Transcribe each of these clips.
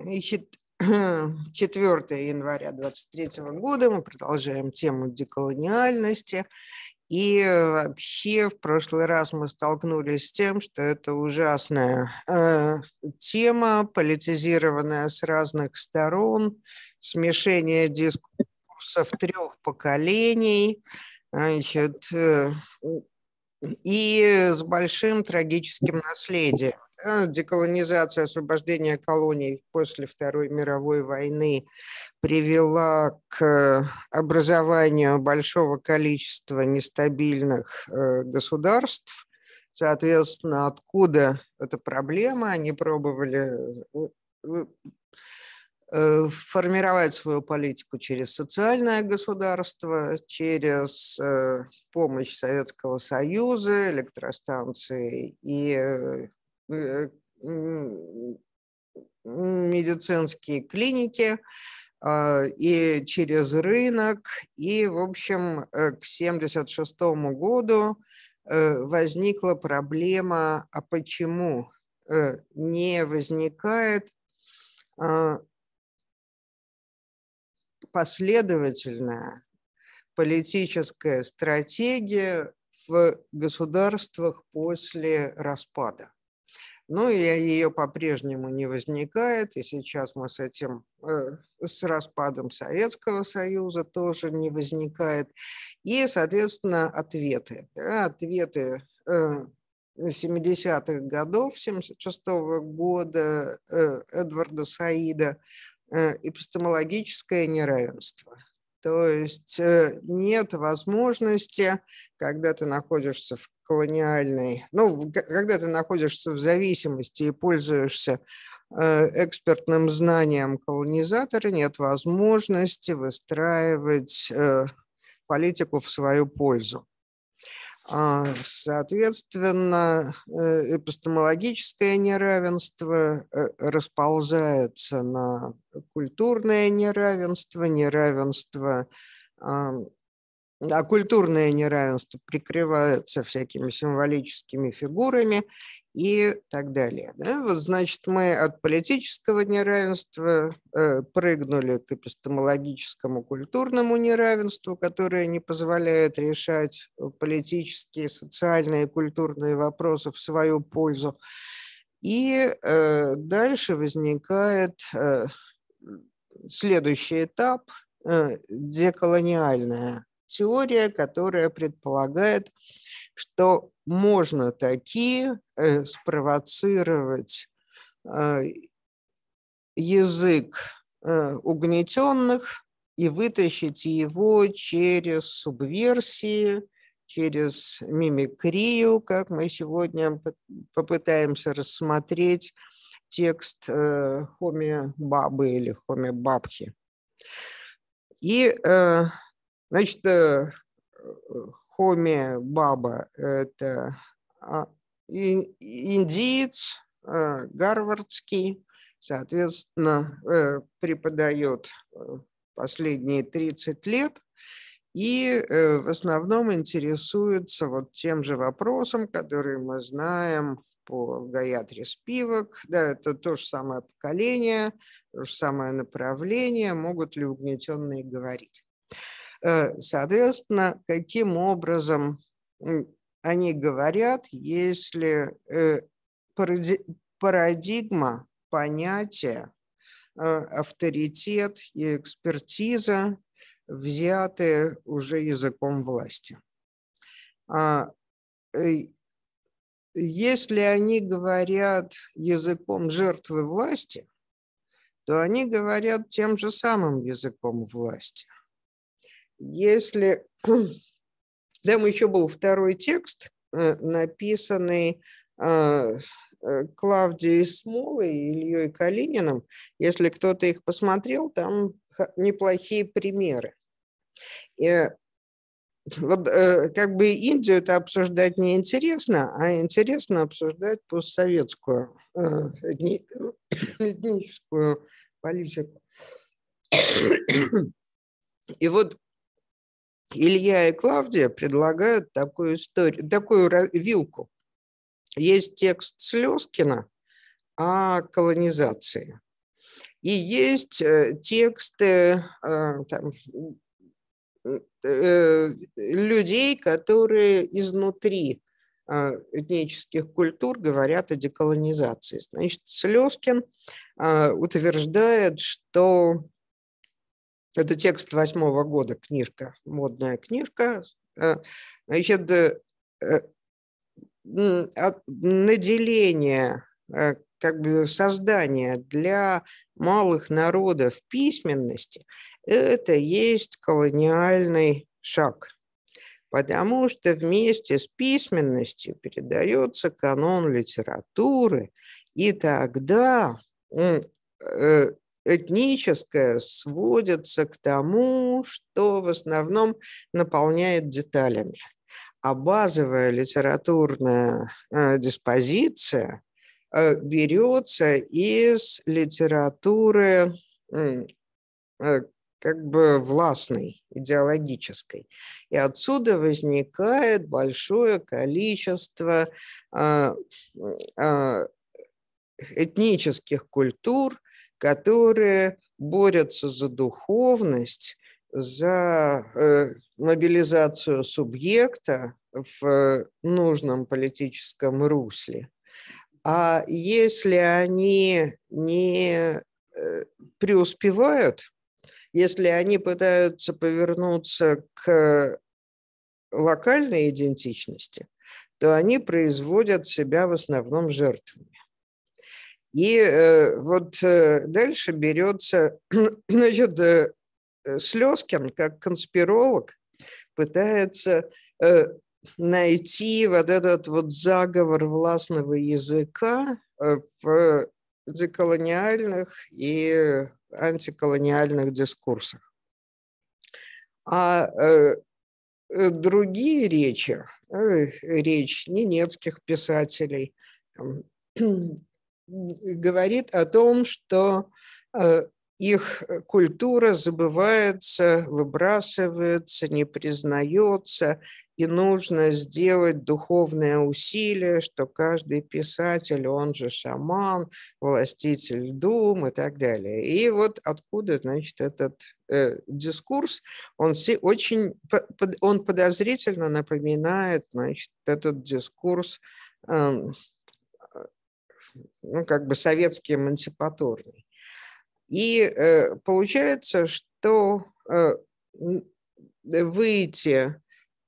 Значит, 4 января 2023 года мы продолжаем тему деколониальности. И вообще в прошлый раз мы столкнулись с тем, что это ужасная э, тема, политизированная с разных сторон, смешение дискурсов трех поколений, значит, э, и с большим трагическим наследием. А, деколонизация, освобождение колоний после Второй мировой войны привела к образованию большого количества нестабильных э, государств. Соответственно, откуда эта проблема? Они пробовали э, э, формировать свою политику через социальное государство, через помощь Советского Союза, электростанции и медицинские клиники а, и через рынок. И, в общем, э, к 1976 году э, возникла проблема, а почему не возникает а, последовательная политическая стратегия в государствах после распада. Ну, и ее по-прежнему не возникает, и сейчас мы с этим, э, с распадом Советского Союза тоже не возникает. И, соответственно, ответы. Да, ответы э, 70-х годов, 76 -го года э, Эдварда Саида, э, эпистемологическое неравенство. То есть э, нет возможности, когда ты находишься в колониальной, ну, когда ты находишься в зависимости и пользуешься э, экспертным знанием колонизатора, нет возможности выстраивать э, политику в свою пользу. А, соответственно, э, эпистемологическое неравенство расползается на культурное неравенство, неравенство а культурное неравенство прикрывается всякими символическими фигурами и так далее. Да? Вот, значит, мы от политического неравенства э, прыгнули к эпистемологическому культурному неравенству, которое не позволяет решать политические, социальные культурные вопросы в свою пользу. И э, дальше возникает э, следующий этап э, – деколониальная теория, которая предполагает, что можно такие э, спровоцировать э, язык э, угнетенных и вытащить его через субверсии, через мимикрию, как мы сегодня попытаемся рассмотреть текст Хоми Бабы или Хоми Бабхи. И Значит, э, Хоми Баба – это а, индиец э, гарвардский, соответственно, э, преподает последние 30 лет и в основном интересуется вот тем же вопросом, который мы знаем по Гаятре Спивок. Да, это то же самое поколение, то же самое направление, могут ли угнетенные говорить. Э, соответственно, каким образом они говорят, если э, парадигма, понятие, э, авторитет и экспертиза взяты уже языком власти. А, если они говорят языком жертвы власти, то они говорят тем же самым языком власти – если там еще был второй текст, э, написанный а, э, Клавдией Смолой и Ильей Калининым. Если кто-то их посмотрел, там неплохие примеры. И вот как бы Индию это обсуждать не интересно, а интересно обсуждать постсоветскую этническую политику. И вот Илья и Клавдия предлагают такую историю, такую вилку. Есть текст Слезкина о колонизации. И есть э, тексты там, людей, которые изнутри этнических культур говорят о деколонизации. Значит, Слезкин утверждает, что это текст восьмого года, книжка, модная книжка. Значит, наделение, э, как бы создание для малых народов письменности, это есть колониальный шаг. Потому что вместе с письменностью передается канон литературы, и тогда э, этническое сводится к тому, что в основном наполняет деталями а базовая литературная э, диспозиция э, берется из литературы э, как бы властной, идеологической. И отсюда возникает большое количество этнических культур, которые борются за духовность, за э, мобилизацию субъекта в нужном политическом русле. А если они не э, преуспевают, если они пытаются повернуться к локальной идентичности, то они производят себя в основном жертвами. И э, вот э, дальше берется, значит, э, Э, Слезкин, как конспиролог, пытается найти вот этот вот заговор властного языка в деколониальных и антиколониальных дискурсах. А другие речи, речь ненецких писателей, говорит о том, что их э, культура забывается, выбрасывается, не признается, и нужно сделать духовное усилие, что каждый писатель, он же шаман, властитель дум и так далее. И вот откуда, значит, этот э, дискурс, он очень, он подозрительно напоминает, значит, этот дискурс, э, ну, как бы советский эмансипаторный. И э, получается, что э, выйти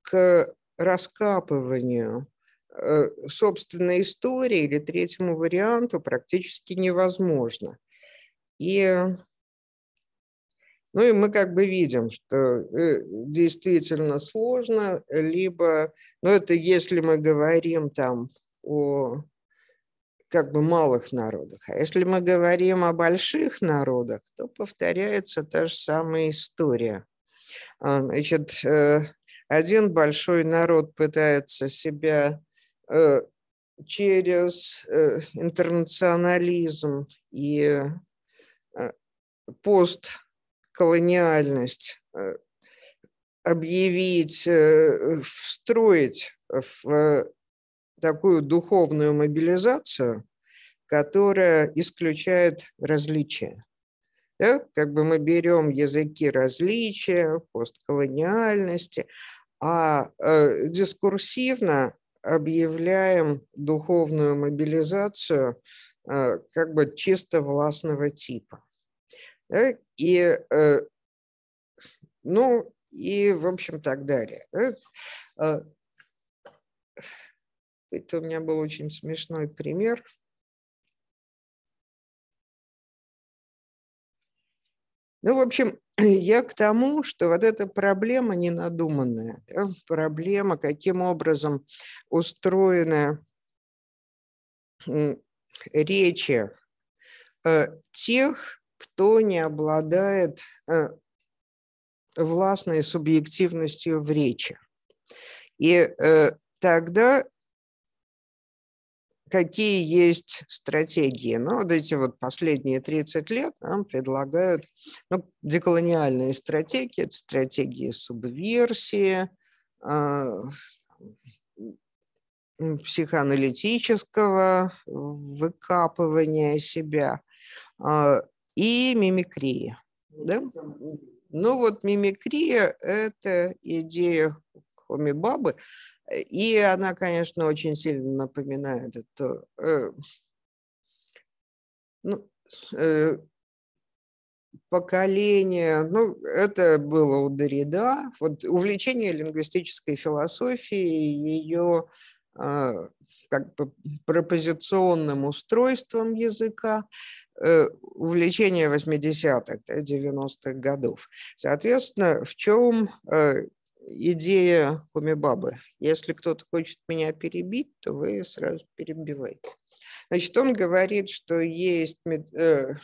к раскапыванию э, собственной истории или третьему варианту практически невозможно. И, ну и мы как бы видим, что действительно сложно, либо, ну это если мы говорим там о как бы малых народах. А если мы говорим о больших народах, то повторяется та же самая история. А, значит, э, один большой народ пытается себя э, через э, интернационализм и постколониальность объявить, встроить в такую духовную мобилизацию, которая исключает различия. Да? Как бы мы берем языки различия, постколониальности, а э, дискурсивно объявляем духовную мобилизацию э, как бы чисто властного типа. Да? И, э, ну, и, в общем, так далее. Да? Э, это у меня был очень смешной пример. Ну, в общем, я к тому, что вот эта проблема ненадуманная, да, проблема, каким образом устроена речи э, тех, кто не обладает э, властной субъективностью в речи. И э, тогда какие есть стратегии. Ну, вот эти вот последние 30 лет нам предлагают ну, деколониальные стратегии, это стратегии субверсии, э, психоаналитического выкапывания себя. Э, и мимикрия. Да? Ну вот мимикрия – это идея Хомибабы, и она, конечно, очень сильно напоминает это э, ну, э, поколение, ну, это было у Дорида, вот увлечение лингвистической философией, ее а, как бы пропозиционным устройством языка, э, увлечение 80-х, 90-х годов. Соответственно, в чем идея Хумибабы? Если кто-то хочет меня перебить, то вы сразу перебиваете. Значит, он говорит, что есть э,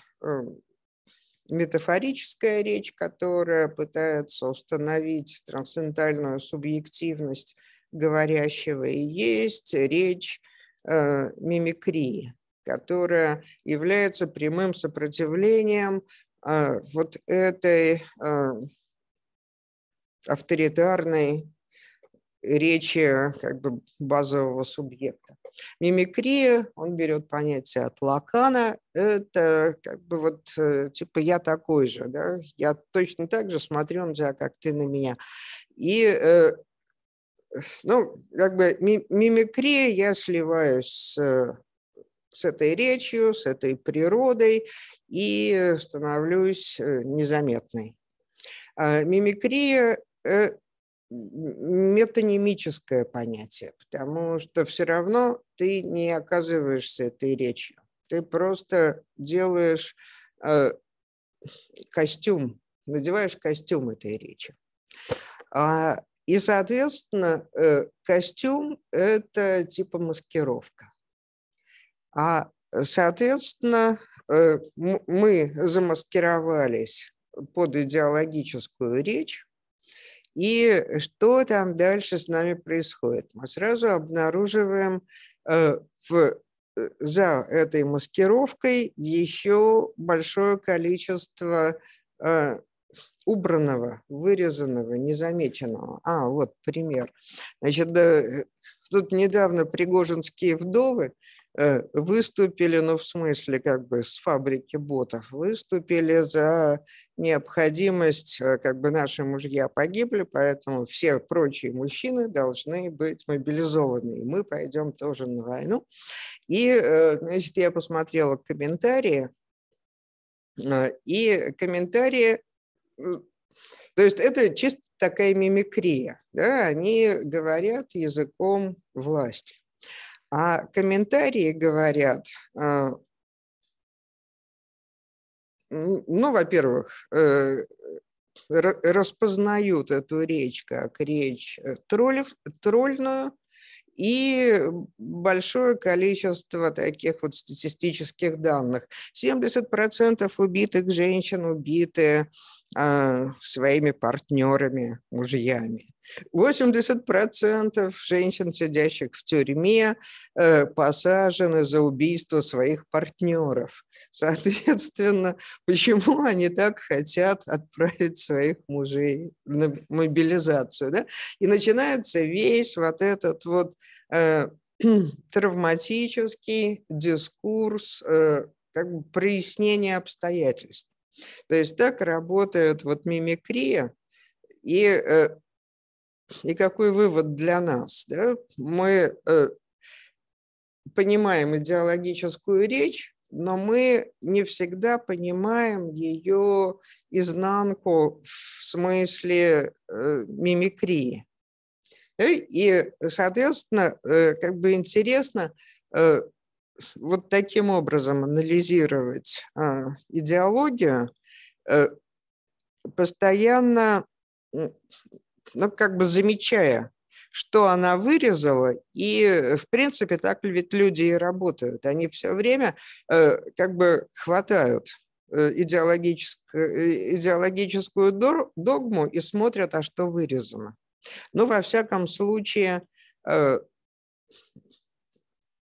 метафорическая речь, которая пытается установить трансцендентальную субъективность говорящего, и есть речь э, мимикрии, которая является прямым сопротивлением э, вот этой э, авторитарной речи как бы базового субъекта. Мимикрия, он берет понятие от Лакана, это как бы вот э, типа я такой же, да, я точно так же смотрю на тебя, как ты на меня. И э, ну, как бы мимикрия, я сливаюсь с, с этой речью, с этой природой и становлюсь э, незаметной. А мимикрия метанимическое понятие, потому что все равно ты не оказываешься этой речью. Ты просто делаешь э, костюм, надеваешь костюм этой речи. А, и, соответственно, э, костюм – это типа маскировка. А, соответственно, э, мы замаскировались под идеологическую речь, и что там дальше с нами происходит? Мы сразу обнаруживаем э, в, э, за этой маскировкой еще большое количество э, убранного, вырезанного, незамеченного. А, вот пример. Значит, да, тут недавно пригожинские вдовы Э, выступили, ну, в смысле, как бы с фабрики ботов, выступили за необходимость, э, как бы наши мужья погибли, поэтому все прочие мужчины должны быть мобилизованы, и мы пойдем тоже на войну. И, э, значит, я посмотрела комментарии, и комментарии то есть это чисто такая мимикрия. Да? Они говорят языком власти. А комментарии говорят, а, ну, во-первых, э, распознают эту речь как речь э, троллев, тролльную, и большое количество таких вот статистических данных. 70% убитых женщин убиты э, своими партнерами, мужьями. 80% женщин, сидящих в тюрьме, э, посажены за убийство своих партнеров. Соответственно, почему они так хотят отправить своих мужей на мобилизацию? Да? И начинается весь вот этот вот Э, травматический дискурс э, как бы прояснения обстоятельств. То есть так работает вот мимикрия, и, э, и какой вывод для нас? Да? Мы понимаем идеологическую речь, но мы не всегда понимаем ее изнанку в смысле мимикрии. И, соответственно, э, как бы интересно э, вот таким образом анализировать а, идеологию, э, постоянно, ну, как бы замечая, что она вырезала, и, в принципе, так ведь люди и работают. Они все время как бы хватают идеологическую, идеологическую догму и смотрят, а что вырезано. Но, во всяком случае, э,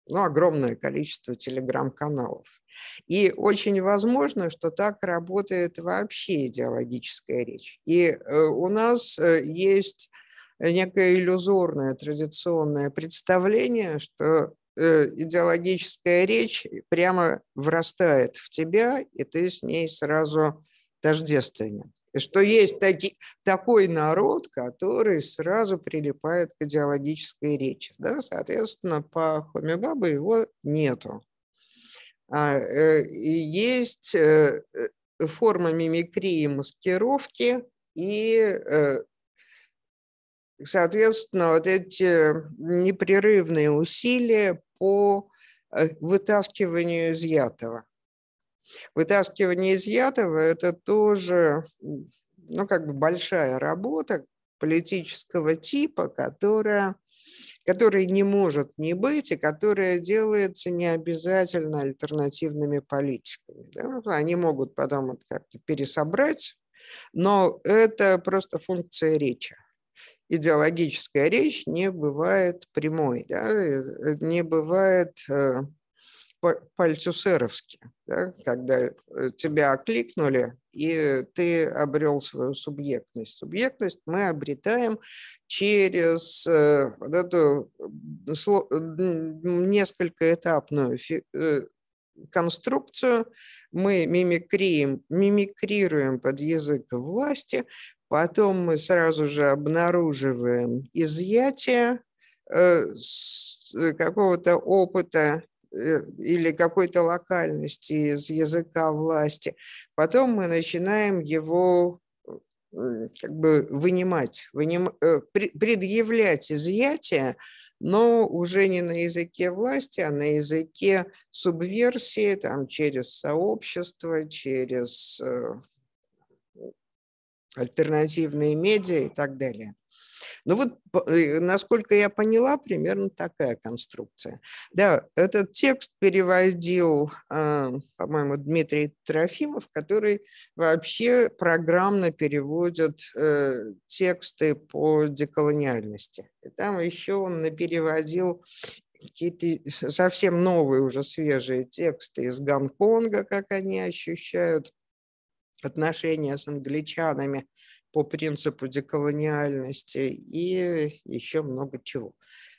ну, огромное количество телеграм-каналов. И очень возможно, что так работает вообще идеологическая речь. И э, у нас э, есть некое иллюзорное традиционное представление, что э, идеологическая речь прямо врастает в тебя, и ты с ней сразу тождественен. Что есть таки, такой народ, который сразу прилипает к идеологической речи. Да? Соответственно, по Хомибабу его нету. А, э, есть э, э, форма мимикрии маскировки и соответственно, вот эти непрерывные усилия по вытаскиванию изъятого. Вытаскивание изъятого – это тоже ну, как бы большая работа политического типа, которая, которая не может не быть и которая делается не обязательно альтернативными политиками. Да? Они могут потом это как-то пересобрать, но это просто функция речи идеологическая речь не бывает прямой, да, не бывает пальцусеровски, да, когда э, тебя окликнули, и ты обрел свою субъектность. Субъектность мы обретаем через э, вот эту несколько этапную э, конструкцию. Мы мимикрием, мимикрируем под язык власти, потом мы сразу же обнаруживаем изъятие какого-то опыта или какой-то локальности из языка власти. Потом мы начинаем его как бы вынимать, выним, э, предъявлять изъятия, но уже не на языке власти, а на языке субверсии, там, через сообщество, через э, альтернативные медиа и так далее. Ну вот, э, насколько я поняла, примерно такая конструкция. Да, этот текст переводил, а, по-моему, Дмитрий Трофимов, который вообще программно переводит э, тексты по деколониальности. И там еще он переводил какие-то совсем новые, уже свежие тексты из Гонконга, как они ощущают отношения с англичанами по принципу деколониальности и еще много чего.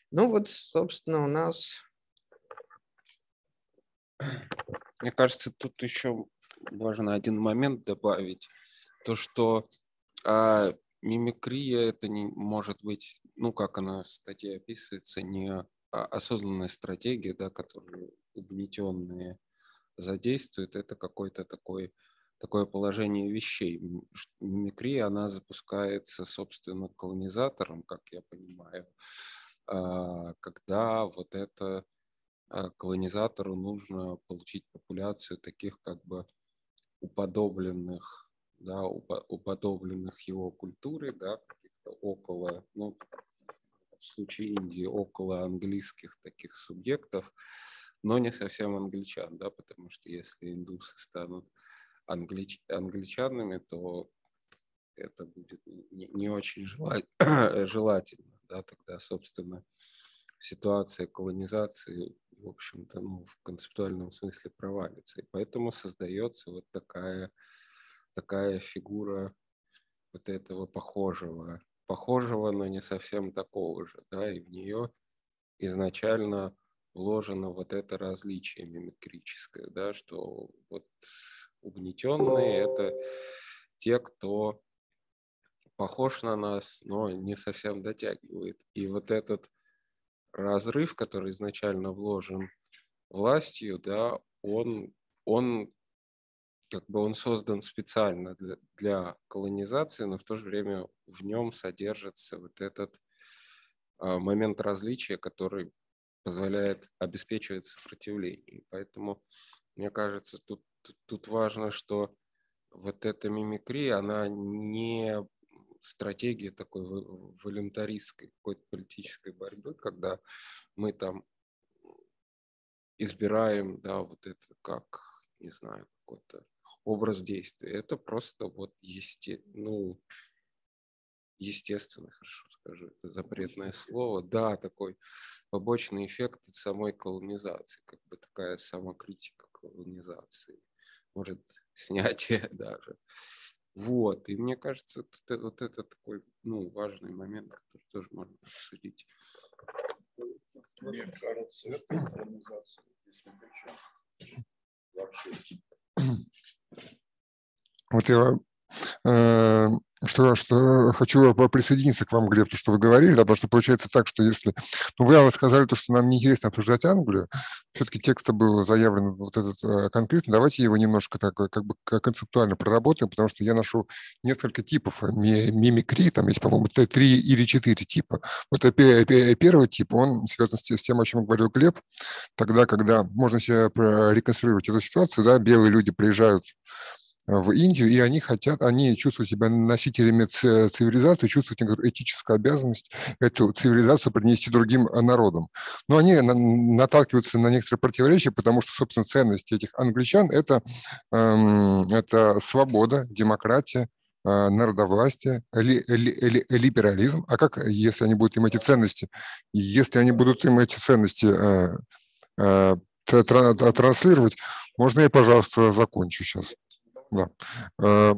Ну вот, собственно, у нас... Мне кажется, тут еще важно один момент добавить. То, что а, мимикрия это не может быть, ну, как она в статье описывается, не а, осознанная стратегия, да, которую угнетенные задействуют. Это какой-то такой такое положение вещей. Мимикрия, она запускается, собственно, колонизатором, как я понимаю, а, когда вот это а, колонизатору нужно получить популяцию таких как бы уподобленных, да, уподобленных его культуре, да, каких-то около, ну, в случае Индии, около английских таких субъектов, но не совсем англичан, да, потому что если индусы станут англич, англичанами, то это будет не, не очень желательно. Да, тогда, собственно, ситуация колонизации, в общем-то, ну, в концептуальном смысле провалится. И поэтому создается вот такая, такая фигура вот этого похожего, похожего, но не совсем такого же, да, и в нее изначально вложено вот это различие мимикрическое, да, что вот угнетенные – это те, кто похож на нас, но не совсем дотягивает. И вот этот разрыв, который изначально вложен властью, да, он, он как бы он создан специально для, для колонизации, но в то же время в нем содержится вот этот а, момент различия, который позволяет обеспечивать сопротивление. Поэтому, мне кажется, тут тут важно, что вот эта мимикрия, она не стратегия такой волюнтаристской какой-то политической борьбы, когда мы там избираем, да, вот это как, не знаю, какой-то образ действия. Это просто вот есте, ну, естественно, хорошо скажу, это запретное слово. Да, такой побочный эффект самой колонизации, как бы такая самокритика колонизации может, снятие даже. Вот, и мне кажется, тут, вот это такой, ну, важный момент, который тоже можно обсудить. Мне кажется, это организация, если вообще. Вот я э, что, что хочу присоединиться к вам, Глеб, то, что вы говорили, да, потому что получается так, что если... Ну, вы сказали то, что нам неинтересно обсуждать Англию, все-таки текста был заявлен вот этот э, конкретно, давайте его немножко так как бы концептуально проработаем, потому что я нашел несколько типов мимикри, там есть, по-моему, три или четыре типа. Вот первый тип, он связан с тем, о чем говорил Глеб, тогда, когда можно себе реконструировать эту ситуацию, да, белые люди приезжают в Индию, и они хотят, они чувствуют себя носителями цивилизации, чувствуют этическую обязанность эту цивилизацию принести другим э, народам. Но они наталкиваются на некоторые противоречия, потому что, собственно, ценность этих англичан это, эм, это свобода, демократия, э, народовластие, ли, ли, ли, либерализм. А как, если они будут им эти ценности, если они будут им эти ценности э, э, транслировать, можно я, пожалуйста, закончу сейчас. Да. Э,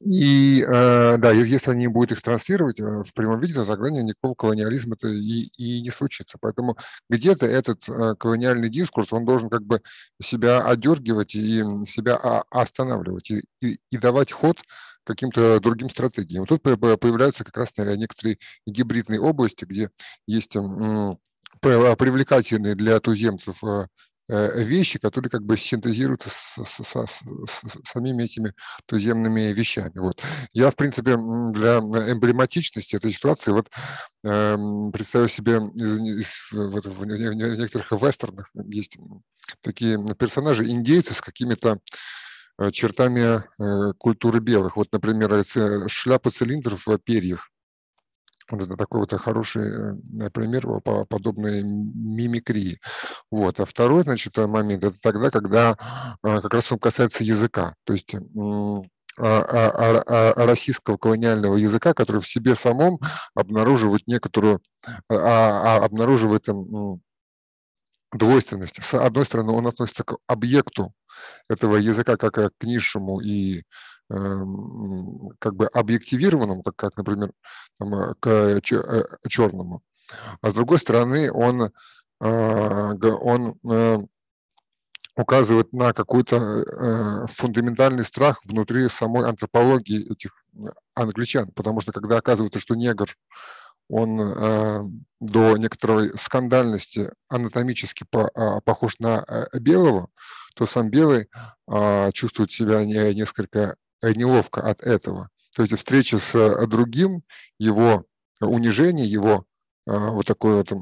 и э, да, если они будут их транслировать э, в прямом виде, то тогда никакого колониализма это и, и не случится. Поэтому где-то этот колониальный дискурс, он должен как бы себя одергивать и себя останавливать, и, и, и давать ход каким-то другим стратегиям. Тут появляются как раз некоторые гибридные области, где есть привлекательные для туземцев вещи, которые как бы синтезируются с, с, с, с самими этими туземными вещами. Вот. Я, в принципе, для эмблематичности этой ситуации вот э, представил себе из, вот, в некоторых вестернах есть такие персонажи, индейцы с какими-то э, чертами э, культуры белых. Вот, например, шляпа цилиндров в перьях такой вот хороший э, пример по подобной мимикрии. Вот. А второй, значит, момент – это тогда, когда а, как раз он касается языка. То есть а, а, российского колониального языка, который в себе самом обнаруживает некоторую, обнаруживает двойственность. С одной стороны, он относится к объекту этого языка как к низшему и как бы объективированному, как, как например, там, э, к черному. Э, а с другой стороны, он, э, он указывает на какой-то фундаментальный страх внутри самой антропологии этих англичан, потому что когда оказывается, что негр, он до некоторой скандальности анатомически а, похож на белого, то сам белый а, чувствует себя несколько Э, неловко от этого. То есть встреча с э, другим, его унижение, его э, вот такой вот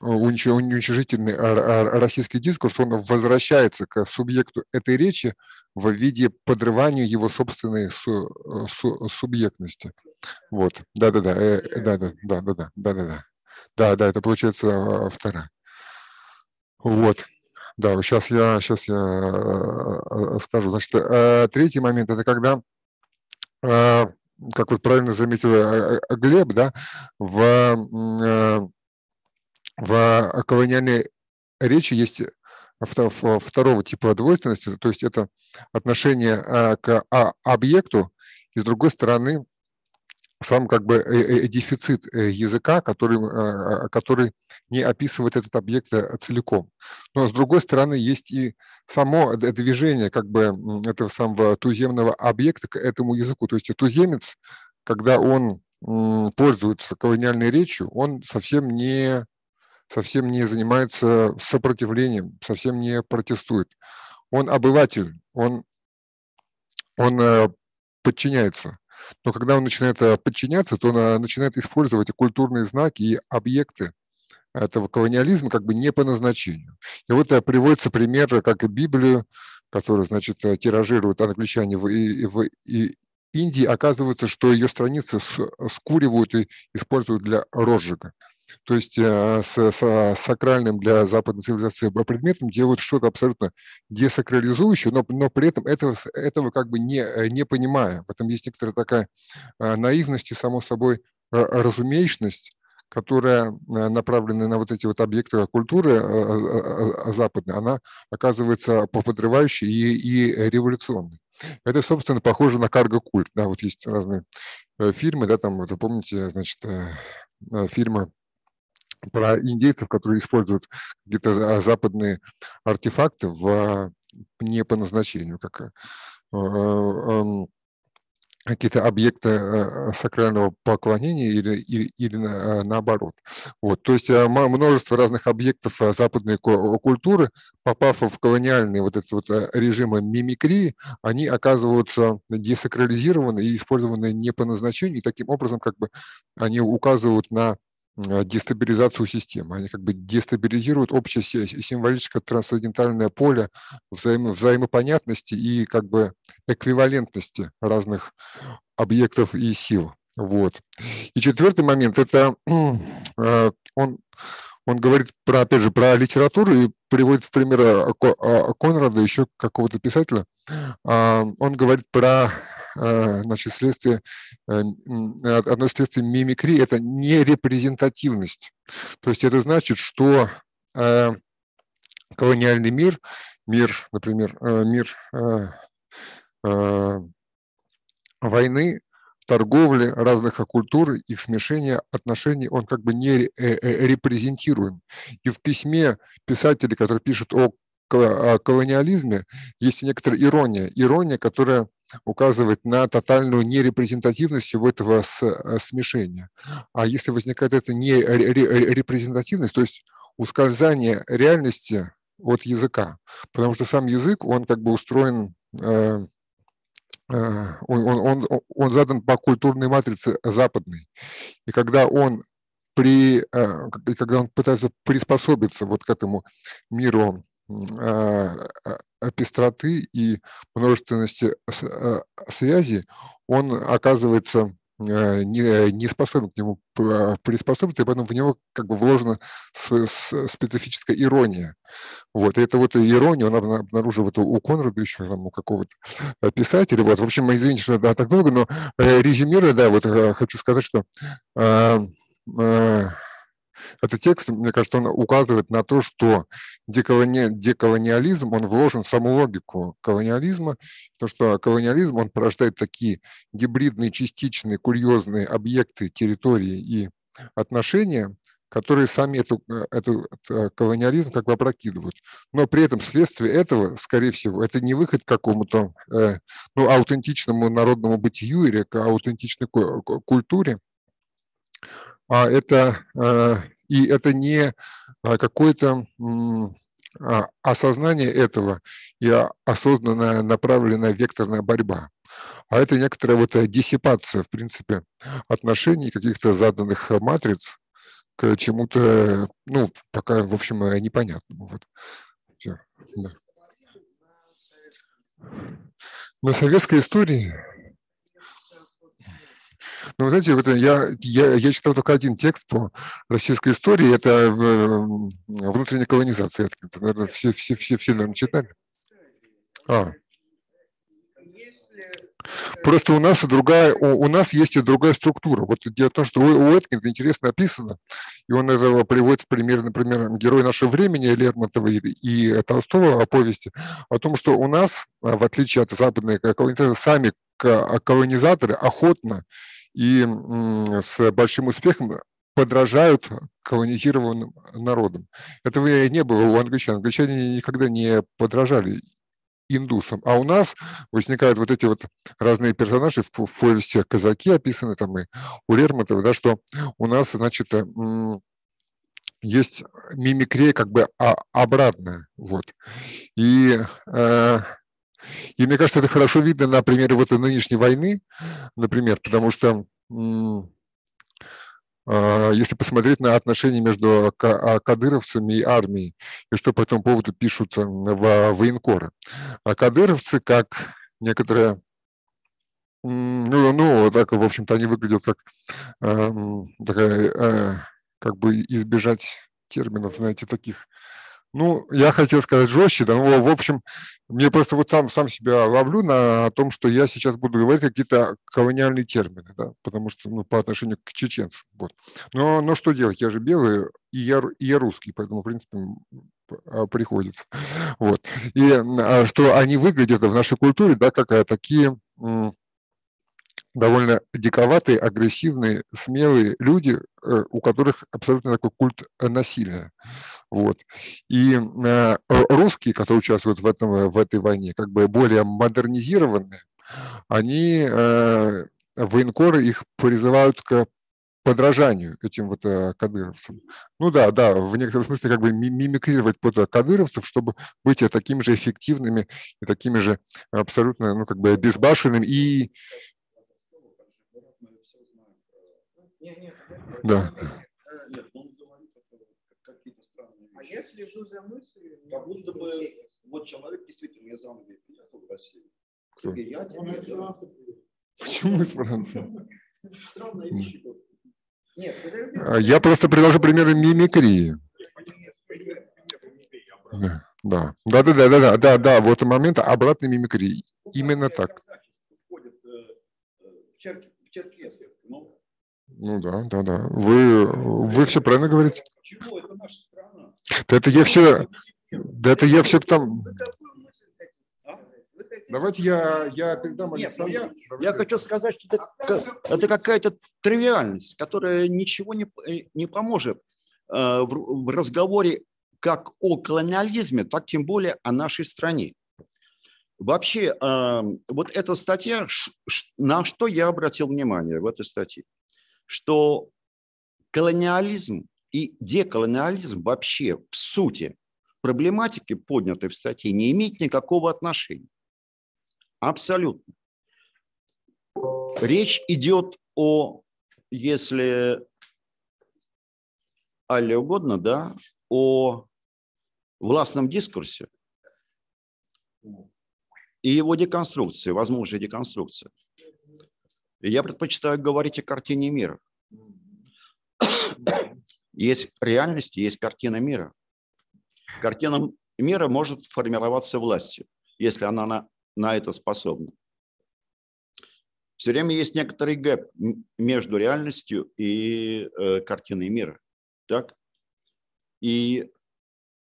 уничижительный российский дискурс, он возвращается к субъекту этой речи в виде подрывания его собственной субъектности. Вот, да-да-да, да-да, да-да-да, да-да-да, да-да, это получается вторая. Вот. Да, сейчас я, сейчас я э, э, скажу. Значит, э, третий момент – это когда, как вот правильно заметил Глеб, да, в, в колониальной речи есть второго типа двойственности, то есть это отношение к а, объекту, и с другой стороны сам как бы э, э, дефицит э, языка, который, который не описывает этот объект целиком. Но с другой стороны, есть и само движение как бы этого самого туземного объекта к этому языку. То есть туземец, когда он пользуется колониальной речью, он совсем не, совсем не занимается сопротивлением, совсем не протестует. Он обыватель, он, он подчиняется. Но когда он начинает э, подчиняться, то он э, начинает использовать культурные знаки и объекты этого колониализма как бы не по назначению. И вот э, приводится пример, как и Библию, которую, значит, тиражируют англичане в, в, в Индии, оказывается, что ее страницы скуривают и используют для розжига то есть э, с, с сакральным для западной цивилизации предметом делают что-то абсолютно десакрализующее, но, но при этом этого, этого как бы не, э, не понимая. В этом есть некоторая такая э, наивность и, само собой, разумеечность, которая направлена на вот эти вот объекты культуры западной, она оказывается подрывающей и, и революционной. Это, собственно, похоже на карго-культ. Да, вот есть разные фильмы, да, там, вы помните, значит, фильмы про индейцев, которые используют какие-то западные артефакты в, не по назначению, как эм, какие-то объекты э, сакрального поклонения или, или, или э, наоборот. Вот, то есть э, множество разных объектов западной культуры, попав в колониальные вот эти вот режимы мимикрии, они оказываются десакрализированы и использованы не по назначению, и таким образом как бы они указывают на Э, дестабилизацию системы. Они как бы дестабилизируют общее символическое трансцендентальное поле взаимо взаимопонятности и как бы эквивалентности разных объектов и сил. Вот. И четвертый момент – это э, он, он говорит про, опять же, про литературу и приводит в пример э, Конрада, еще какого-то писателя. Он говорит про Э, значит, следствие, э, одно из следствий мимикрии – это нерепрезентативность. То есть это значит, что э, колониальный мир, мир, например, мир войны, торговли, разных культур, их смешения отношений, он как бы не репрезентируем. И в письме писатели, которые пишут о колониализме, есть некоторая ирония. Ирония, которая указывает на тотальную нерепрезентативность всего этого э, смешения. А если возникает эта нерепрезентативность, то есть ускользание реальности от языка, потому что сам язык, он как бы устроен, э, э, он, он, он, он задан по культурной матрице западной. И когда он при, когда он пытается приспособиться вот к этому миру пестроты и множественности э, связи, он оказывается э, не, не способен к нему приспособиться, и поэтому в него как бы вложена специфическая ирония. Вот, и это вот ирония, он обнаруживает у Конрада еще, там, у какого-то писателя. Вот, в общем, извините, что да, так долго, но э, резюмируя, да, вот хочу сказать, что этот текст, мне кажется, он указывает на то, что деколони... деколониализм, он вложен в саму логику колониализма, то, что колониализм, он порождает такие гибридные, частичные, курьезные объекты территории и отношения, которые сами эту, эту, этот колониализм как бы опрокидывают. Но при этом следствие этого, скорее всего, это не выход к какому-то э, ну, аутентичному народному бытию или к аутентичной культуре, это, э, и это не а, какое-то а, осознание этого и осознанная направленная векторная борьба. А это некоторая вот диссипация, в принципе, отношений каких-то заданных матриц к чему-то, ну, пока, в общем, непонятному. Вот. Все. Да. На советской истории ну, вы знаете, вот я, я, я читал только один текст по российской истории, это э, внутренняя колонизация. Это, наверное, все, все, все, все, наверное, читали. А. Просто у нас другая, у, у нас есть и другая структура. Вот дело в том, что у, у Эткинда интересно написано, и он этого приводит в пример, например, герой нашего времени Лермонтова и, и Толстого о повести, о том, что у нас, в отличие от западной колонизации, сами колонизаторы охотно и с большим успехом подражают колонизированным народам. Этого не было у англичан. Англичане никогда не подражали индусам. А у нас возникают вот эти вот разные персонажи в, в повести «Казаки» описаны там и у Лермонтова, да, что у нас, значит, есть мимикрия как бы обратная. Вот. И э, и мне кажется, это хорошо видно на примере вот нынешней войны, например, потому что а, если посмотреть на отношения между а, кадыровцами и армией, и что по этому поводу пишут в военкоры. А кадыровцы, как некоторые ну, ну, так, в общем-то, они выглядят как такая, э, как бы избежать терминов, знаете, таких ну, я хотел сказать жестче, да, ну, в общем, мне просто вот сам, сам себя ловлю на том, что я сейчас буду говорить какие-то колониальные термины, да, потому что, ну, по отношению к чеченцам, вот. Но, но что делать, я же белый, и я, и я русский, поэтому, в принципе, а, приходится, вот. И а, что они выглядят в нашей культуре, да, как такие довольно диковатые, агрессивные, смелые люди, э, у которых абсолютно такой культ насилия. Вот. И э, русские, которые участвуют в, этом, в этой войне, как бы более модернизированные, они, э, военкоры их призывают к подражанию этим вот кадыровцам. Ну да, да, в некотором смысле как бы мимикрировать под кадыровцев, чтобы быть такими же эффективными и такими же абсолютно, ну как бы безбашенными и Да. А я слежу за мыслью. Как будто бы вот человек действительно из Англии приехал в Россию. Я Он. Почему из Франции? Странные вещи. Нет, а я просто предложу примеры мимикрии. Да, да, да, да, да, да, да, да, вот момент обратной мимикрии. Именно так. Э, э, в черкеске ну, да, да, да. Вы, вы все правильно говорите. чего? Это наша страна. Да Это я все, да это я все там. Давайте я, я передам Нет, Александру. я, Давайте. я хочу сказать, что это, ка- это какая-то тривиальность, которая ничего не, п- не поможет э, в, в разговоре как о колониализме, так тем более о нашей стране. Вообще, э, вот эта статья, на что я обратил внимание в этой статье, что колониализм и деколониализм вообще в сути проблематики, поднятой в статье, не имеет никакого отношения. Абсолютно. Речь идет о, если Алле угодно, да, о властном дискурсе и его деконструкции, возможной деконструкции. Я предпочитаю говорить о картине мира. Есть реальность, есть картина мира. Картина мира может формироваться властью, если она на, на это способна. Все время есть некоторый гэп между реальностью и э, картиной мира. Так? И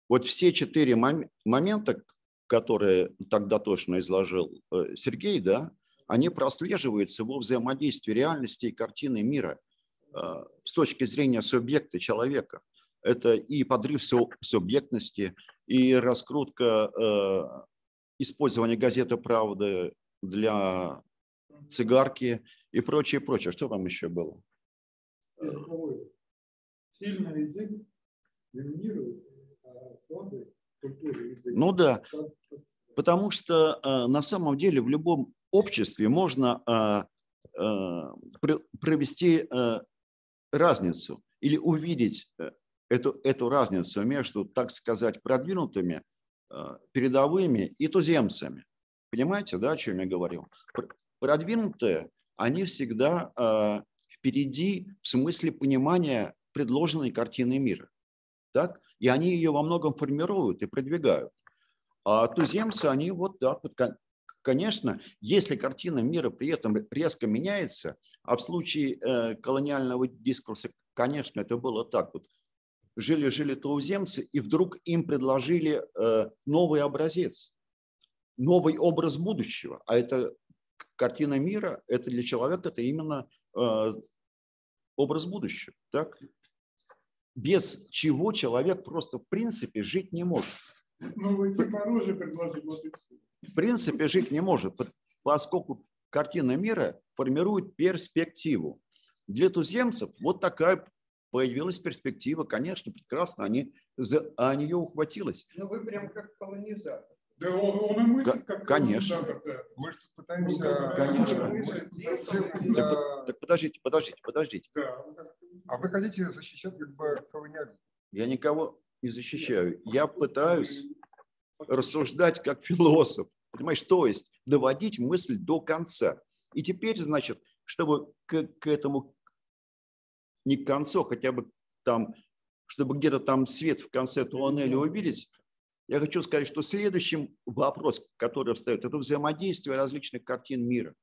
вот все четыре мом- момента, которые тогда точно изложил э, Сергей, да, они прослеживаются во взаимодействии реальности и картины мира э, с точки зрения субъекта человека. Это и подрыв су- субъектности, и раскрутка э, использования газеты «Правда» для цигарки и прочее, прочее. Что там еще было? языковой. Сильный язык доминирует, а слабый культура язык. Ну да, потому что э, на самом деле в любом обществе можно э, пр- провести э, разницу или увидеть э, эту, эту разницу между, так сказать, продвинутыми, э, передовыми и туземцами. Понимаете, да, о чем я говорил? Пр- Продвинутые, они всегда впереди в смысле понимания предложенной картины мира. Так? И они ее во многом формируют и продвигают. А туземцы, они вот, да, конечно, если картина мира при этом резко меняется, а в случае э, колониального дискурса, конечно, это было так. Вот жили-жили туземцы, и вдруг им предложили э, новый образец, новый образ будущего. А это картина мира, это для человека, это именно э, образ будущего. Так? Без чего человек просто в принципе жить не может. Новый тип оружия всё. в принципе жить не может, по- поскольку картина мира формирует перспективу. Для туземцев вот такая появилась перспектива, конечно, прекрасно, они за а нее ухватилось. Ну вы прям как колонизатор. Да он, он и мыслит, как конечно. колонизатор-то. Мы же тут Ну, пытаемся... как- Конечно. мы же совсем Так, подождите, подождите, подождите. да, ну, А вы хотите защищать как бы колониализм? Я никого не защищаю. Я пытаюсь рассуждать как философ. Понимаешь, то есть доводить мысль до конца. И теперь, значит, чтобы к, к этому не к концу, а хотя бы там, чтобы где-то там свет в конце туннеля увидеть, я хочу сказать, что следующим вопрос, который встает, это взаимодействие различных картин мира.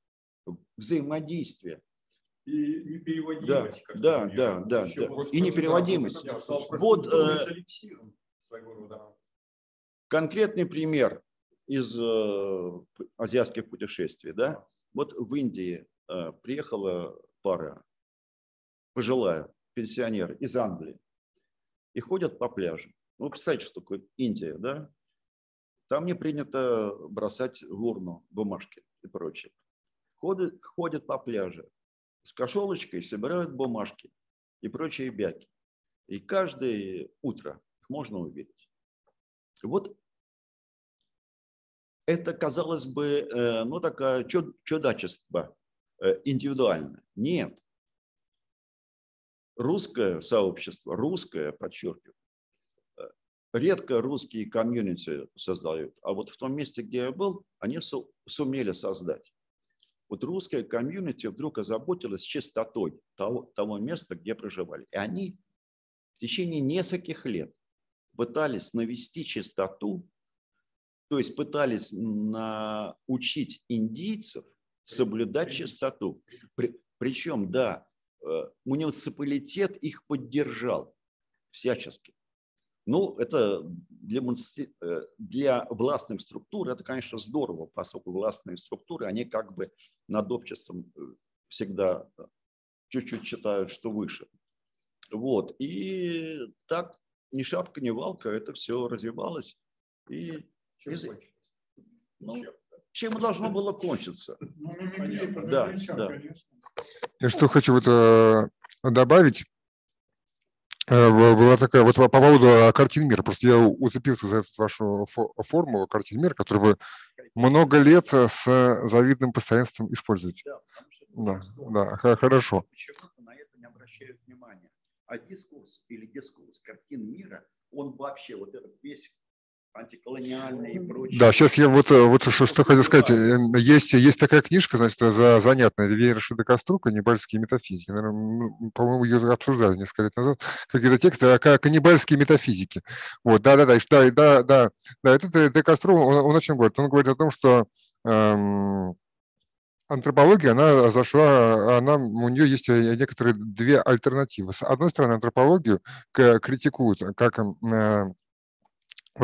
Взаимодействие. И непереводимость. Да, как да, да, да, да. И непереводимость. Вот, э, конкретный пример из э, азиатских путешествий. Да? Вот в Индии э, приехала пара, пожилая, пенсионер из Англии, и ходят по пляжу. Ну, представьте, что такое Индия, да? Там не принято бросать в урну бумажки и прочее. Ходят, ходят по пляжу с кошелочкой, собирают бумажки и прочие бяки. И каждое утро их можно увидеть. Вот это, казалось бы, э, ну, такое чудачество э, индивидуальное. Нет. Русское сообщество, русское, подчеркиваю, э, редко русские комьюнити создают, а вот в том месте, где я был, они сумели создать. Вот русская комьюнити вдруг озаботилась чистотой того, того места, где проживали. И они в течение нескольких лет пытались навести чистоту то есть пытались научить индийцев соблюдать чистоту. При, причем, да, э, муниципалитет их поддержал всячески. Ну, это для, э, для властных структур, это, конечно, здорово, поскольку властные структуры, они как бы над обществом э, всегда чуть-чуть считают, что выше. Вот. И так ни шапка, ни валка, это все развивалось. И чем Из... Ну, чем должно было кончиться? Ну, да, да. Я что хочу вот э, добавить. Э, была такая, вот по поводу э, картин мира, просто я уцепился за эту вашу формулу картин мира, которую вы много лет с завидным постоянством используете. Да, да, да хорошо. Почему-то на это не обращают внимания. А дискурс или дискурс картин мира, он вообще, вот этот весь антиколониальные и прочее. Да, сейчас я вот, э, вот что, что хотел сказать. Э, есть, есть такая книжка, значит, за, занятная, Вея Рашида «Каннибальские метафизики». Наверное, по-моему, ее обсуждали несколько лет назад. Какие-то тексты о каннибальские метафизики. Вот, да-да-да, да, да, да, да, этот э, Де он, он о чем говорит? Он говорит о том, что эм, антропология, она зашла, она, у нее есть некоторые две альтернативы. С одной стороны, антропологию критикуют как Потому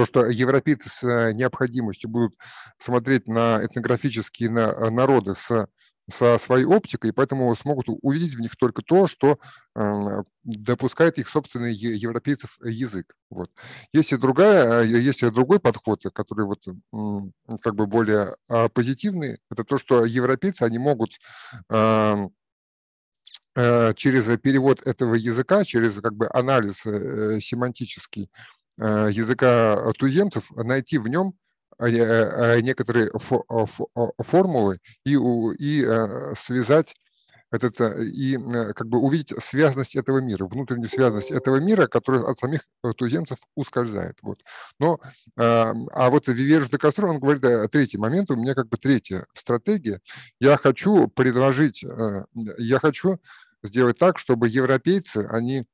что европейцы с э, необходимостью будут смотреть на этнографические э, народы с, со своей оптикой, и поэтому смогут увидеть в них только то, что э, допускает их собственный европейцев язык. Вот. Есть и другая, есть и другой подход, который вот как бы более а, позитивный. Это то, что европейцы, они могут эм, через перевод этого языка, через как бы анализ семантический языка туземцев, найти в нем э, э, некоторые формулы и, и связать этот, и как бы увидеть связность этого мира, внутреннюю связность этого мира, которая от самих туземцев ускользает. Вот. Но, а вот Виверж де Кастро, он говорит, третий момент, у меня как бы третья стратегия. Я хочу предложить, я хочу сделать так, чтобы европейцы, они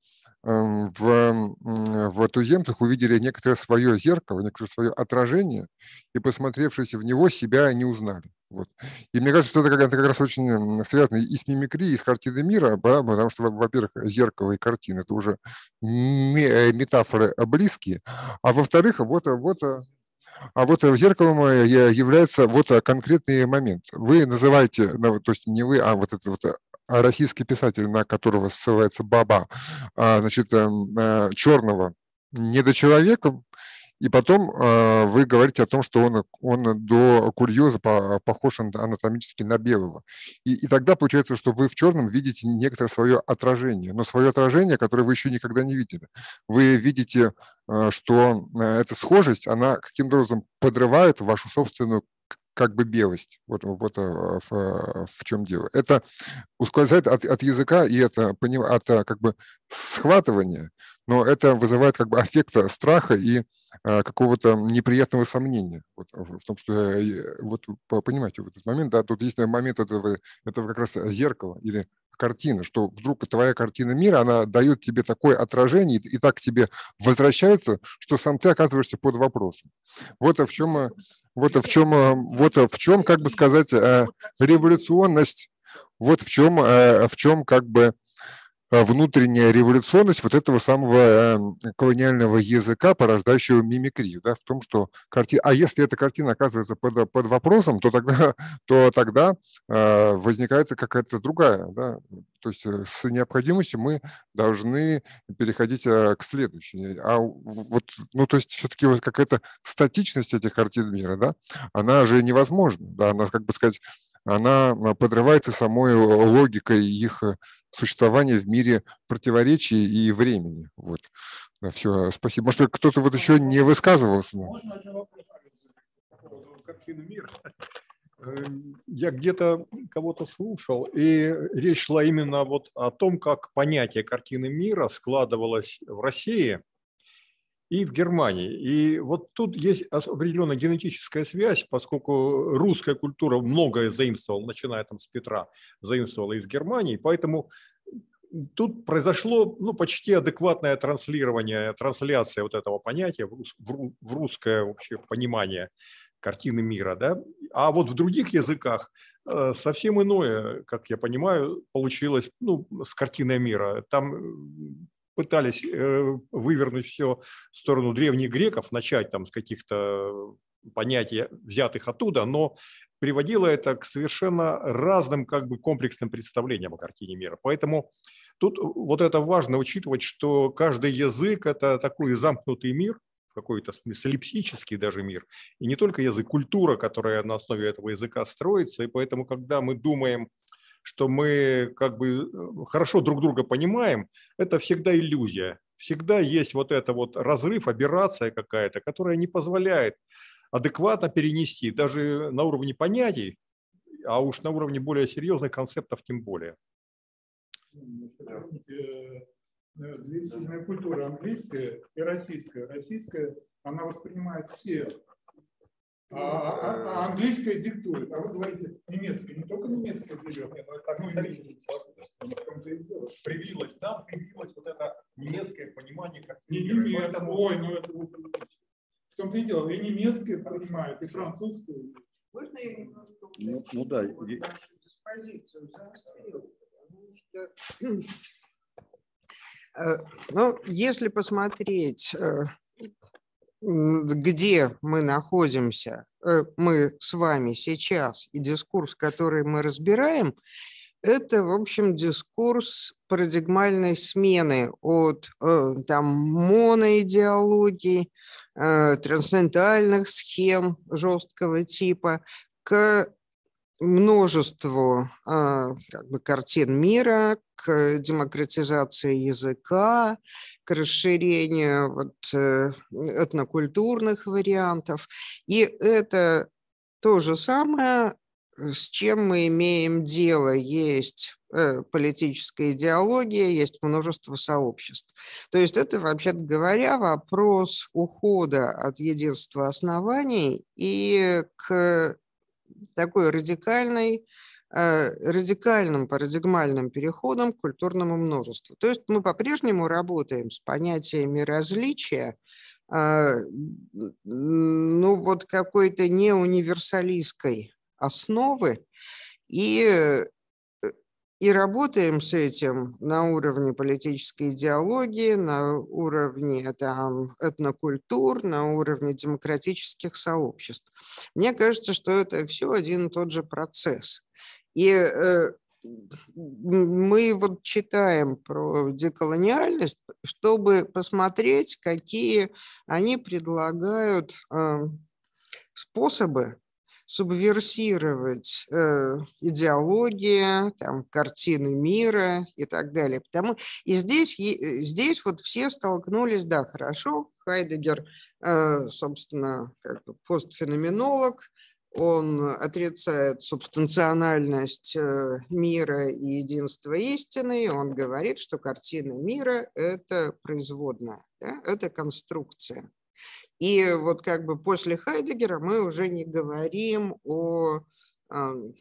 в, в туземцах увидели некоторое свое зеркало, некоторое свое отражение, и, посмотревшись в него, себя не узнали. Вот. И мне кажется, что это как, это как раз очень связано и с мимикрией, и с картиной мира, потому что, во-первых, зеркало и картина – это уже э, метафоры близкие, а во-вторых, вот, вот а вот зеркалом э, является вот конкретный момент. Вы называете, ну, то есть не вы, а вот это вот российский писатель, на которого ссылается Баба, а, значит, эм, э, черного недочеловеком, и потом э, вы говорите о том, что он, он до курьеза похож анатомически на белого. И, и тогда получается, что вы в черном видите некоторое свое отражение, но свое отражение, которое вы еще никогда не видели. Вы видите, э, что эта схожесть, она каким-то образом подрывает вашу собственную как бы белость. Вот, вот в, в чем дело. Это ускользает от, от языка и это от как бы схватывания, но это вызывает как бы аффекта страха и какого-то неприятного сомнения вот, в том, что э, вот понимаете, вот этот момент, да, тут есть момент этого, этого как раз зеркала или картина, что вдруг твоя картина мира, она дает тебе такое отражение и так тебе возвращается, что сам ты оказываешься под вопросом. Вот в чем, вот в чем, вот в чем, как бы сказать, э, революционность, вот в чем, э, в чем как бы э, внутренняя революционность вот этого самого эм, колониального языка, порождающего мимикрию, да, в том, что картина, а если эта картина оказывается под, под вопросом, то тогда, то тогда э, возникает какая-то другая, да, то есть э, с необходимостью мы должны переходить к следующей. А вот, ну, то есть все-таки вот какая-то статичность этих картин мира, да, она же невозможна, да, она, как бы сказать, она а, подрывается самой логикой их э, существования в мире противоречий и времени. Вот. Все, спасибо. Может, кто-то вот еще не высказывался? Можно один вопрос картины мира? Эм, я где-то кого-то слушал, и речь шла именно вот о том, как понятие картины мира складывалось в России и в Германии. И вот тут есть определенная генетическая связь, поскольку русская культура многое заимствовала, начиная там с Петра, заимствовала из Германии, поэтому тут произошло ну, почти адекватное транслирование, трансляция вот этого понятия в, русское вообще понимание картины мира. Да? А вот в других языках э, совсем иное, как я понимаю, получилось ну, с картиной мира. Там пытались э, вывернуть все в сторону древних греков, начать там с каких-то понятий, взятых оттуда, но приводило это к совершенно разным как бы комплексным представлениям о картине мира. Поэтому тут вот это важно учитывать, что каждый язык – это такой замкнутый мир, какой-то смысле липсический даже мир, и не только язык, культура, которая на основе этого языка строится, и поэтому, когда мы думаем что мы как бы э, хорошо друг друга понимаем, это всегда иллюзия. Всегда есть вот это вот разрыв, аберрация какая-то, которая не позволяет адекватно перенести даже на уровне понятий, а уж на уровне более серьезных концептов тем более. Две сильные культуры, английская и российская. Российская, она воспринимает все а, а, а английская диктует, а вы говорите немецкий, не только немецкий берет. Ну, это ну, привилось, да, привилось вот это немецкое понимание как Не немецкое, поэтому... ой, ну это вот, в том-то и дело, и немецкое понимают, и французское. Можно я немножко ну, ну да. Вот нашу диспозицию заострил, потому что э, ну, если посмотреть э, где мы находимся, э, мы с вами сейчас, и дискурс, который мы разбираем, это, в общем, дискурс парадигмальной смены от э, там, моноидеологии, э, трансцендентальных схем жесткого типа к множеству а, как бы, картин мира, к демократизации языка, к расширению вот, э, этнокультурных вариантов. И это то же самое, с чем мы имеем дело. Есть э, политическая идеология, есть множество сообществ. То есть это, вообще говоря, вопрос ухода от единства оснований и к такой радикальной, э, радикальным парадигмальным переходом к культурному множеству. То есть мы по-прежнему работаем с понятиями различия, э, ну вот какой-то неуниверсалистской основы, и и работаем с этим на уровне политической идеологии, на уровне там, этнокультур, на уровне демократических сообществ. Мне кажется, что это все один и тот же процесс. И э, мы вот читаем про деколониальность, чтобы посмотреть, какие они предлагают э, способы субверсировать э, идеологии, там, картины мира и так далее. Потому, и здесь, э, здесь вот все столкнулись, да, хорошо, Хайдегер, э, собственно, как бы постфеноменолог, он отрицает субстанциональность э, мира и единство истины, он говорит, что картина мира – это производная, да, это конструкция. И вот как бы после Хайдегера мы уже не говорим о, ну,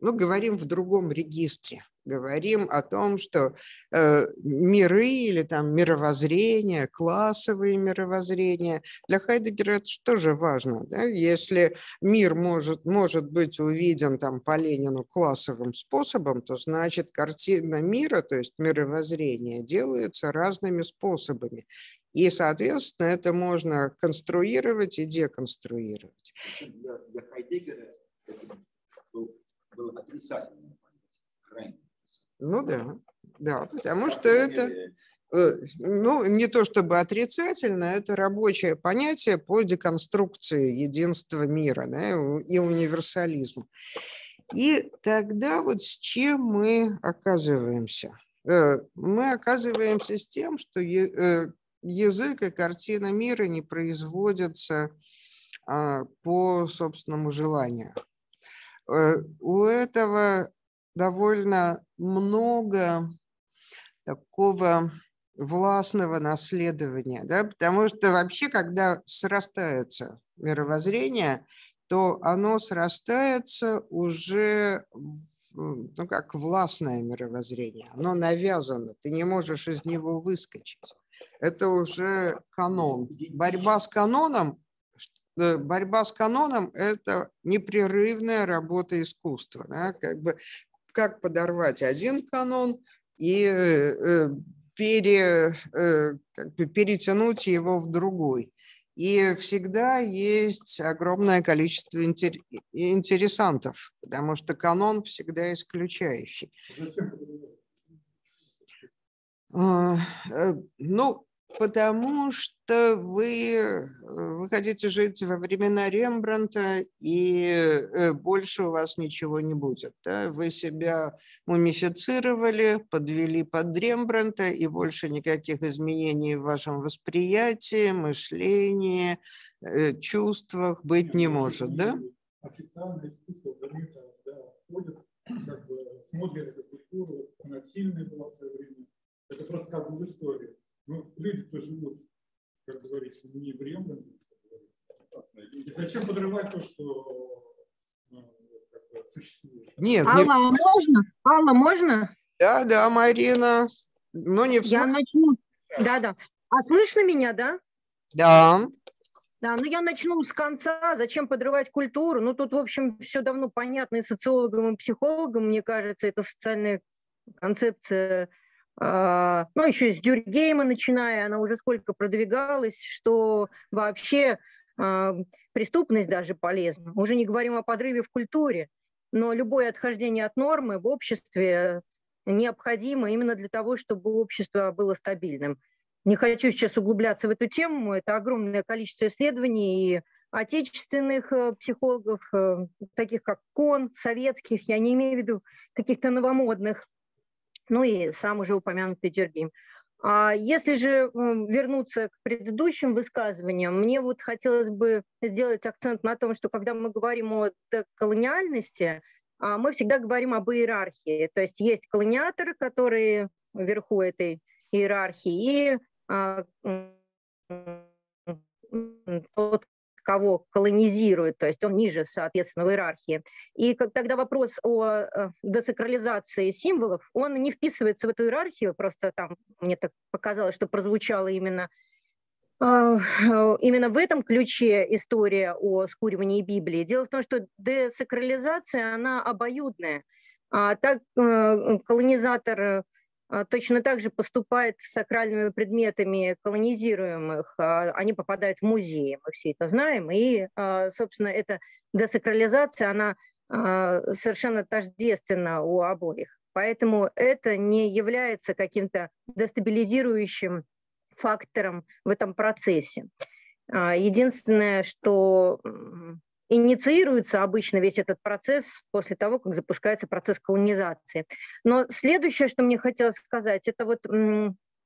говорим в другом регистре. Говорим о том, что э, миры или там мировоззрение, классовые мировоззрения, для Хайдегера это тоже важно. Да? Если мир может, может быть увиден там по Ленину классовым способом, то значит картина мира, то есть мировоззрение, делается разными способами. И, соответственно, это можно конструировать и деконструировать. Для, для Хайдегера это было отрицательное понятие, ну да, да, потому что это, э, ну, не то чтобы отрицательно, это рабочее понятие по деконструкции единства мира да, и универсализма. И тогда вот с чем мы оказываемся? Э, мы оказываемся с тем, что э, язык и картина мира не производятся а, по собственному желанию. У этого довольно много такого властного наследования, да, потому что вообще, когда срастается мировоззрение, то оно срастается уже ну, как властное мировоззрение, оно навязано, ты не можешь из него выскочить. Это уже канон. Борьба с каноном Э, борьба с каноном – это непрерывная работа искусства. Да? Как, бы, как подорвать один канон и э, пере, э, как бы перетянуть его в другой. И всегда есть огромное количество интересантов, потому что канон всегда исключающий. А, ну, потому что вы, вы хотите жить во времена Рембранта, и э, больше у вас ничего не будет. Да? Вы себя мумифицировали, подвели под Рембранта, и больше никаких изменений в вашем восприятии, мышлении, э, чувствах быть не может. Да? Официальное искусство да, входит, как бы смотрят эту культуру, она сильная была в свое время. Это просто как бы в истории. Ну, люди-то живут, как говорится, не в Рембрандте. И зачем подрывать то, что ну, существует? Нет, Алла, не... Можно? Алла, можно? Да, да, Марина. Но не в Я начну. Да, да. А слышно меня, да? Да. Да, ну я начну с конца. Зачем подрывать культуру? Ну тут, в общем, все давно понятно и социологам, и психологам. Мне кажется, это социальная концепция ну, еще с Дюргейма начиная, она уже сколько продвигалась, что вообще а, преступность даже полезна. Уже не говорим о подрыве в культуре, но любое отхождение от нормы в обществе необходимо именно для того, чтобы общество было стабильным. Не хочу сейчас углубляться в эту тему, это огромное количество исследований и отечественных э, психологов, э, таких как Кон, советских, я не имею в виду каких-то новомодных, ну и сам уже упомянутый Джергим. А если же вернуться к предыдущим высказываниям, мне вот хотелось бы сделать акцент на том, что когда мы говорим о колониальности, а, мы всегда говорим об иерархии. То есть есть колониаторы, которые вверху этой иерархии, и а, тот, кого колонизирует, то есть он ниже, соответственно, в иерархии. И как, тогда вопрос о э, десакрализации символов, он не вписывается в эту иерархию, просто там мне так показалось, что прозвучало именно а, именно в этом ключе история о скуривании Библии. Дело в том, что десакрализация, она обоюдная. А так э, колонизатор точно так же поступает с сакральными предметами колонизируемых. А, они попадают в музеи, мы все это знаем. И, а, собственно, эта десакрализация, она совершенно тождественна у обоих. Поэтому это не является каким-то дестабилизирующим фактором в этом процессе. Единственное, что инициируется обычно весь этот процесс после того, как запускается процесс колонизации. Но следующее, что мне хотелось сказать, это вот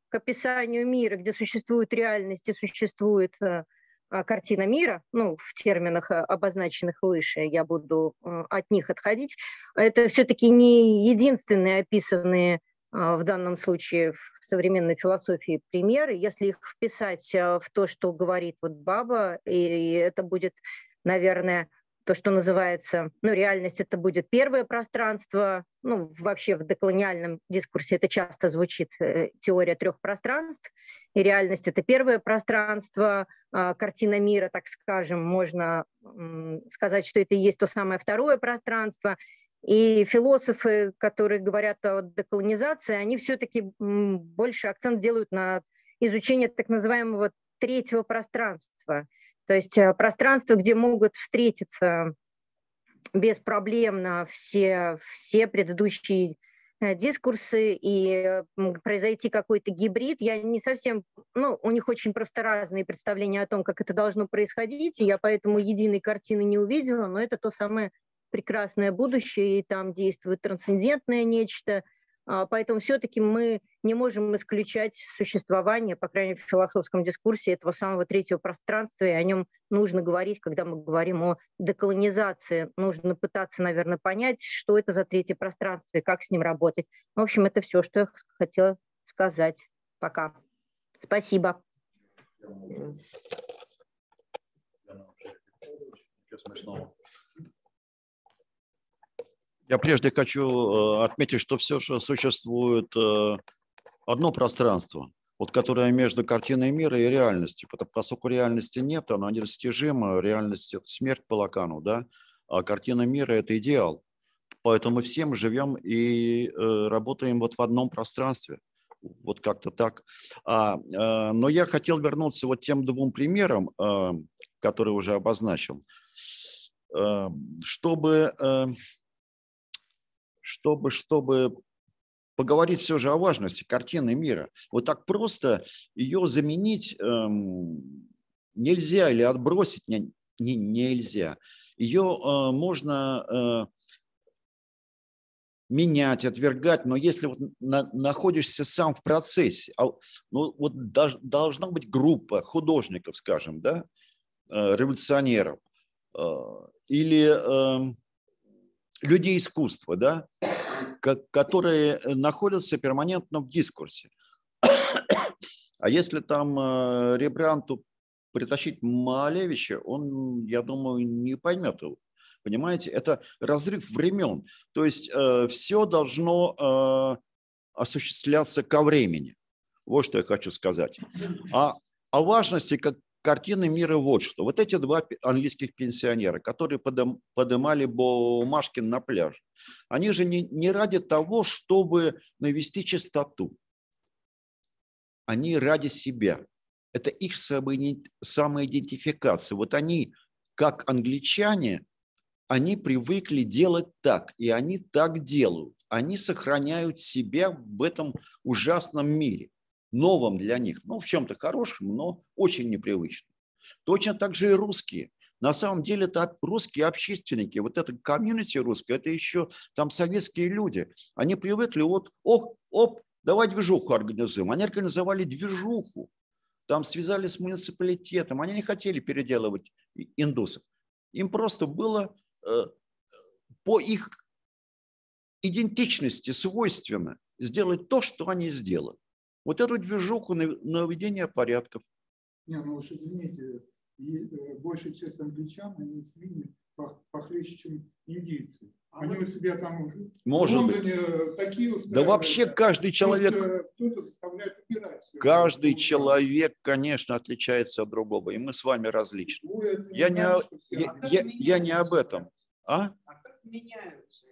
к описанию мира, где существует реальность и существует э, а, картина мира, ну, в терминах, э, обозначенных выше, я буду э, от них отходить, это все-таки не единственные описанные в данном случае в современной философии примеры. Если их вписать в то, что говорит вот Баба, и это будет наверное, то, что называется, ну, реальность это будет первое пространство, ну, вообще в деколониальном дискурсе это часто звучит, э, теория трех пространств, и реальность это первое пространство, э, картина мира, так скажем, можно э, сказать, что это и есть то самое второе пространство, и философы, которые говорят о деколонизации, они все-таки больше акцент делают на изучение так называемого третьего пространства – то есть э, пространство, где могут встретиться беспроблемно все, все предыдущие э, дискурсы и произойти какой-то гибрид. Я не совсем, ну, у них очень просто разные представления о том, как это должно происходить, и я поэтому единой картины не увидела, но это то самое прекрасное будущее, и там действует трансцендентное нечто – поэтому все-таки мы не можем исключать существование, по крайней мере, в философском дискурсе этого самого третьего пространства, и о нем нужно говорить, когда мы говорим о деколонизации. Нужно пытаться, наверное, понять, что это за третье пространство и как с ним работать. В общем, это все, что я хотела сказать. Пока. Спасибо. Смешного. Я прежде хочу э, отметить, что все же существует э, одно пространство, вот которое между картиной мира и реальностью. Потому, поскольку реальности нет, она недостижима, реальность – это смерть по Лакану, да? а картина мира – это идеал. Поэтому мы всем живем и э, работаем вот в одном пространстве. Вот как-то так. А, но я хотел вернуться вот тем двум примерам, которые уже обозначил, чтобы чтобы, чтобы поговорить все же о важности картины мира. Вот так просто ее заменить эм, нельзя или отбросить не, не, нельзя. Ее э, можно э, менять, отвергать, но если вот на, находишься сам в процессе, а, ну вот дож, должна быть группа художников, скажем, да, э, революционеров э, или э, людей искусства, да, которые находятся перманентно в дискурсе. А если там э, Ребранту притащить Малевича, он, я думаю, не поймет его. Понимаете, это разрыв времен. То есть э, все должно э, осуществляться ко времени. Вот что я хочу сказать. А о важности как картины мира вот что. Вот эти два английских пенсионера, которые подым, подымали бумажки на пляж, они же не, не ради того, чтобы навести чистоту. Они ради себя. Это их самоидентификация. Вот они, как англичане, они привыкли делать так, и они так делают. Они сохраняют себя в этом ужасном мире новом для них, ну, в чем-то хорошем, но очень непривычном. Точно так же и русские. На самом деле это русские общественники, вот это комьюнити русское, это еще там советские люди. Они привыкли, вот, ох, оп, давай движуху организуем. Они организовали движуху, там связали с муниципалитетом. Они не хотели переделывать индусов. Им просто было э, по их идентичности свойственно сделать то, что они сделали вот эту движуху наведения порядков. Не, ну уж извините, э, большая часть англичан, они свиньи похлеще, чем индийцы. А они у себя там Может в Лондоне быть. такие Да вообще каждый человек... Кто-то заставляет убирать. Каждый это. человек, конечно, отличается от другого, и мы с вами различны. Я, не, я, я, я не об этом. А? а как меняются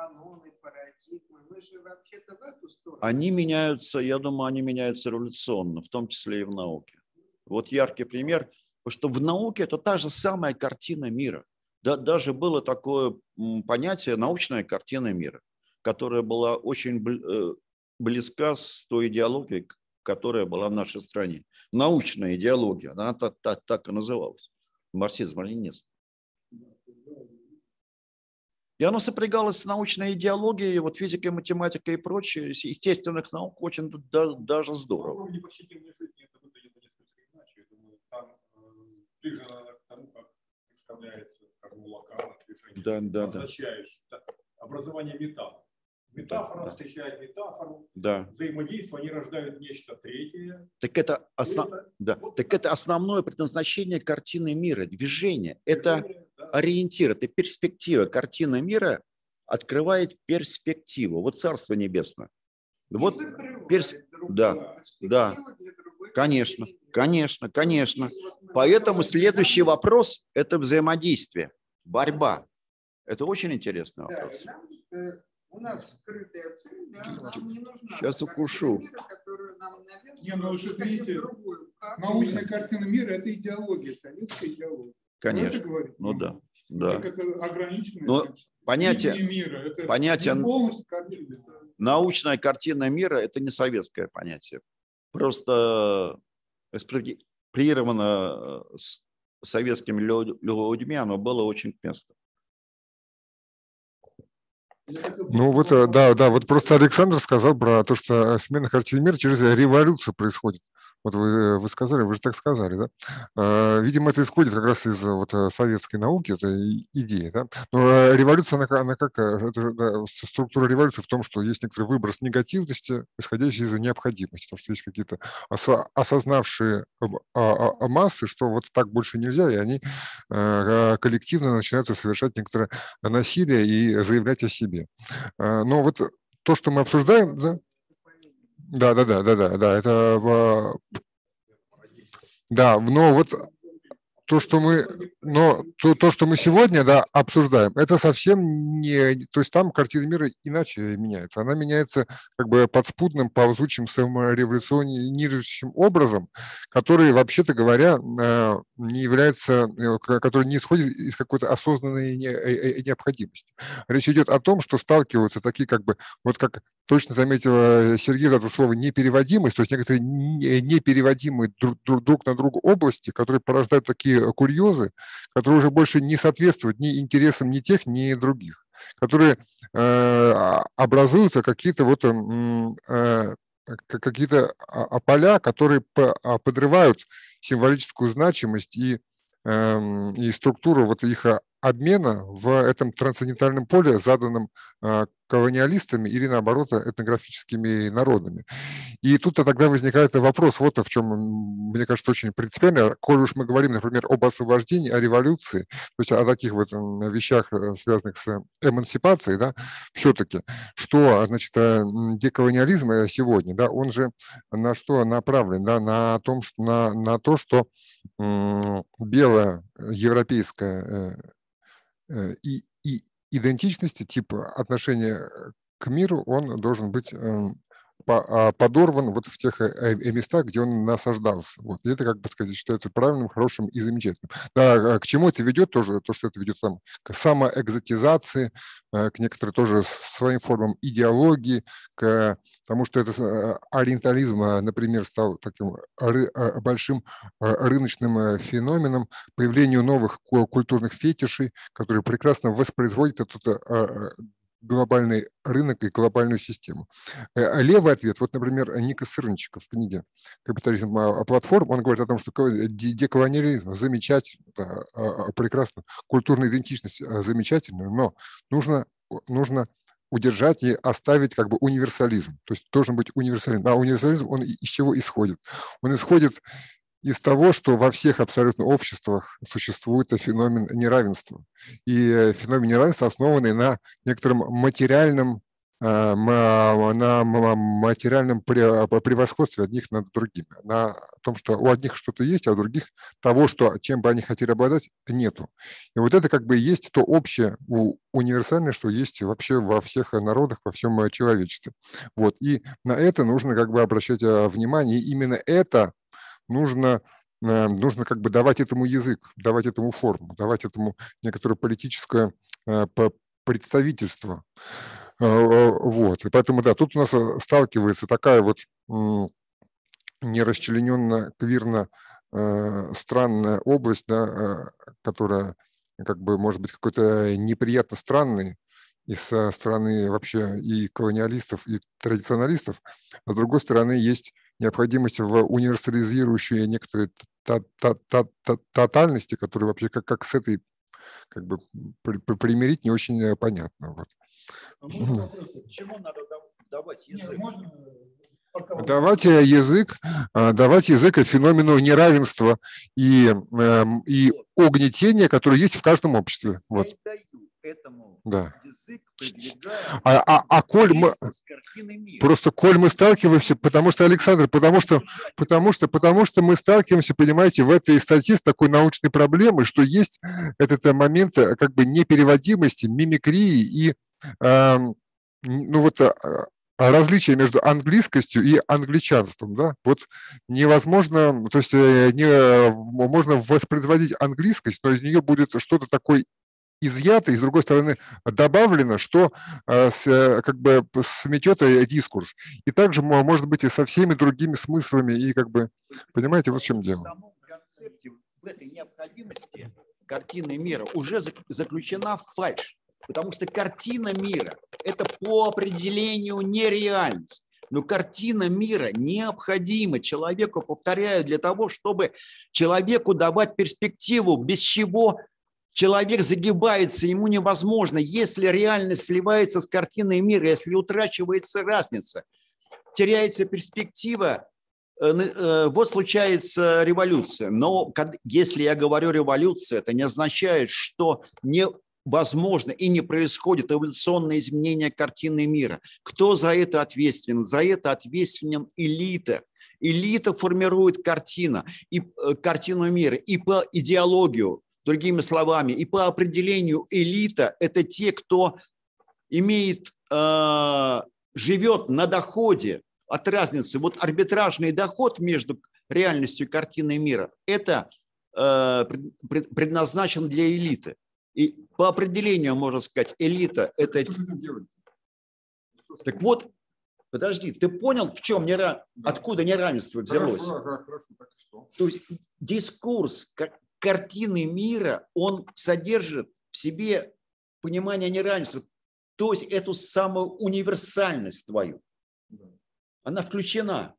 каноны, парадигмы? Мы же вообще-то в эту сторону. Они меняются, я думаю, они меняются революционно, в том числе и в науке. Вот яркий пример, потому что в науке это та же самая картина мира. Да, даже было такое понятие научная картина мира, которая была очень э, близка с той идеологией, которая была в нашей стране. Научная идеология, она так, так, так и называлась. Марксизм-ленинизм. И оно сопрягалось с научной идеологией, вот физикой, математикой и прочее, естественных наук очень да, даже здорово. Э. Да, да, да. образование метафор. Метафора да, встречает метафору, да. взаимодействие, они рождают нечто третье. Так это, основ... это... Да. Вот так это основное предназначение картины мира, движение. движение это, да. ориентир, это перспектива. Картина мира открывает перспективу. Вот Царство Небесное. Вот перс... Да, да, конечно, конечно, конечно. Поэтому следующий вопрос – это взаимодействие, борьба. Это очень интересный вопрос. Э, у нас скрытая цель, да, нам не нужна. Сейчас укушу. Мира, не, ну вы видите, научная картина мира – это идеология, советская идеология. Конечно. Ну да. Да. Это ограниченное. Но понятие, мира. Это понятие научная картина мира – это не советское понятие. Просто эксплуатировано э, с советскими людьми, оно было очень к месту. Ну вот, э, да, да, вот просто Александр сказал про то, что смена картины мира через революцию происходит. Вот вы, вы сказали, вы же так сказали, да? А, видимо, это исходит как раз из вот э, советской науки, это идея, да? Но э, революция, она, она как, э, это, да, структура революции в том, что есть некоторый выброс негативности, исходящий из необходимости, потому что есть какие-то осознавшие а, а, массы, что вот так больше нельзя, и они коллективно начинают совершать некоторое насилие и заявлять о себе. Но вот то, что мы обсуждаем, да, да, да, да, да, да, да, это да, но вот то, что мы, но то, то, что мы сегодня, да, обсуждаем, это совсем не, то есть там картина мира иначе меняется. Она меняется как бы подспудным, ползучим, самореволюционирующим образом, который, вообще-то говоря, э, не является, э, который не исходит из какой-то осознанной э, необходимости. Речь идет о том, что сталкиваются такие как бы, вот как точно заметила Сергей, это слово непереводимость, то есть некоторые непереводимые друг, друг на друга области, которые порождают такие курьезы, которые уже больше не соответствуют ни интересам ни тех, ни других, которые э, образуются какие-то вот э, какие-то а, а, поля, которые а, подрывают символическую значимость и, эм, и структуру вот их обмена в этом трансцендентальном поле, заданном колониалистами или, наоборот, этнографическими народами. И тут тогда возникает вопрос, вот в чем, мне кажется, очень принципиально. Коль уж мы говорим, например, об освобождении, о революции, то есть о таких вот вещах, э, связанных с эмансипацией, да, все-таки, что, значит, э, деколониализм э, сегодня, да, он же на что направлен, да, на, том, что, на, на то, что белая европейская и идентичности, типа отношения к миру, он должен быть эм, подорван вот в тех э, э, местах, где он насаждался. Вот. И это, как бы сказать, считается правильным, хорошим и замечательным. Да, а к чему это ведет тоже, то, что это ведет там, к самоэкзотизации, э, к некоторой тоже своим формам идеологии, к тому, что это ориентализм, например, стал таким большим рыночным феноменом, появлению новых культурных фетишей, которые прекрасно воспроизводят этот глобальный рынок и глобальную систему. Э, а левый ответ, вот, например, Ника Сырничков в книге «Капитализм а, платформ», он говорит о том, что деколониализм замечательно, да, а, прекрасно, культурная идентичность замечательная, но нужно, нужно удержать и оставить как бы универсализм. То есть должен быть универсализм. А универсализм, он из чего исходит? Он исходит из того, что во всех абсолютно обществах существует феномен неравенства. И э, феномен неравенства основанный на некотором материальном э, на материальном превосходстве одних над другими, на том, что у одних что-то есть, а у других того, что, чем бы они хотели обладать, нету. И вот это как бы есть то общее, универсальное, что есть вообще во всех народах, во всем человечестве. Вот. И на это нужно как бы обращать э, внимание. И именно это нужно, э, нужно как бы давать этому язык, давать этому форму, давать этому некоторое политическое э, представительство. Э, вот. И поэтому, да, тут у нас сталкивается такая вот нерасчлененно, квирно странная область, да, которая как бы может быть какой-то неприятно странный и со стороны вообще и колониалистов, и традиционалистов, а с другой стороны есть необходимость в универсализирующей некоторые тотальности, которые вообще как, как с этой как бы примирить не очень э, понятно. Вот. А можно Чему надо давать язык? Нет, можно Давайте язык, а, давайте язык и феномену неравенства и, эм, и угнетения, которые есть в каждом обществе. Вот. Этому Да. язык, А, а, а коль мы, просто коль мы сталкиваемся, потому что, Александр, потому что, потому что, потому что мы сталкиваемся, понимаете, в этой статье с такой научной проблемой, что есть этот э, момент э, как бы непереводимости, мимикрии и эм, ну вот э, различие между английскостью и англичанством, да, вот невозможно, то есть э, не, э, можно воспроизводить английскость, но из нее будет что-то такое изъято, и с другой стороны добавлено, что э, э, как бы сметет дискурс. И также мо- может быть и со всеми другими смыслами, и как бы, понимаете, вот в чем В дело. самом концепте, в этой необходимости картины мира уже зак- заключена фальшь. Потому что картина мира – это по определению нереальность. Но картина мира необходима человеку, повторяю, для того, чтобы человеку давать перспективу, без чего человек загибается, ему невозможно. Если реальность сливается с картиной мира, если утрачивается разница, теряется перспектива, э, э, вот случается революция. Но если я говорю революция, это не означает, что невозможно и не происходит эволюционное изменение картины мира. Кто за это ответственен? За это ответственен элита. Элита формирует картина, и, э, картину мира и по идеологию, другими словами, и по определению элита – это те, кто имеет, э, живет на доходе от разницы. Вот арбитражный доход между реальностью и картиной мира – это э, пред- пред- предназначен для элиты. И по определению, можно сказать, элита – это… Так вот, подожди, ты понял, в чем, нера- Да. откуда неравенство взялось? Хорошо, ага, хорошо, так что? То есть дискурс картины мира, он содержит в себе понимание неравенства, то есть эту самую универсальность твою. Да. Она включена.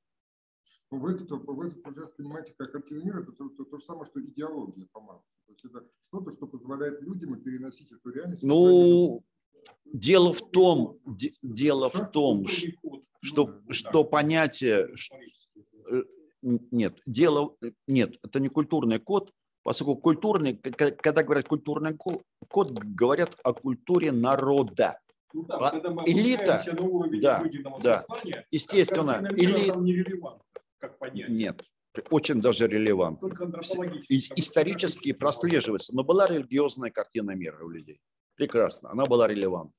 Ну, Вы это, вы это получается, понимаете, как картина мира, это то, то- то же самое, что идеология по Марксу. То есть это что-то, что позволяет людям переносить эту реальность. Ну, дело в том, де- дело в том, код. что, Ну что понятие, э, нет, дело, э, нет, это не культурный код, поскольку культурный, когда говорят культурный ко- код, говорят о культуре народа. Ну да, А когда мы элита, на уровень да, да. сознания, Естественно, там нерелевантна, как понятие. нет, очень даже релевантно. Исторически прослеживается, но была религиозная картина мира у людей. Прекрасно, она была релевантна.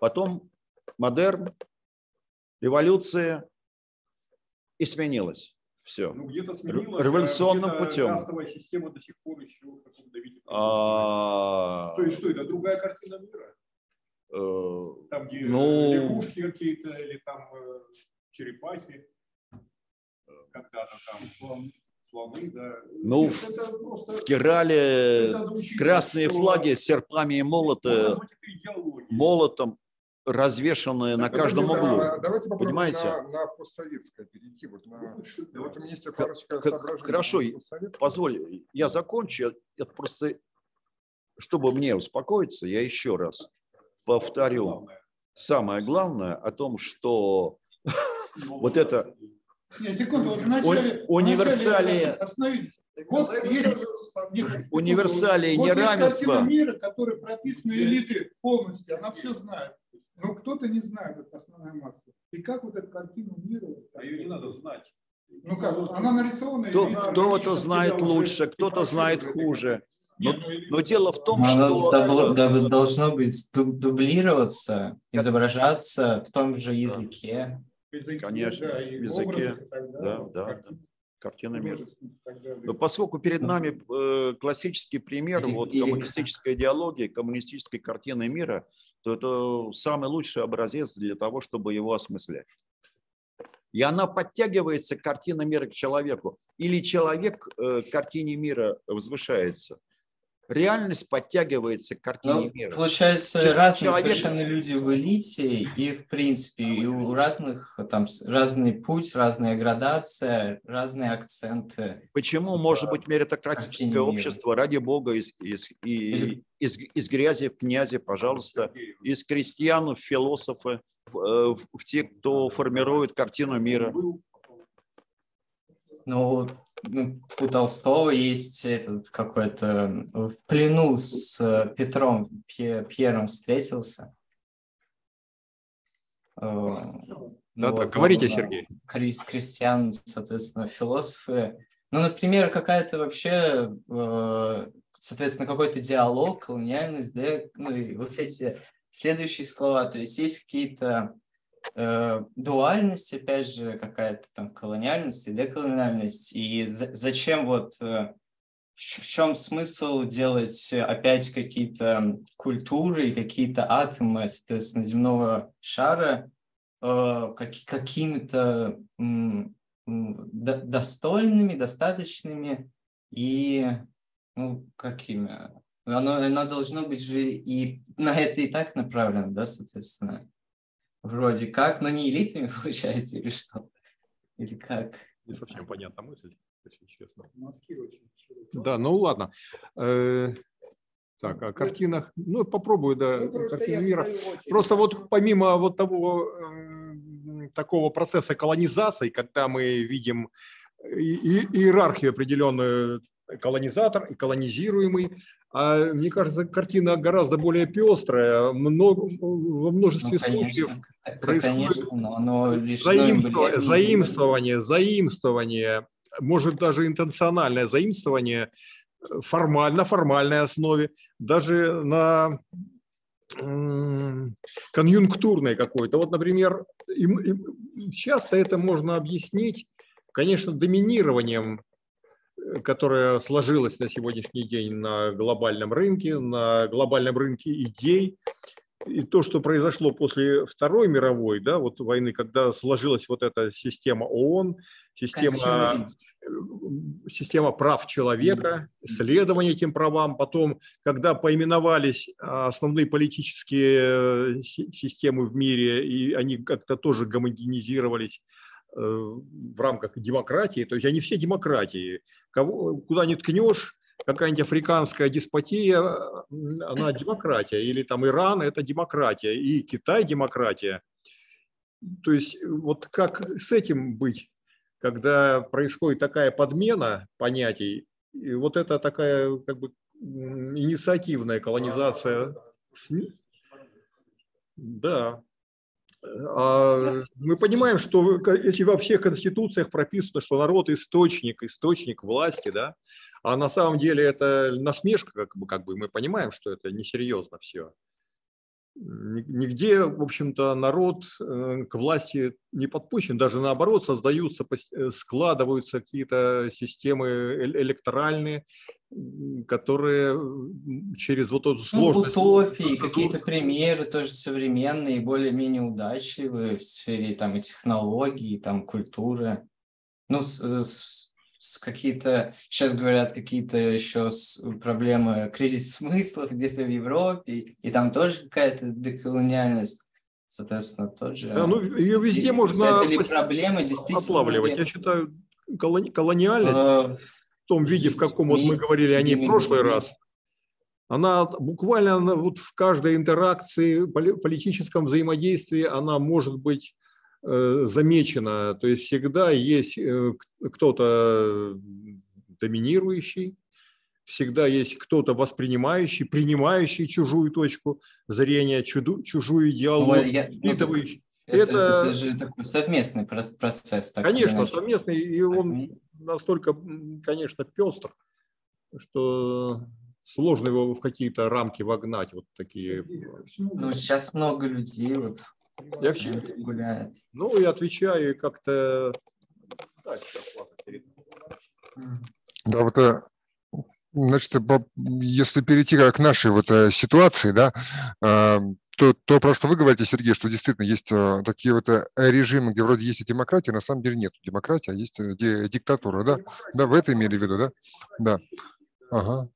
Потом модерн, революция и сменилась. Все. Ну, где-то сменилось, революционным а путем. кастовая система до сих пор еще в каком-то виде. А, То есть что это, другая картина мира? э, Там, где Ну- лягушки какие-то или там э, черепахи, э, когда-то там слон- слоны, да. Ну, Нет, просто- В Кирале учитывать, красные что флаги с серпами и молоты, молотом развешанные на каждом углу. А, Давайте попробуем Понимаете? на, на постсоветское перейти. Вот, на, да. вот у меня есть парочка соображений. хорошо, на. Позволь, я закончу. Я просто, чтобы мне успокоиться, я еще раз повторю. Главное. Самое главное о том, что Вот это- Не, секунду, вот в начале, У- универсалия- в начале, остановитесь. Вот есть, нет, секунду, Универсалия вот есть неравенства. картина мира, которая прописана элиты полностью, она все знает. Но кто-то не знает, это основная масса. И как вот эту картину мира... А ее не надо знать. Ну как, она нарисована... кто- кто-то знает лучше, кто-то знает хуже. Но, ну, но дело в том, Но оно что... дабл- даб- должно быть ду- дублироваться, изображаться в том же языке. в языке, Конечно, в языке, да, да, Картина мира. Но поскольку перед нами э, классический пример вот, коммунистической идеологии, коммунистической картины мира, то это самый лучший образец для того, чтобы его осмыслять. И она подтягивается, картина мира к человеку. Или человек э, к картине мира возвышается. Реальность подтягивается к картине Ну, мира. получается, Человек- разные человек- совершенно люди в элите, и в принципе, и у разных там разный путь, разная градация, разные акценты. Почему может быть меритократическое мира. общество, ради бога, из, из, и- Или- из, из грязи в князи, пожалуйста, из крестьян в философы, в, в те, кто формирует картину мира. Ну, у Толстого есть этот какой-то в плену с э, Петром Пьером встретился. Да, да, говорите, Сергей. Крис, крестьян, соответственно, философы. Ну, например, какая-то вообще, э, соответственно, какой-то диалог, колониальность, да, ну и вот эти следующие слова, то есть есть какие-то э, дуальность, опять же, какая-то там колониальность и деколониальность, и за, зачем вот, э, в, чем смысл делать опять какие-то культуры и какие-то атомы, соответственно, земного шара э, как, какими-то до, достойными, достаточными и, ну, какими? Оно, оно должно быть же и на это и так направлено, да, соответственно. Вроде как, но не элитами получается или что? Или как? Не совсем понятна мысль, если честно. Да, ну ладно. Э, так, о картинах. Ну, попробую, да, ну, картины мира. Просто вот помимо вот того э, такого процесса колонизации, когда мы видим иерархию определенную колонизатор и колонизируемый. А мне кажется, картина гораздо более пестрая. Много, во множестве ну, случаев конечно, но заимствование, заимствование, заимствование, может даже интенциональное заимствование формально, формальной основе, даже на конъюнктурной какой-то. Вот, например, им, им, часто это можно объяснить, конечно, доминированием которая сложилась на сегодняшний день на глобальном рынке, на глобальном рынке идей. И то, что произошло после Второй мировой да, вот войны, когда сложилась вот эта система ООН, система, э, система прав человека, исследования этим правам, потом, когда поименовались а, основные политические э, системы в мире, и они как-то тоже гомогенизировались, в рамках демократии, то есть они все демократии. Кого, куда ни ткнешь, какая-нибудь африканская деспотия, она демократия, или там Иран – это демократия, и Китай – демократия. То есть вот как с этим быть, когда происходит такая подмена понятий, и вот это такая как бы инициативная колонизация. Да, мы понимаем, что если во всех конституциях прописано, что народ источник, источник власти, да, а на самом деле это насмешка, как бы, как бы мы понимаем, что это несерьезно все. Нигде, в общем-то, народ э, к власти не подпущен, даже наоборот, создаются, э, складываются какие-то системы электоральные, которые через вот эту ну, сложность... Ну, утопии, какие-то примеры тоже современные, более-менее удачливые в сфере там и технологий, и там культуры. Ну, с, с, какие-то, сейчас говорят, какие-то еще проблемы, кризис смыслов где-то в Европе, и там тоже какая-то деколониальность. Соответственно, тот же... Да, ну, ее везде можно это ли проблема действительно... Отлавливать. Я считаю, колони... колониальность а, в том виде, в каком вот мы говорили о ней в прошлый раз, она буквально вот в каждой интеракции, политическом взаимодействии, она может быть замечено, то есть всегда есть э, кто-то доминирующий, всегда есть кто-то воспринимающий, принимающий чужую точку зрения, чуду, чужую идеологию, ну, впитывающий. Это, это, это же такой совместный процесс. Так конечно, иначе. совместный, и он настолько, конечно, пестр, что сложно его в какие-то рамки вогнать, вот такие. Ну, сейчас много людей вот я гуляет. Ну и отвечаю как-то. Да, вот э, значит, если перейти к нашей вот э, ситуации, да, э, то, то, про что вы говорите, Сергей, что действительно есть такие вот режимы, где вроде есть и демократия, на самом деле нет демократии, а есть диктатура, да? Да, вы это имели в виду, да? Да. Ага.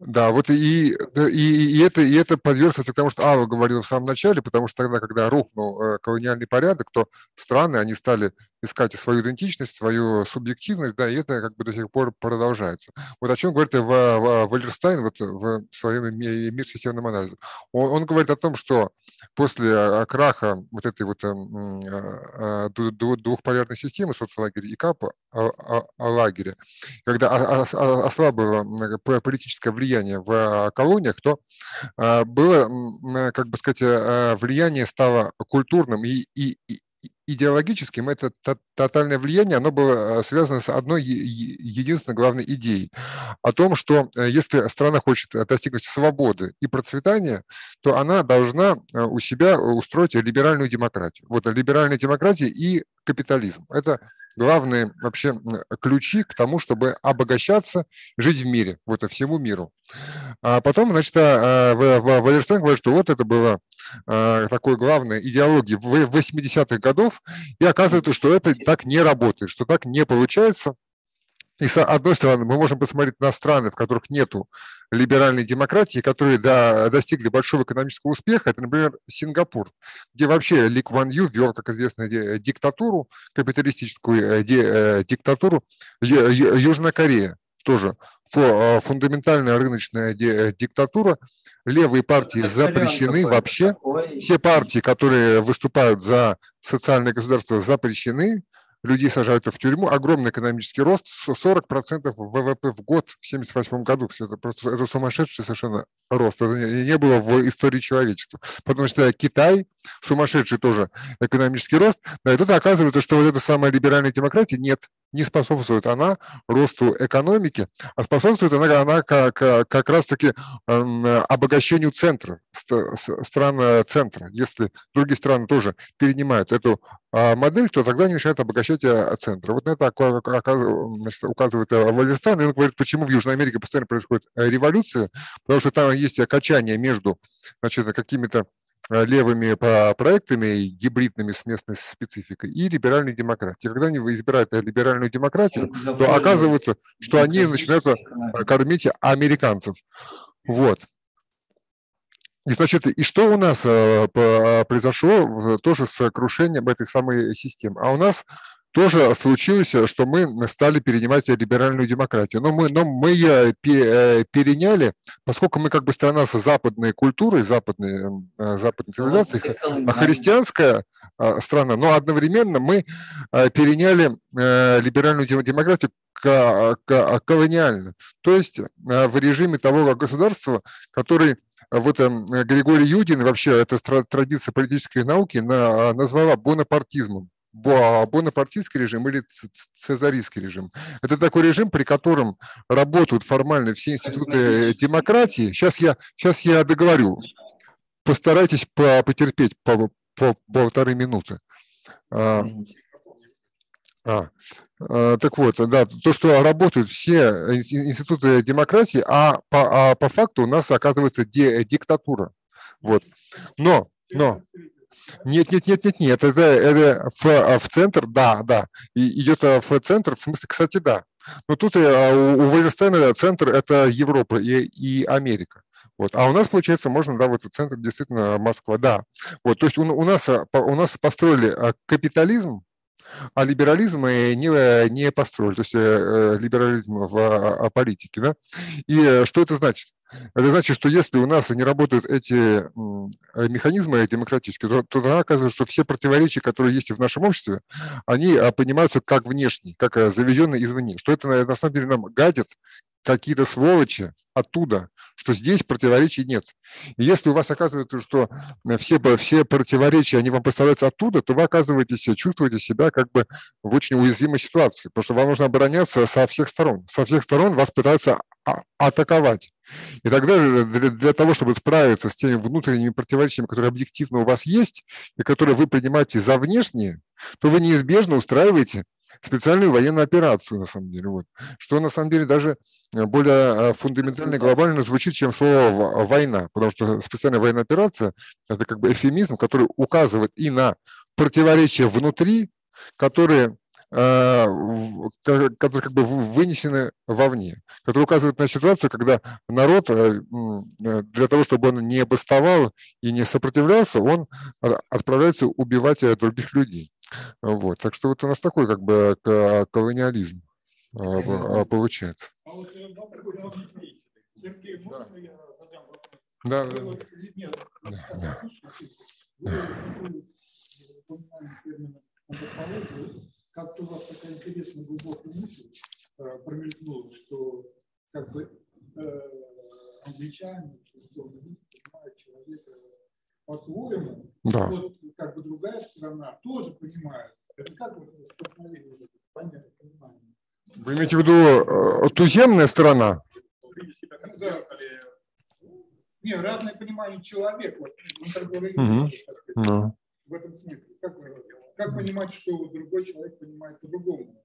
Да, вот и, и, и, это, и это подвергается к тому, что Алла говорила в самом начале, потому что тогда, когда рухнул э, колониальный порядок, то страны, они стали искать свою идентичность, свою субъективность, да, и это как бы до сих пор продолжается. Вот о чем говорит Валерстайн вот в своем «Мир системным анализом». Он, он говорит о том, что после а, краха вот этой вот эм, а, двухполярной системы соцлагеря и КАПа лагеря, когда ослабило политическое влияние в колониях, то было, как бы сказать, влияние стало культурным и, и, идеологическим это тотальное влияние, оно было э, связано с одной единственной главной идеей. О том, что э, если страна хочет э, достигнуть свободы и процветания, то она должна у себя устроить либеральную демократию. Вот либеральная демократия и капитализм. Это главные вообще ключи к тому, чтобы обогащаться, жить в мире, вот всему миру. А потом, значит, Валерстайн говорит, что вот это было такой главной идеологией 80-х годов, и оказывается, что это так не работает, что так не получается. И с одной стороны, мы можем посмотреть на страны, в которых нету либеральной демократии, которые до, достигли большого экономического успеха. Это, например, Сингапур, где вообще Ли Кван Ю вел, как известно, диктатуру, капиталистическую э, диктатуру. Южная Корея тоже фундаментальная рыночная диктатура. Левые партии запрещены вообще. Все партии, которые выступают за социальное государство, запрещены людей сажают в тюрьму, огромный экономический рост, 40% ВВП в год в 1978 году. Все это просто это сумасшедший совершенно рост. Это не, не было в истории человечества. Потому что Китай, сумасшедший тоже экономический рост, да, и тут оказывается, что вот эта самая либеральная демократия нет, не способствует она росту экономики, а способствует она, она как, как раз-таки обогащению центра, стран центра. Если другие страны тоже перенимают эту а, модель, то тогда они начинают обогащать э, центр. Вот на это значит, указывает э, Валерстан, и он говорит, почему в Южной Америке постоянно происходит э, революция, потому что там есть качание между значит, какими-то левыми проектами, гибридными с местной спецификой, и либеральной демократией. Когда они избирают либеральную демократию, то оказывается, что они начинают кормить американцев. Вот. И, значит, и что у нас э, произошло тоже с крушением этой самой системы? А у нас тоже случилось, что мы стали перенимать либеральную демократию. Но мы, но мы ее э, переняли, поскольку мы как бы страна с западной культурой, западной, э, западной цивилизацией, а христианская страна, но одновременно мы переняли либеральную демократию колониально, то есть в режиме того государства, который вот эм, Григорий Юдин, вообще эта традиция политической науки, назвала бонапартизмом бонапартийский режим или цезаристский режим. Это такой режим, при котором работают формально все институты демократии. Сейчас я, сейчас я договорю. Постарайтесь потерпеть по, по полторы минуты. А, а, а, так вот, да, то, что работают все институты демократии, а по, а по факту у нас оказывается ди, диктатура. Вот. Но, но, нет, нет, нет, нет, нет, это, это в, в центр, да, да, и идет в центр, в смысле, кстати, да. Но тут э, у, у Вейерстейна центр – это Европа и, и Америка. Вот. А у нас, получается, можно, да, вот центр действительно Москва, да. Вот, то есть у, у, нас, у нас построили э, капитализм, а либерализм мы не, не построили, то есть э, либерализм в политике. Да? И что это значит? Это значит, что если у нас не работают эти механизмы демократические, то, то тогда оказывается, что все противоречия, которые есть в нашем обществе, они а, понимаются как внешние, как а, завезенные извне. Что это на самом деле нам гадит какие-то сволочи оттуда, что здесь противоречий нет. И если у вас оказывается, что все, все противоречия, они вам поставляются оттуда, то вы оказываетесь, чувствуете себя как бы в очень уязвимой ситуации, потому что вам нужно обороняться со всех сторон. Со всех сторон вас пытаются а, атаковать. И тогда для, для того, чтобы справиться с теми внутренними противоречиями, которые объективно у вас есть, и которые вы принимаете за внешние, то вы неизбежно устраиваете специальную военную операцию, на самом деле. Вот. Что, на самом деле, даже э, более э, фундаментально и глобально звучит, чем слово «война», потому что специальная военная операция – это как бы эфемизм, который указывает и на противоречия внутри, которые Э, которые как бы вынесены вовне, которые указывают на ситуацию, когда народ э, э, для того, чтобы он не бастовал и не сопротивлялся, он отправляется убивать других людей. Вот. Так что вот у нас такой как бы колониализм а, получается. А Сергей, можно я задам вопрос? Да, да. Вот, нет, да. Как-то у вас такая интересная глубокая мысль э, промелькнула, что как бы э, англичане, понимают человека по-своему, да. вот как бы другая страна тоже понимает. Это как вот столкновение понятно, понимание. Вы имеете в виду э, туземная сторона? Да. Не, разное понимание человека. Вот, угу. В этом смысле. Как, как понимать, что другой человек понимает по-другому?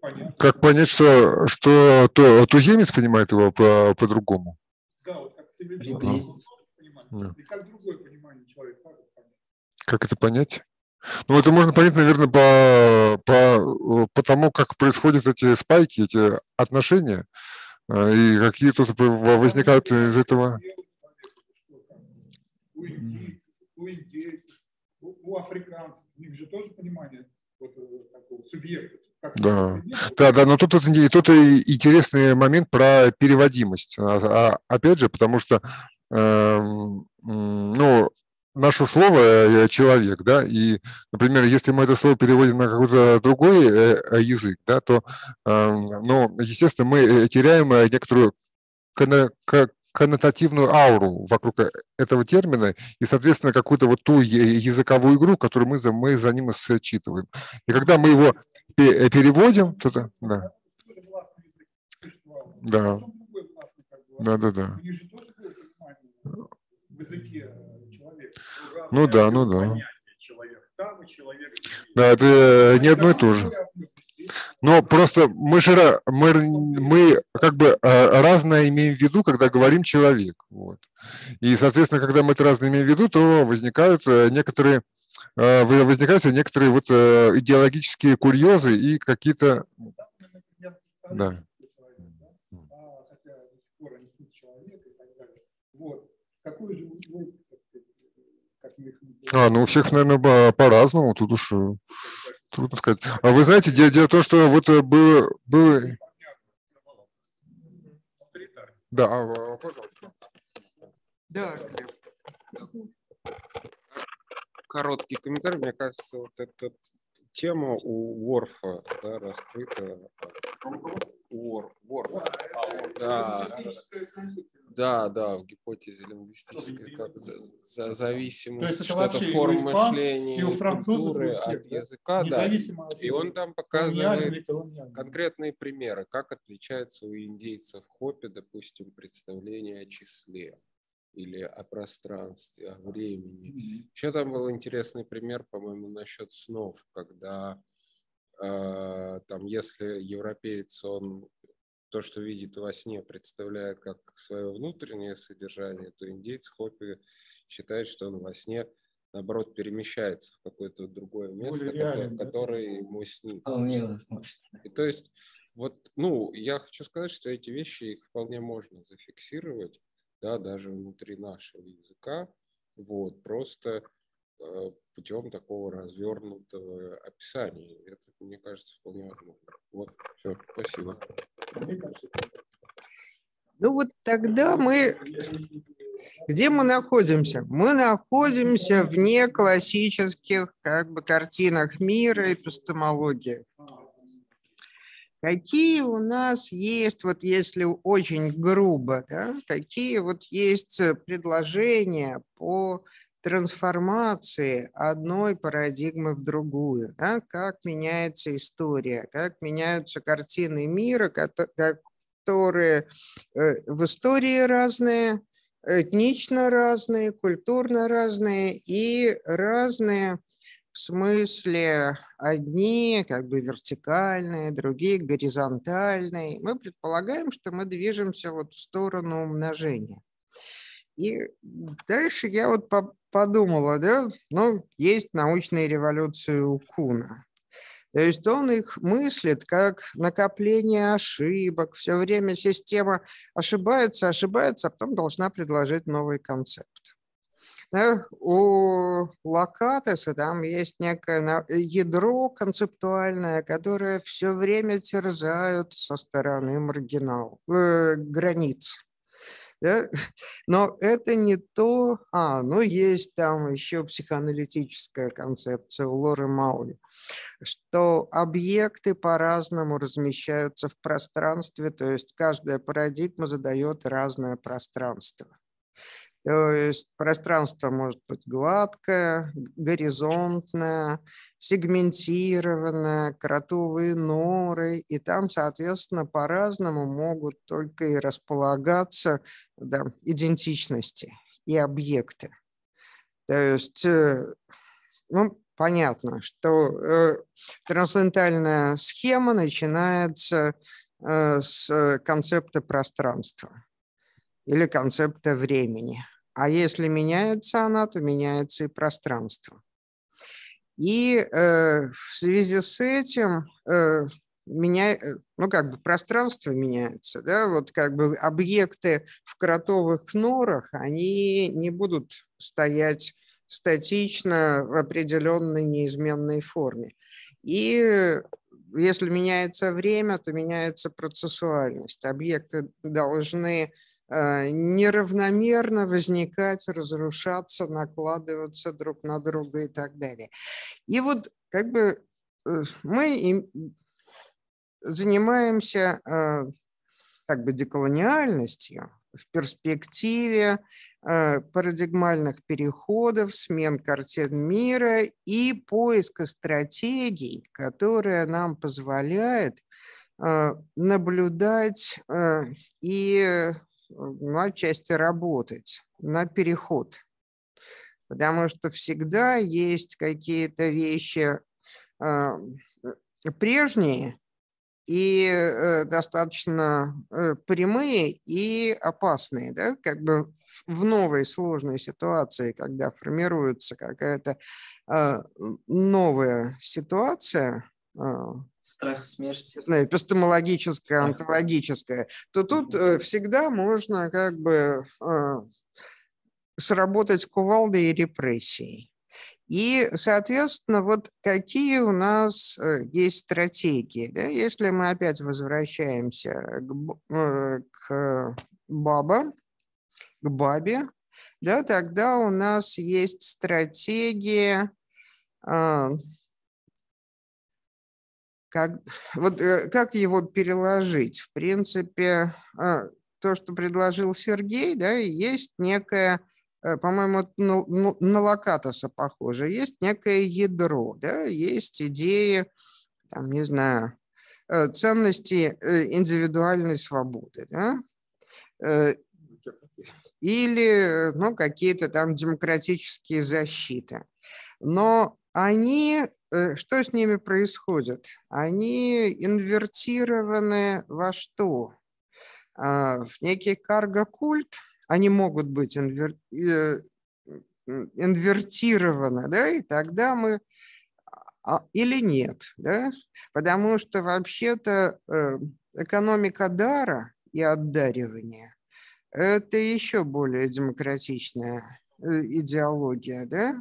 Понятно. Как понять, что, что то, туземец понимает его по, по-другому? Да, вот как цивилизованный да. И как другое понимание человека. Как это понять? Ну, это можно понять, наверное, по, по, по тому, как происходят эти спайки, эти отношения, э, и какие тут возникают из этого. У индейцев, у, индейцев, у африканцев, у них же тоже понимание вот э, такого субъекта. Да. да, да, но тут, тут, интересный момент про переводимость. А, а, опять же, потому что э, ну, наше слово э, человек, да, и, например, если мы это слово переводим на какой-то другой э, язык, да, то, ну, естественно, мы теряем некоторую коннотативную ауру вокруг этого термина и, соответственно, какую-то вот ту языковую игру, которую мы за, мы за ним считываем. И когда мы его переводим, то да. Да. Да, да, да. Ну да, ну да. Да, это э, не одно и то же. Но просто мы же мы, мы как бы э, разное имеем в виду, когда говорим человек. Вот. И, соответственно, когда мы это разное имеем в виду, то возникают э, некоторые возникают некоторые вот идеологические курьезы и какие-то... Да. А, ну у всех, наверное, по-разному, тут уж э, трудно сказать. А вы знаете, дело, дело в том, что вот э, было... было... Да, а, пожалуйста. Да, Короткий комментарий. Мне кажется, вот эта тема у Ворфа да, раскрыта. Уор, Ворф. Да. Да, да, в гипотезе лингвистической, как за, за зависимость что-то форм мышления и у культуры от языка, да. И он там показывает конкретные примеры, как отличается у индейцев хопи, допустим, представление о числе или о пространстве, о времени. Mm-hmm. Еще там был интересный пример, по-моему, насчет снов, когда э, там, если европеец, он то, что видит во сне, представляет как свое внутреннее содержание, то индейец Хопи считает, что он во сне, наоборот, перемещается в какое-то другое место, реально, которое, да? которое ему снится. Вполне возможно. И то есть, вот, ну, я хочу сказать, что эти вещи, их вполне можно зафиксировать, да, даже внутри нашего языка, вот, просто э, путем такого развернутого описания. Это, мне кажется, вполне возможно. Вот, все, спасибо. Ну вот тогда мы... Где мы находимся? Мы находимся вне классических как бы картинах мира и эпистемологии. Какие у нас есть, вот если очень грубо, да, какие вот есть предложения по трансформации одной парадигмы в другую, да, как меняется история, как меняются картины мира, которые э, в истории разные, этнично разные, культурно разные и разные в смысле одни как бы вертикальные, другие горизонтальные. Мы предполагаем, что мы движемся вот в сторону умножения. И дальше я вот подумала, да, ну, есть научные революции у Куна. То есть он их мыслит как накопление ошибок. Все время система ошибается, ошибается, а потом должна предложить новый концепт. У Локатеса там есть некое ядро концептуальное, которое все время терзают со стороны маргинал, э, границ. Да? Но это не то... А, ну есть там еще психоаналитическая концепция у Лоры Маули, что объекты по-разному размещаются в пространстве, то есть каждая парадигма задает разное пространство. Пространство может быть гладкое, горизонтное, сегментированное, кротовые норы, и там, соответственно, по-разному могут только и располагаться да, идентичности и объекты. То есть, э, ну, понятно, что э, трансцендентальная схема начинается э, с концепта пространства или концепта времени – а если меняется она, то меняется и пространство. И э, в связи с этим э, меня, э, ну как бы пространство меняется, да, вот как бы объекты в кротовых норах, они не будут стоять статично в определенной неизменной форме. И если меняется время, то меняется процессуальность. Объекты должны Э, неравномерно возникать, разрушаться, накладываться друг на друга и так далее. И вот как бы э, мы занимаемся э, как бы деколониальностью в перспективе парадигмальных переходов, смен картин мира и поиска стратегий, которые нам позволяют наблюдать и ну, отчасти работать на переход. Потому что всегда есть какие-то вещи э, прежние и э, достаточно э, прямые и опасные, да, как бы в новой сложной ситуации, когда формируется какая-то э, новая ситуация, э, Страх смерти. Эпистемологическое, онтологическое, то тут э, всегда можно как бы э, сработать кувалдой и репрессией. И, соответственно, вот какие у нас э, есть стратегии. Да? Если мы опять возвращаемся к, к баба, к бабе, да, тогда у нас есть стратегия как, вот э, как его переложить? В принципе, а, то, что предложил Сергей, да, есть некая, э, по-моему, на, на Локатоса похоже, есть некое ядро, да, есть идеи, там, не знаю, э, ценности индивидуальной свободы, да, или ну, какие-то там демократические защиты. Но они Э, что с ними происходит? Они инвертированы во что? А, в некий карго-культ. Они могут быть инвер... Э, инвертированы, да, и тогда мы а, или нет, да, потому что вообще-то э, экономика дара и отдаривания – это еще более демократичная идеология, да,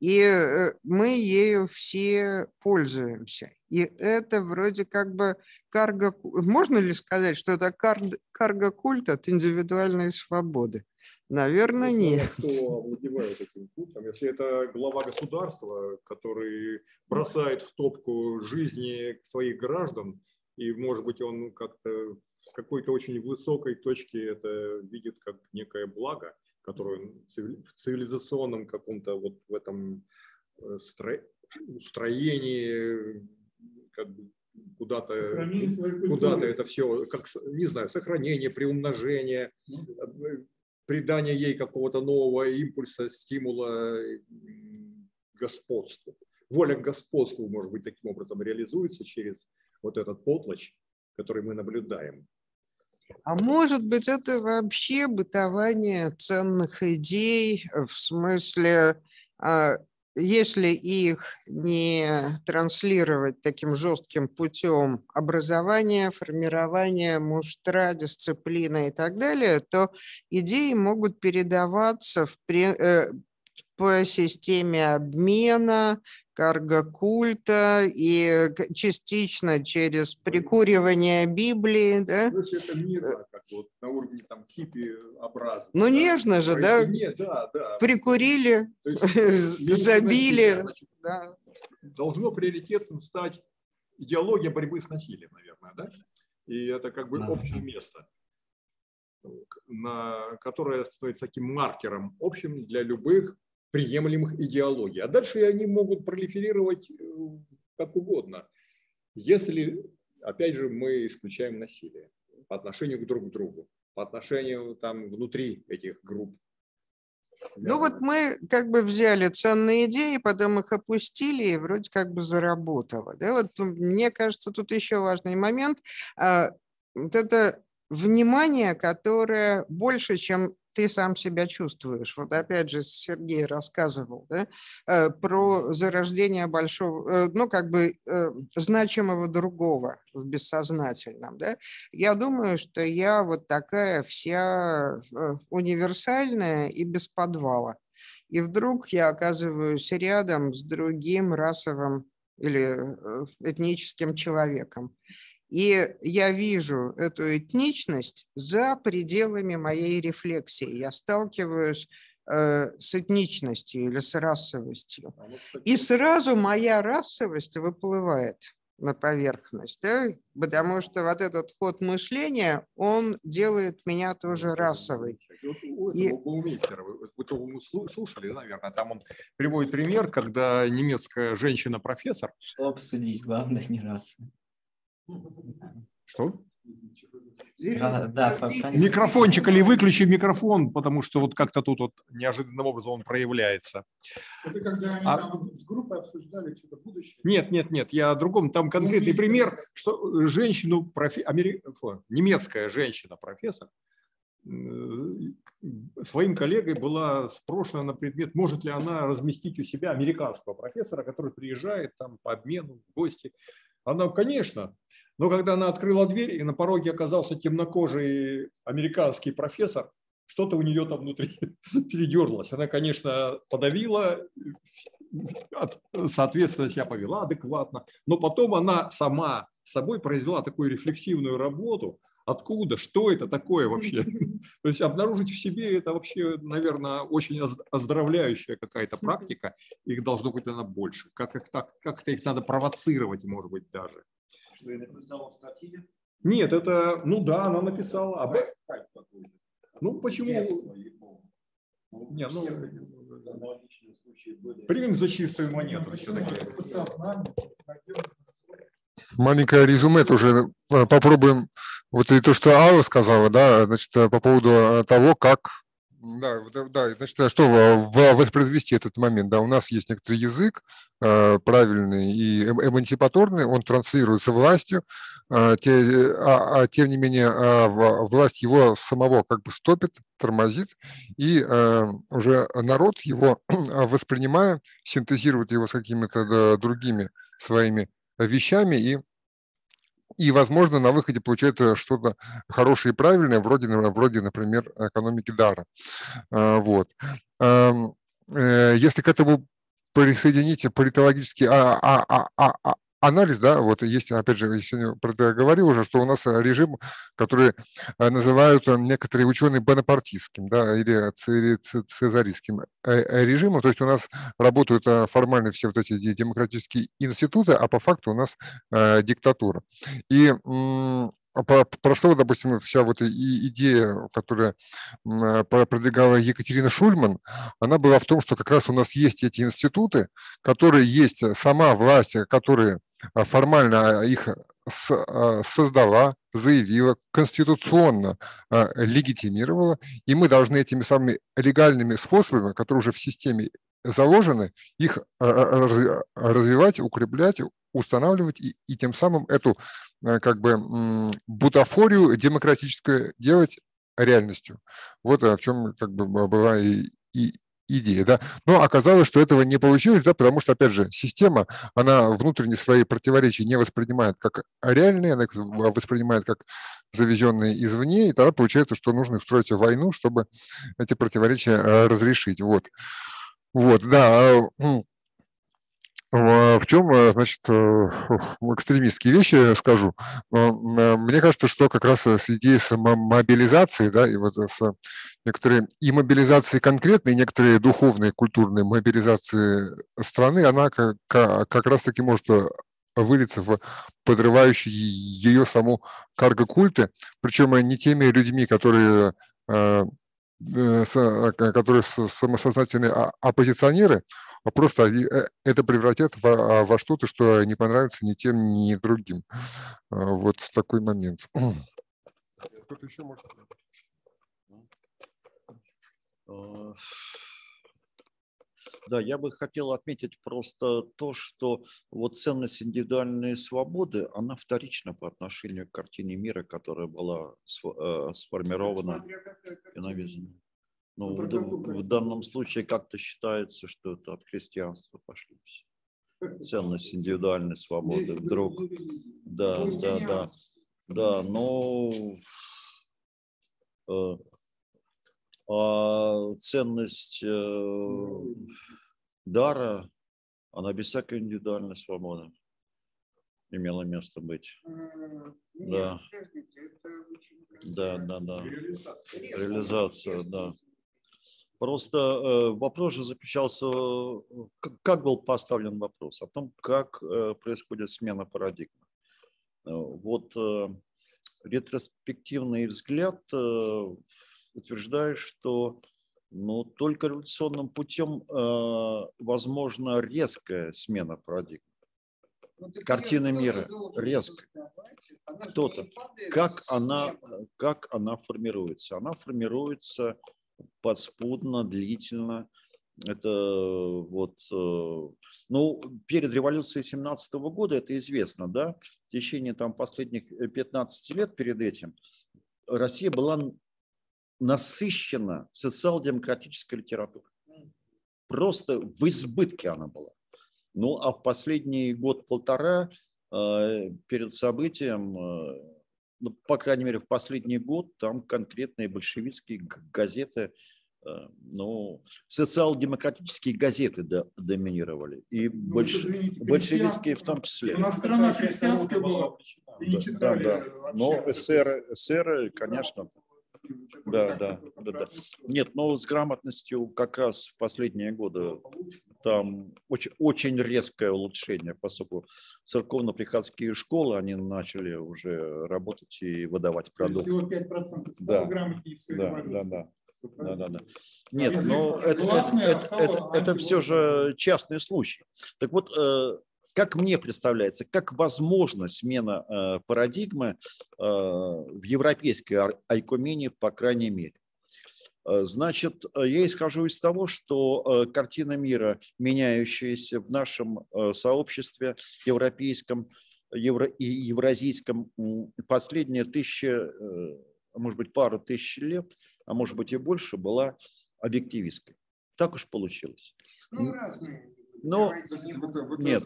и э, мы ею все пользуемся. И это вроде как бы карго... Можно ли сказать, что это кар... карго-культ от индивидуальной свободы? Наверное, ну, нет. Кто овладевает этим культом? Если это глава государства, который бросает в топку жизни своих граждан, и, может быть, он как-то с какой-то очень высокой точки это видит как некое благо, которую в цивилизационном каком-то вот в этом э, строении как бы куда-то куда-то это все как не знаю сохранение приумножение э, придание ей какого-то нового импульса стимула господству. Воля к господству может быть таким образом реализуется через вот этот потлач который мы наблюдаем. А может быть, это вообще бытование ценных идей в смысле а, если их не транслировать таким жестким путем образования, формирования муштра, дисциплины и так далее, то идеи могут передаваться в, э, по системе обмена, карго-культа и частично через прикуривание Библии. Да? Есть это мир, как вот на уровне там хиппи образа. Ну, да? нежно же, да? Нет, да, да. Прикурили, забили. да. Должно приоритетным стать идеология борьбы с насилием, наверное, да? И это как бы общее место на, которое становится таким маркером общим для любых приемлемых идеологий. А дальше они могут пролиферировать э, как угодно, если, опять же, мы исключаем насилие по отношению к друг другу, по отношению там внутри этих групп. Ну вот мы как бы взяли ценные идеи, потом их опустили, и вроде как бы заработало. Да? Вот мне кажется, тут еще важный момент. А, вот это внимание, которое больше, чем ты сам себя чувствуешь. Вот опять же Сергей рассказывал да, э, про зарождение большого, э, ну как бы э, значимого другого в бессознательном. Да. Я думаю, что я вот такая вся универсальная и без подвала. И вдруг я оказываюсь рядом с другим расовым или этническим человеком. И я вижу эту этничность за пределами моей рефлексии. Я сталкиваюсь э, с этничностью или с расовостью. А И сразу моя расовость выплывает на поверхность, да? потому что вот этот ход мышления, он делает меня тоже расовой. У И... вы, вы слушали, наверное, там он приводит пример, когда немецкая женщина-профессор... Что обсудить, главное, не расовый. Что? Да, да, Микрофончик или выключи микрофон, потому что вот как-то тут вот неожиданным образом он проявляется. Это когда они а... там с группой обсуждали что-то будущее? Нет, нет, нет, я о другом. Там конкретный ну, пример, что женщину, профи... Амери... Фу, немецкая женщина-профессор, своим коллегой была спрошена на предмет, может ли она разместить у себя американского профессора, который приезжает там по обмену в гости. Она, конечно, но когда она открыла дверь, и на пороге оказался темнокожий американский профессор, что-то у нее там внутри передернулось. Она, конечно, подавила, соответственно, себя повела адекватно, но потом она сама собой произвела такую рефлексивную работу, откуда, что это такое вообще. То есть обнаружить в себе это вообще, наверное, очень оздоровляющая какая-то практика. Их должно быть она больше. Как их так, как-то их надо провоцировать, может быть, даже. Что я написал в статье? Нет, это, ну да, она написала. Об... Ну почему? Не, ну, примем за чистую монету все-таки маленькое резюме тоже э, попробуем. Вот и то, что Алла сказала, да, значит, э, по поводу э, того, как да, да, значит, что воспроизвести этот момент? Да, у нас есть некоторый язык правильный и эмансипаторный, он транслируется властью, а, а тем не менее власть его самого как бы стопит, тормозит, и уже народ его воспринимая, синтезирует его с какими-то другими своими вещами и и, возможно, на выходе получает что-то хорошее и правильное, вроде, вроде например, экономики дара. А, вот. Э, если к этому присоединить политологический а, а, анализ, да, вот есть, опять же, я сегодня про это говорил уже, что у нас режим, который э, называют э, некоторые ученые бонапартистским, да, или цезаристским э, режимом, то есть у нас работают формально все вот эти демократические институты, а по факту у нас диктатура. И прошло, допустим, вся вот идея, которая продвигала Екатерина Шульман, она была в том, что как раз у нас есть эти институты, которые есть сама власть, которые а, формально их а, создала, заявила, конституционно а, легитимировала, и мы должны этими самыми легальными способами, которые уже в системе заложены, их развивать, укреплять, устанавливать и, и тем самым эту как бы бутафорию демократическую делать реальностью. Вот в чем как бы была и, и идеи, да. Но оказалось, что этого не получилось, да, потому что, опять же, система, она внутренне свои противоречия не воспринимает как реальные, она воспринимает как завезенные извне, и тогда получается, что нужно устроить войну, чтобы эти противоречия э, разрешить. Вот. Вот, да. А, в чем, э, значит, э, экстремистские вещи скажу. Мне кажется, что как раз с идеей мобилизации, да, и вот с некоторые и мобилизации конкретной, и некоторые духовные, культурные мобилизации страны, она как, как раз-таки может э, вылиться в подрывающие ее саму карго-культы, причем не теми людьми, которые которые самосознательные а, оппозиционеры, просто э, это превратит во, во что-то, что не понравится ни тем, ни другим. А, вот такой момент. Кто-то еще может? А, да, я бы хотел отметить просто то, что вот ценность индивидуальной свободы, она вторична по отношению к картине мира, которая была э, сформирована и навязана. Ну, в, в данном случае как-то считается, что это от христианства пошли все. Ценность индивидуальной свободы вдруг. Да, да, да. Да, но э, а ценность э, дара, она без всякой индивидуальной свободы имела место быть. Да. Да, да, да. Реализация, да. Просто э, вопрос же заключался, э, как был поставлен вопрос о том, как э, происходит смена парадигмы. Вот ретроспективный взгляд утверждает, что ну, только революционным путем возможна резкая смена парадигмы. Ну, Картины мира резко. Кто-то. Как она, как она формируется? Она формируется подспудно, длительно. Это вот, э, ну, перед революцией 17 года, это известно, да, в течение там последних 15 лет перед этим Россия была насыщена социал-демократической литературой. Просто в избытке она была. Ну, а в последний год-полтора э, перед событием э, ну, по крайней мере, в последний год там конкретные большевистские газеты, э, ну, социал-демократические газеты доминировали, и ну, больш... большевистские в том числе. У нас страна христианская была, да, да, да. Но СССР, СССР, конечно, да, да, да, да. Нет, но с грамотностью как раз в последние годы там очень, очень резкое улучшение, поскольку церковно-приходские школы, они начали уже работать и выдавать продукты. Всего 5% да. грамотнее да, да, да. Да, да, да. Нет, но это, это, это, это, это все же частный случай. Так вот, э, как мне представляется, как возможна смена э, парадигмы э, в европейской айкумене, по крайней мере. Значит, я исхожу из того, что картина мира, меняющаяся в нашем сообществе европейском евро, и евразийском последние тысячи, а может быть, пару тысяч лет, а может быть и больше, была объективистской. Так уж получилось. Ну, разные но нет.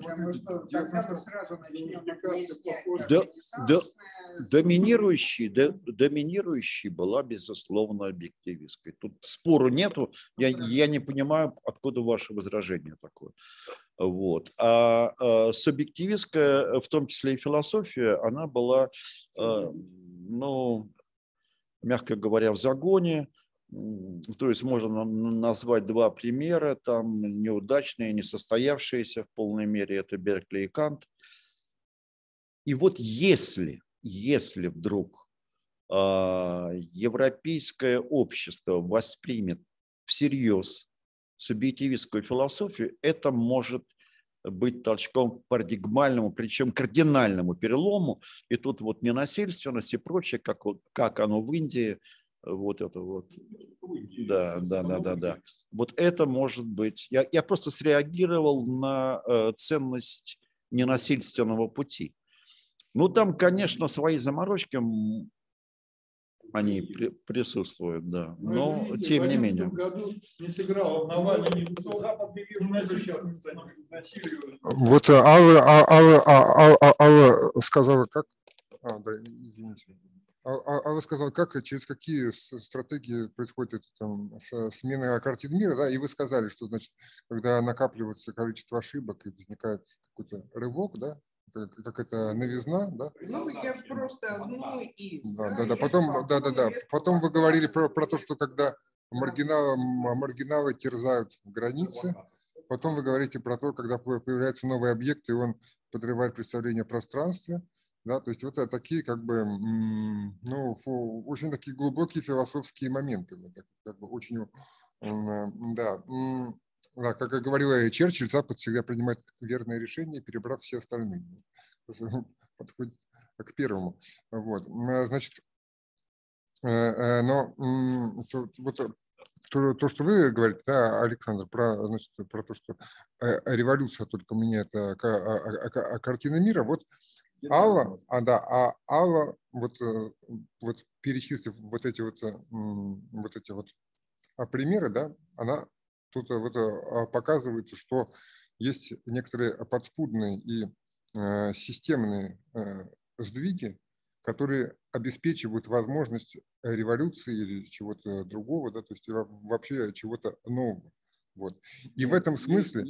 Да, да, доминирующий, да, доминирующий была, безусловно, объективистской. Тут спору нету. Я, я не понимаю, откуда ваше возражение такое. Вот. А, а субъективистская, в том числе и философия, она была, а, ну, мягко говоря, в загоне то есть можно назвать два примера, там неудачные, несостоявшиеся в полной мере, это Беркли и Кант. И вот если, если вдруг э, европейское общество воспримет всерьез субъективистскую философию, это может быть толчком к парадигмальному, причем кардинальному перелому. И тут вот ненасильственность и прочее, как, как оно в Индии – вот это вот. Да, да, да, да, да. Вот это может быть. Я, я просто среагировал на э, ценность ненасильственного пути. Ну, там, конечно, свои заморочки они при, присутствуют, да. Но, Но Ну, извините, тем не 11 менее. году не сыграл Навальный. Западный мир. Вот э, Алла, А- Алла, А- А- А- Алла сказала, как... А, да, извините. Алла сказала, как, и через какие стратегии происходит эта там, смена картин мира, да, и вы сказали, что, значит, когда накапливается количество ошибок и возникает какой-то рывок, да, как это новизна, да, Ну, я просто одну из. Да, да, да. Потом, да, да, да. Потом вы говорили про, про то, что когда маргиналы, маргиналы терзают границы, потом вы говорите про то, когда по- появляется новый объект, и он подрывает представление о пространстве. Да, то есть вот это такие как бы, ну, очень такие глубокие философские моменты. Как бы очень, э, да. Да, как и говорил э, Черчилль, Запад всегда принимает верное решение, перебрав все остальные. Подходит к первому. Вот. М, Значит, Э, э, Но вот э, то, то, что вы говорите, да, Александр, про, значит, про то, что э, революция только меняет э, а- мира, вот Алла, а, да, а Алла, вот, э, вот перечислив вот эти вот, э, вот эти вот а, примеры, да, она тут э, вот э, а, показывает, что есть некоторые подспудные и э, системные э, сдвиги, которые обеспечивают возможность революции или чего-то другого, да, то есть во- вообще чего-то нового. Вот. И в этом смысле,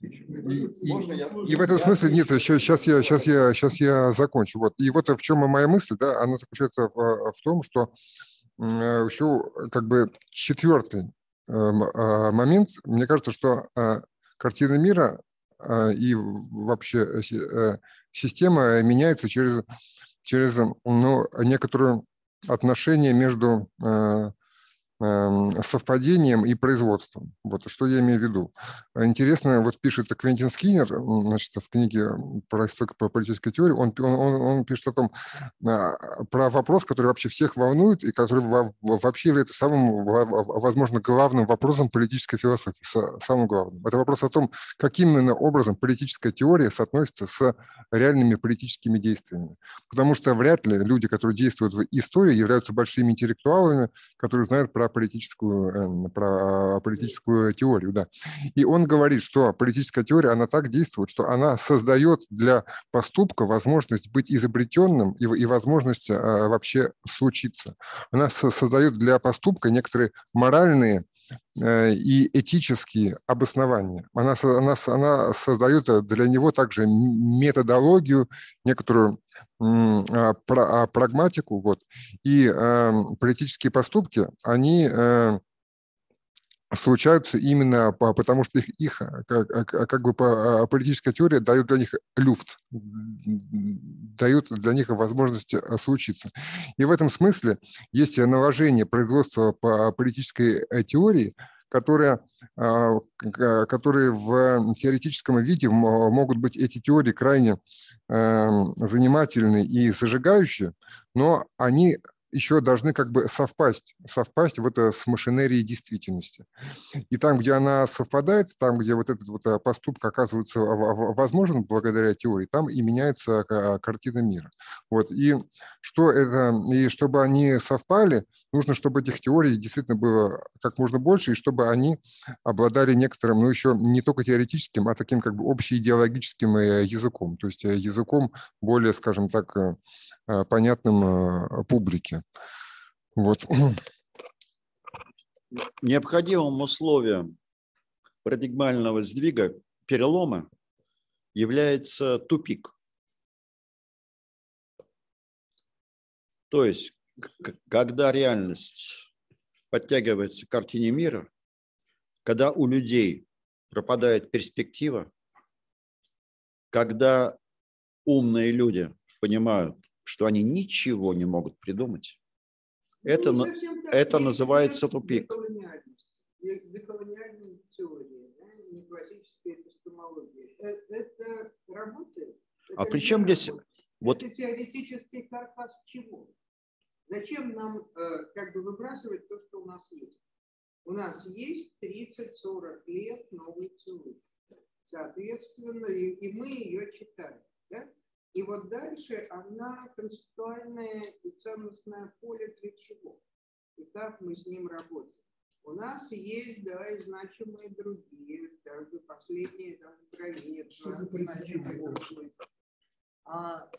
и, и- и в этом смысле, нет, сейчас я, сейчас я, сейчас я закончу. Вот. И вот в чем моя мысль, да, она заключается в, в том, что еще как бы четвертый э, момент, мне кажется, что э, картина мира э, и вообще э, э, система меняется через, через ну, некоторое отношение между э, эм, совпадением и производством. Вот что я имею в виду. Интересно, вот пишет Квентин Скиннер, значит, в книге про историю по политической теории, он, он, он, пишет о том, а, про вопрос, который вообще всех волнует и который во- во- вообще является самым, во- во- возможно, главным вопросом политической философии, са- самым главным. Это вопрос о том, каким именно образом политическая теория соотносится с реальными политическими действиями. Потому что вряд ли люди, которые действуют в истории, являются большими интеллектуалами, которые знают про политическую, э, про политическую теорию. Да. И он говорит, что политическая теория, она так действует, что она создает для поступка возможность быть изобретенным и, и возможность э, вообще случиться. Она со- создает для поступка некоторые моральные э, и этические обоснования. Она, она, она создает для него также методологию, некоторую а, а, прагматику. Вот. И э, политические поступки, они э, случаются именно по- потому, что их, их э, как, как- бы по- а, политическая теория дает для них люфт, м, дает для них возможность случиться. И в этом смысле есть наложение производства по политической э, теории, которая, а, которые в теоретическом виде могут быть эти теории крайне эм, занимательные и зажигающие, но они еще должны как бы совпасть, совпасть в это с машинерией действительности. И там, где она совпадает, там, где вот этот вот э, поступок оказывается возможен благодаря теории, там и меняется ка- картина мира. Вот. И, что это, и чтобы они совпали, нужно, чтобы этих теорий действительно было как можно больше, и чтобы они обладали некоторым, ну еще не только теоретическим, а таким как бы общеидеологическим э, языком, то есть э, языком более, скажем так, понятным э, публике. Вот. Необходимым условием парадигмального сдвига, перелома, является тупик. То есть, когда реальность подтягивается к картине мира, когда у людей пропадает перспектива, когда умные люди понимают, что они ничего не могут придумать, это, Ну, на- это Есть называется тупик. Деколониальная теория, да, не классическая эпистемология. Э- Это работает? А Это при не чем здесь вот Это теоретический каркас чего? Зачем нам э, как бы выбрасывать то, что у нас есть? У нас есть 30-40 лет новой теории. Соответственно, и, и мы ее читаем. Да? И вот дальше она концептуальное и ценностное поле для чего? И как мы с ним работаем? У нас есть, да, и значимые другие, даже последние там границы. Что за значимые а,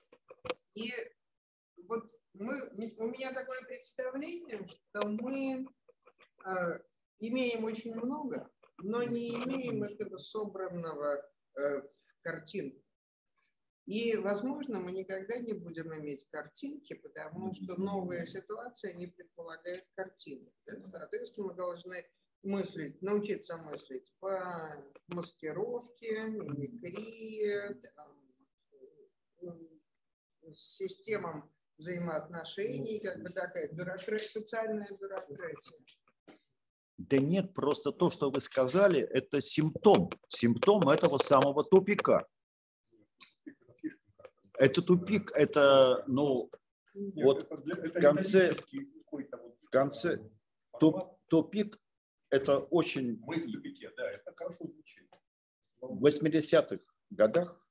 И вот мы, у меня такое представление, что мы а, имеем очень много, но не имеем этого собранного а, в картинку. И, возможно, мы никогда не будем иметь картинки, потому что новая ситуация не предполагает картины. Соответственно, мы должны мыслить, научиться мыслить по маскировке, мимикрии, там, системам взаимоотношений, как бы такая бюрократия, социальная бюрократия. Да нет, просто то, что вы сказали, это симптом. Симптом этого самого тупика. Это тупик, это, ну, Нет, вот это это в конце, в конце туп, тупик, это очень... Мы в тупике, да, это хорошо звучит. В 80-х годах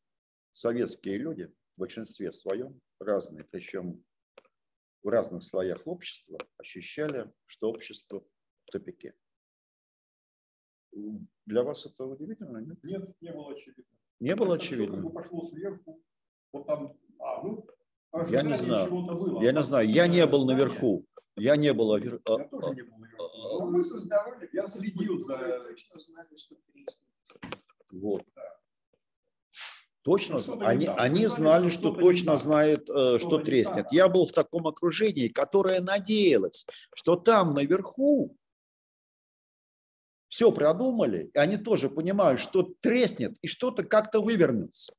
советские люди в большинстве своем разные, причем в разных слоях общества ощущали, что общество в тупике. Для вас это удивительно? Нет, нет не было очевидно. Не было это очевидно. Все, пошло сверху, вот там, а, ну, я не знаю. Было. Я не знаю. Я не был наверху. Я не был. Я тоже не был наверху. Но мы создавали, я следил за... Точно знали, что Вот. Точно, они, они знали, что точно знает, э, что треснет. Я был в таком окружении, которое надеялось, что там наверху все продумали, и они тоже понимают, что треснет и что-то как-то вывернется.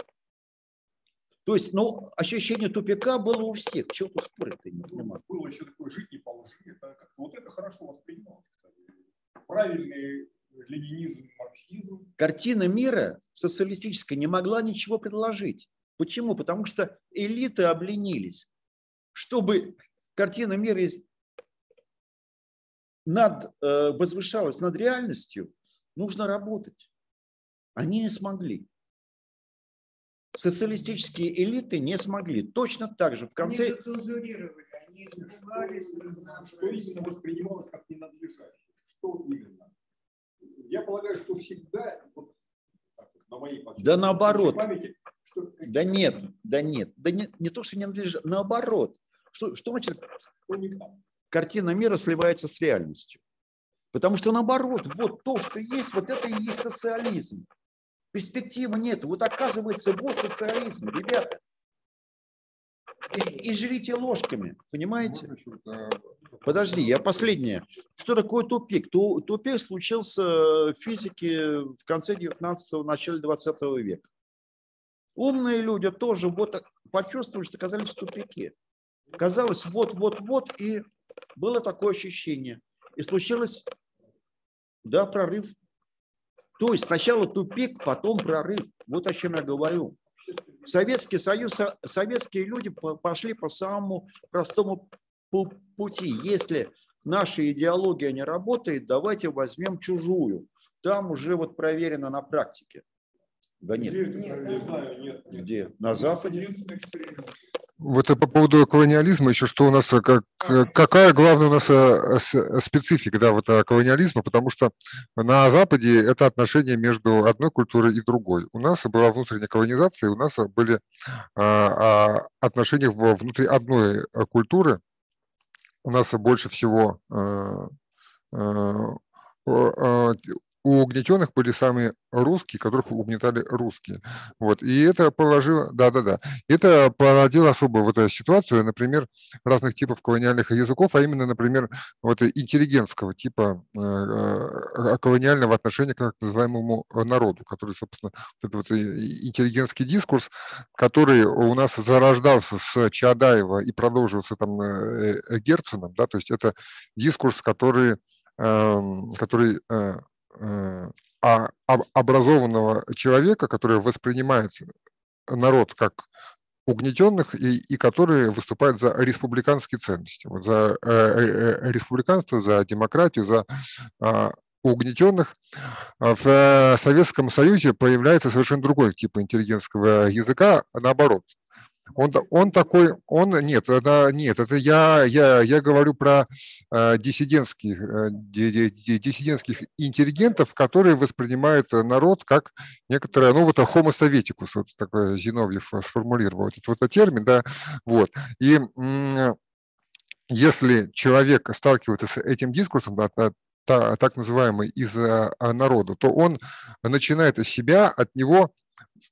То есть, ну, ощущение тупика было у всех. Чего тут спорить ты не понимаю. Было еще такое жить не по лжи. Это как вот это хорошо воспринималось, кстати. Правильный ленинизм, марксизм. Картина мира социалистическая не могла ничего предложить. Почему? Потому что элиты обленились. Чтобы картина мира над, э, возвышалась над реальностью, нужно работать. Они не смогли социалистические элиты не смогли. Точно так же в конце... Они зацензурировали, они испугались. Что именно воспринималось как ненадлежащее? Что именно? Я полагаю, что всегда, вот, на моей да наоборот. Памяти, что... Да нет, да нет, да не, не то, что не надлежит, наоборот. Что, что значит? Что Картина мира сливается с реальностью. Потому что наоборот, вот то, что есть, вот это и есть социализм. Перспективы нет. Вот оказывается, вот социализм, ребята. И, и жрите ложками, понимаете? Подожди, я последнее. Что такое тупик? Тупик случился в физике в конце 19-го, начале 20 века. Умные люди тоже вот почувствовали, что оказались в тупике. Казалось, вот-вот-вот, и было такое ощущение. И случилось, да, прорыв то есть сначала тупик, потом прорыв. Вот о чем я говорю. Советский Союз, советские люди пошли по самому простому пути. Если наша идеология не работает, давайте возьмем чужую. Там уже вот проверено на практике. Да нет. Где? нет не знаю, нет, нет. Где? На Западе? Вот по поводу колониализма еще, что у нас, э, как, э, какая главная у нас э, специфика да, вот колониализма, потому что на Западе это отношение между одной культурой и другой. У нас была внутренняя колонизация, у нас были а, а, отношения внутри одной культуры. У нас больше всего у угнетенных были самые русские, которых угнетали русские. Вот. И это положило, да-да-да, это породило особую вот эту ситуацию, например, разных типов колониальных языков, а именно, например, вот интеллигентского типа э, э, колониального отношения к так называемому народу, который, собственно, вот этот вот интеллигентский дискурс, который у нас зарождался с Чадаева и продолжился там э, Герценом, да, то есть это дискурс, который эм, который а образованного человека, который воспринимает народ как угнетенных и, и которые выступают за республиканские ценности, вот за э, э, республиканство, за демократию, за э, угнетенных. В Советском Союзе появляется совершенно другой тип интеллигентского языка, наоборот. Он, он такой, он, нет, это, нет, это я, я, я говорю про э, диссидентских, э, диссидентских интеллигентов, которые воспринимают народ как некоторое, ну вот homo советикус, вот такой Зиновьев сформулировал этот, вот термин, да, вот. И если человек сталкивается с этим дискурсом, да, так называемый из народа, то он начинает из себя от него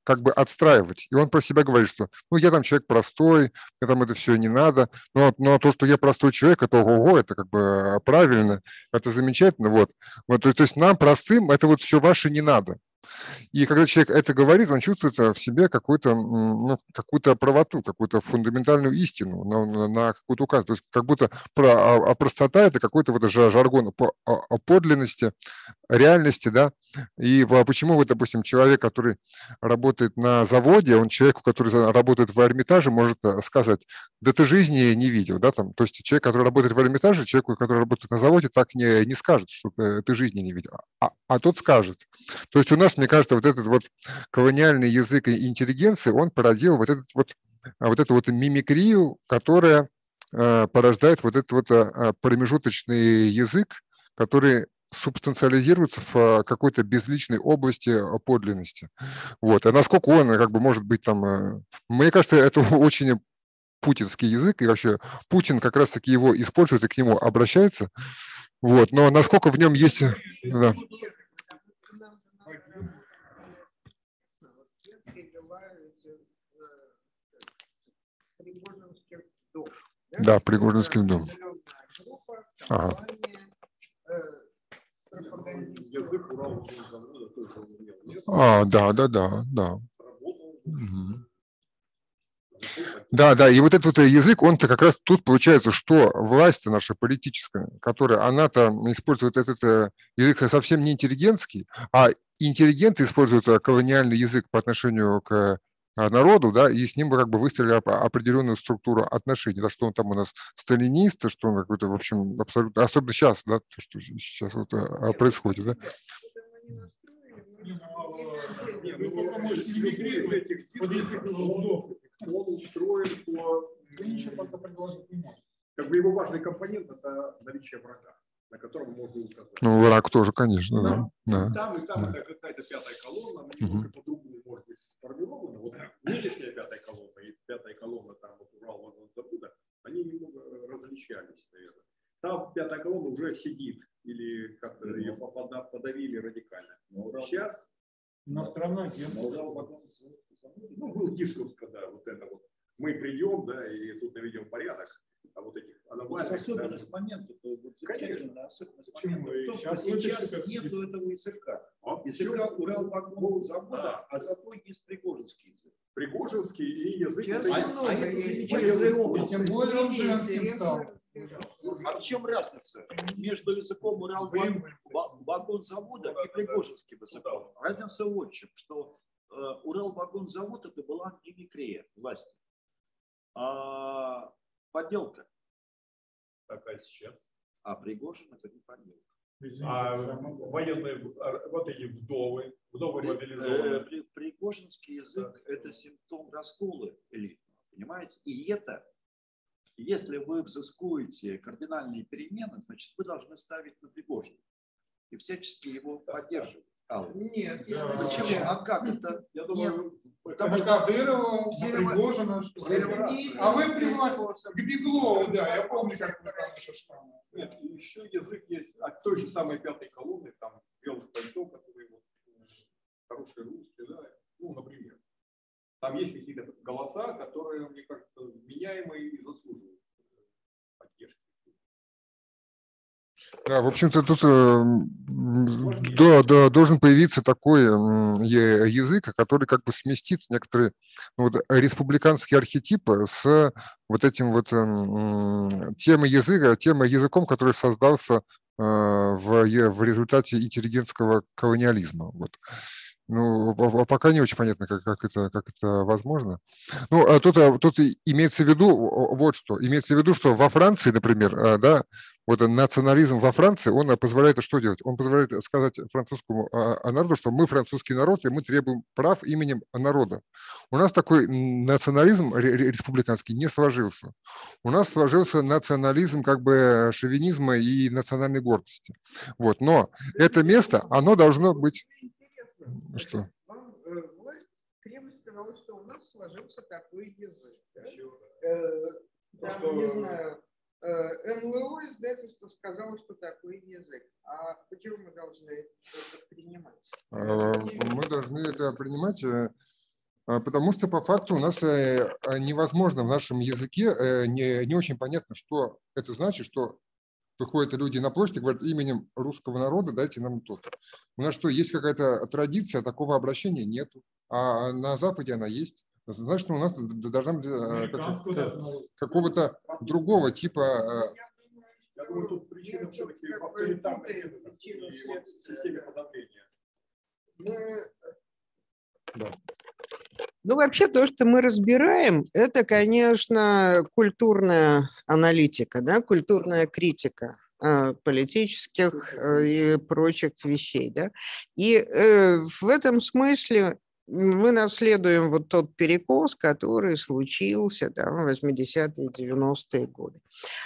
как бы отстраивать. И он про себя говорит, что ну я там человек простой, мне там это все не надо, но, но то, что я простой человек, это ого, это как бы правильно, это замечательно. Вот. вот то, то есть нам простым это вот все ваше не надо. И когда человек это говорит, он чувствует в себе какую-то ну, какую правоту, какую-то фундаментальную истину на, на, какую-то указ. То есть как будто про, а, а простота – это какой-то вот жаргон по, о, о подлинности, реальности, да. И почему вот, допустим, человек, который работает на заводе, он человек, который работает в Эрмитаже, может э, сказать, да ты жизни не видел, да, там. То есть человек, который работает в Эрмитаже, человеку, который работает на заводе, так не, не скажет, что ты жизни не видел, а, а тот скажет. То есть у нас, мне кажется, вот этот вот колониальный язык интеллигенции, он породил вот, этот вот, а, вот эту вот мимикрию, которая э, порождает вот этот вот э, промежуточный язык, который субстанциализируется в какой-то безличной области подлинности. Вот. А насколько он как бы может быть там... Мне кажется, это очень путинский язык, и вообще Путин как раз-таки его использует и к нему обращается. Вот. Но насколько в нем есть... Да. Да, Пригожинский дом. Ага. А, да, да, да, да. Угу. Да, да, и вот этот вот язык, он-то как раз тут получается, что власть наша политическая, которая, она-то использует этот э, язык совсем не интеллигентский, а интеллигенты используют э, колониальный язык по отношению к народу, да, и с ним мы как бы выстроили определенную структуру отношений, да, что он там у нас сталинист, что он какой-то, в общем, абсолютно, особенно сейчас, да, то, что сейчас вот а, происходит, да. Он устроен по... Как бы его важный компонент – это наличие врага на котором можно указать. Ну, враг тоже, конечно, да. да. Там, и там да. это какая-то пятая колонна, она немного угу. Сформирована. Вот нынешняя пятая колонна и пятая колонна, там вот Урал, Вагон, Забуда, они немного различались, наверное. Там пятая колонна уже сидит, или как-то ну, ее подавили радикально. Сейчас Иностранная Ну, был дискурс, когда вот это вот мы придем, да, и тут наведем порядок а вот этих аномалий. Это особенность да. момента, то вот Конечно. особенность момента в том, что сейчас нет этого языка. А? Языка Урал-Вагонного завода, а. а зато есть Пригожинский язык. Пригожинский и язык. А, а, а это замечательный образ. Тем более он женским стал. А в чем разница между языком Урал-Вагонзавода и Пригожинским языком? Разница вот в чем, что э, Урал-Вагонзавод это была мимикрия власти. А подделка. Какая сейчас? А Пригожин это не подделка. А военные, а, вот эти вдовы, вдовы при, мобилизованные. Э, при, пригожинский язык да. это симптом раскола элитного, понимаете? И это, если вы взыскуете кардинальные перемены, значит вы должны ставить на Пригожина и всячески его поддерживать. Нет, да. Почему? А как это? Я думаю, Нет. Потому что Кадырова, Пригожина, А вы при власти к Беглову, да, я помню, как вы там самое. Нет, еще язык есть от той же самой пятой колонны, там белых пальто, которые вот, хорошие русские, да, ну, например. Там есть какие-то голоса, которые, мне кажется, меняемые и заслуживают поддержки. Да, в общем-то, тут э, да, да, должен появиться такой язык, который как бы сместит некоторые ну, вот, республиканские архетипы с вот этим вот темой языка, темой языком, который создался э, в, в результате интеллигентского колониализма. Вот. Ну, пока не очень понятно, как, как, это, как это возможно. Ну, а тут, а, тут имеется в виду вот что. Имеется в виду, что во Франции, например, а, да, вот национализм во Франции, он позволяет что делать? Он позволяет сказать французскому народу, что мы французский народ, и мы требуем прав именем народа. У нас такой национализм республиканский не сложился. У нас сложился национализм как бы шовинизма и национальной гордости. Вот. Но это место, оно должно быть... Что? Вам э, власть Кремль сказала, что у нас сложился такой язык. Да? Э, там, не знаю, Э, НЛО издательство сказало, что такое язык. А почему мы должны это принимать? Э, мы должны это принимать, э, потому что по факту у нас невозможно в нашем языке, не, не очень понятно, что это значит, что выходят люди на площадь и говорят именем русского народа дайте нам тут. У нас что, есть какая-то традиция, такого обращения нету, а на Западе она есть. Значит, у нас должна быть э, какого-то другого типа... Э, Я думаю, тут причина все-таки в авторитарной системе подавления. Да. Ну, вообще, то, что мы разбираем, это, конечно, культурная аналитика, да, культурная критика э, политических и прочих вещей. Да? И э, в этом смысле мы наследуем вот тот перекос, который случился там, в 80-е, 90-е годы.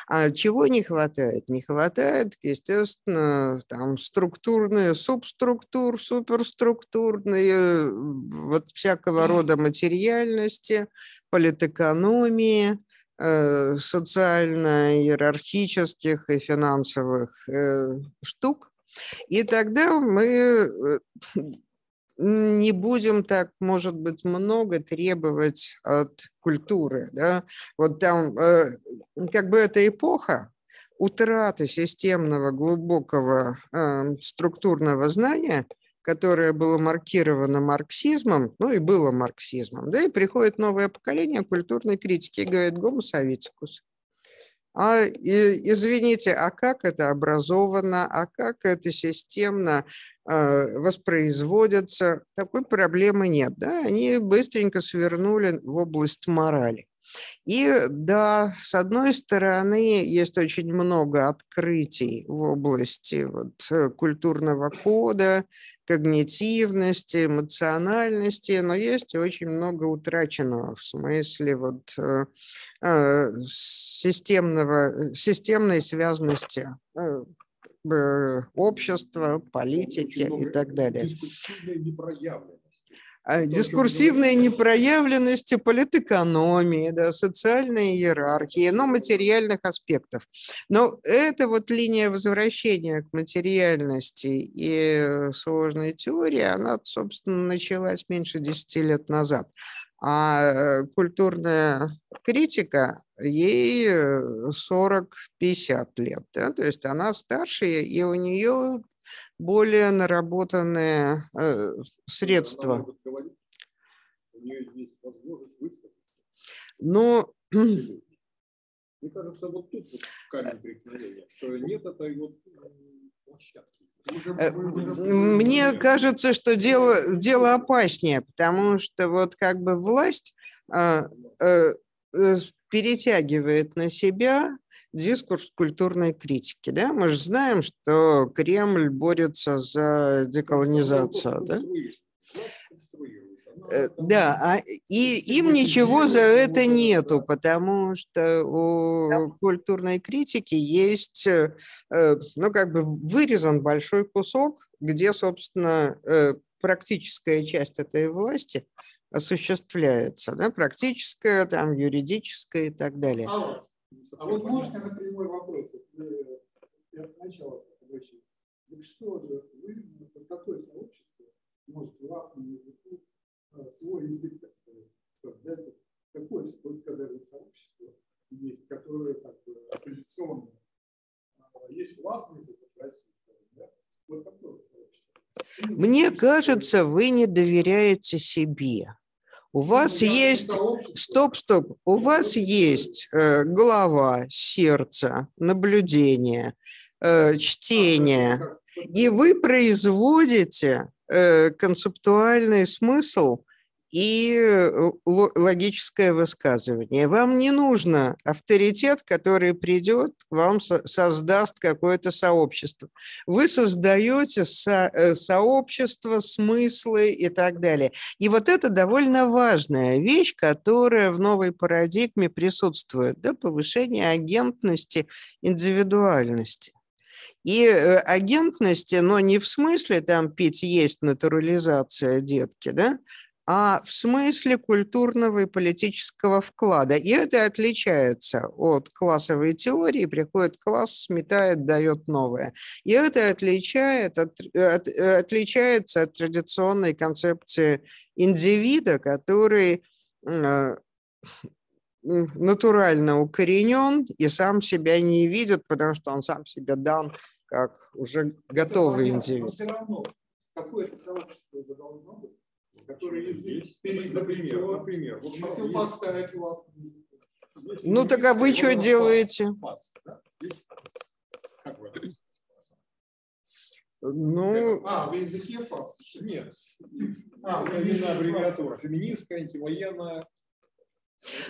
А чего не хватает? Не хватает, естественно, там структурные, субструктур, суперструктурные, вот всякого рода материальности, политэкономии, э, социально-иерархических и финансовых э, штук. И тогда мы э, не будем так, может быть, много требовать от культуры. Да? Вот там э, как бы эта эпоха утраты системного глубокого э, структурного знания, которое было маркировано марксизмом, ну и было марксизмом, да, и приходит новое поколение культурной критики и говорит «гомо советикус». А, извините, а как это образовано, а как это системно э, воспроизводится? Такой проблемы нет. Да? Они быстренько свернули в область морали. И да, с одной стороны, есть очень много открытий в области вот, э, культурного кода, когнитивности, эмоциональности, но есть и очень много утраченного в смысле вот, э, э системного, э, системной связанности э, общества, политики и так далее. А, дискурсивные непроявленности политэкономии, да, социальной иерархии, но материальных аспектов. Но эта вот линия возвращения к материальности и сложной теории, она, собственно, началась меньше 10 лет назад. А культурная критика, ей 40-50 лет. Да? То есть она старше, и у нее более наработанные э, средства. Но мне кажется, вот тут вот камень преткновения, что нет этой вот площадки. Э, мне кажется, что дело, дело опаснее, потому что вот как бы власть а, э, э, перетягивает на себя дискурс культурной критики. Да? Мы же знаем, что Кремль борется за деколонизацию. Да? Э, да, а, и им ничего за это нету, потому что у культурной критики есть, э, ну, как бы вырезан большой кусок, где, собственно, э, практическая часть этой власти осуществляется, да, практическая, там, юридическая и так далее. А вот можно на прямой вопрос? Я сначала обращаюсь. Так что же, вы, какое сообщество может властному языку а, свой язык, так сказать, создать? Какое, вы сказали, сообщество есть, которое как бы оппозиционное? А, есть властный язык в России, да? Вот какое сообщество? Мне кажется, вы не доверяете себе. У вас есть, стоп, стоп, у вас есть э, голова, сердце, наблюдение, э, чтение, и вы производите э, концептуальный смысл и э, логическое высказывание. Вам не нужно авторитет, который придет, вам создаст какое-то сообщество. Вы создаете со э, сообщество, смыслы и так далее. И вот это довольно важная вещь, которая в новой парадигме присутствует, да, повышение агентности, индивидуальности. И э, агентности, но не в смысле там пить есть натурализация детки, да, а в смысле культурного и политического вклада. И это отличается от классовой теории, приходит класс, сметает, дает новое. И это отличает от, от, отличается от традиционной концепции индивида, который э, натурально укоренен и сам себя не видит, потому что он сам себе дан как уже готовый индивид. Но все равно какое-то сообщество должно быть который язык переизобретет. Например, вот хотел поставить у вас. Ну так а вы что делаете? Ну, а, в языке ФАС? Нет. А, именно аббревиатура. Феминистская, антивоенная,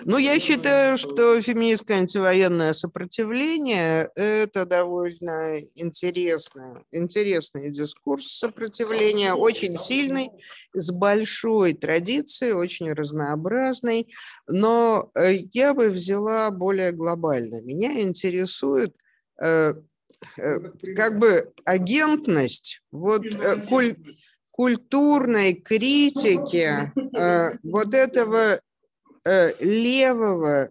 ну, я считаю, что феминистское антивоенное сопротивление – это довольно интересный, интересный дискурс сопротивления, очень сильный, с большой традицией, очень разнообразный. Но э, я бы взяла более глобально. Меня интересует э, э, как бы агентность, вот куль, культурной критики вот этого Э, левого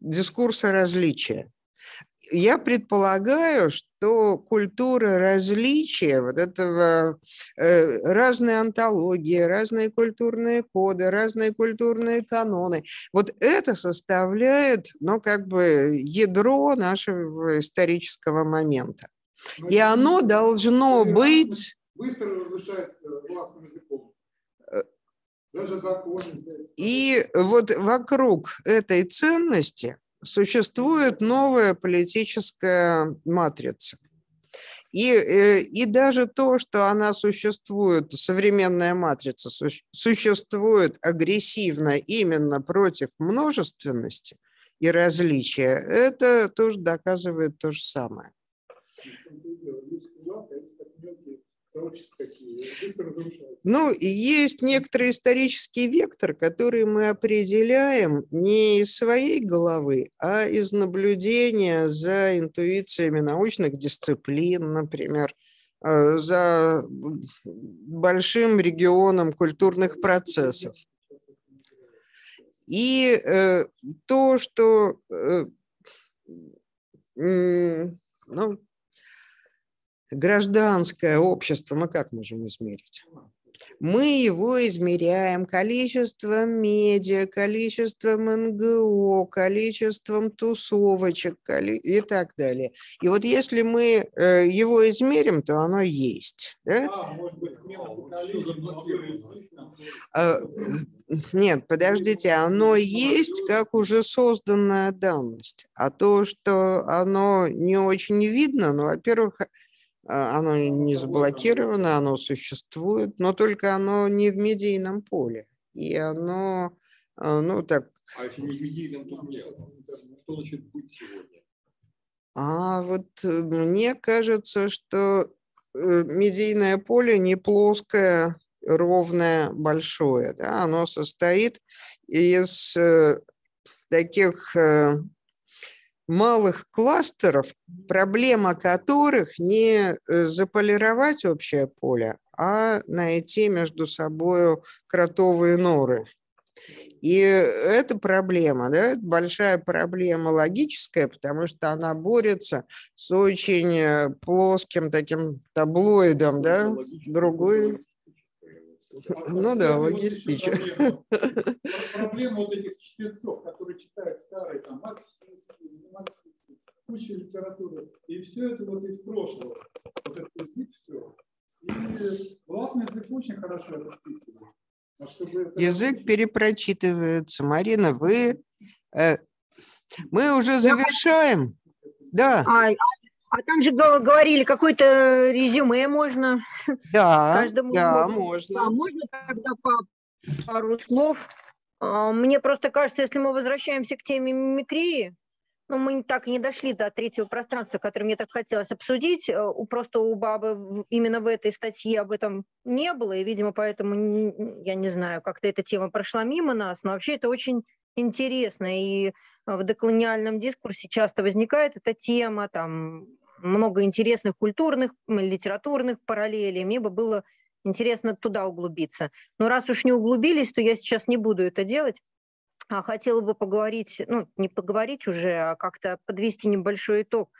дискурса различия. Я предполагаю, что культура различия, вот этого э, разные антологии, разные культурные коды, разные культурные каноны, вот это составляет, ну, как бы ядро нашего исторического момента. И оно должно быть... Быстро разрушается властным языком. И вот вокруг этой ценности существует новая политическая матрица. И, э, и даже то, что она существует, современная матрица существует агрессивно именно против множественности и различия, это тоже доказывает то же самое? Ну, есть некоторый исторический вектор, который мы определяем не из своей головы, а из наблюдения за интуициями научных дисциплин, например, э, за большим регионом культурных процессов. И э, то, что э, ну, гражданское общество мы как можем измерить? Мы его измеряем количеством медиа, количеством НГО, количеством тусовочек и так далее. И вот если мы э, его измерим, то оно есть. Да? А, нет, подождите, оно есть как уже созданная данность. А то, что оно не очень видно, ну, во-первых, а, оно не заблокировано, оно существует, но только оно не в медийном поле. И оно, а, ну так... А если не в медийном, то нет. Что значит быть сегодня? А вот э, мне кажется, что э, медийное поле не плоское, ровное, большое. Да? Оно состоит из э, таких малых кластеров, проблема которых не э, заполировать общее поле, а найти между собой кротовые норы. И эта проблема, да, это большая проблема логическая, потому что она борется с очень э, плоским таким таблоидом, да, другой ну да, логистично. Проблема вот этих чтецов, которые читают старые там марксистские, марксистские, куча литературы. И все это вот из прошлого. Вот этот язык, все. И властный язык очень хорошо это вписывает. А это язык перепрочитывается. Марина, вы... Э, мы уже завершаем. Да. А, А там же говорили, какое-то резюме можно. Да, Каждому да, можно. А можно тогда по пару слов? А, мне просто кажется, если мы возвращаемся к теме мимикрии, ну, мы так и не дошли до третьего пространства, которое мне так хотелось обсудить. Э, просто у Бабы именно в этой статье об этом не было, и, видимо, поэтому, я не знаю, как-то эта тема прошла мимо нас, но вообще это очень интересно, и в деколониальном дискурсе часто возникает эта тема, там много интересных культурных, литературных параллелей, мне бы было интересно туда углубиться. Но раз уж не углубились, то я сейчас не буду это делать. А хотела бы поговорить, ну, не поговорить уже, а как-то подвести небольшой итог.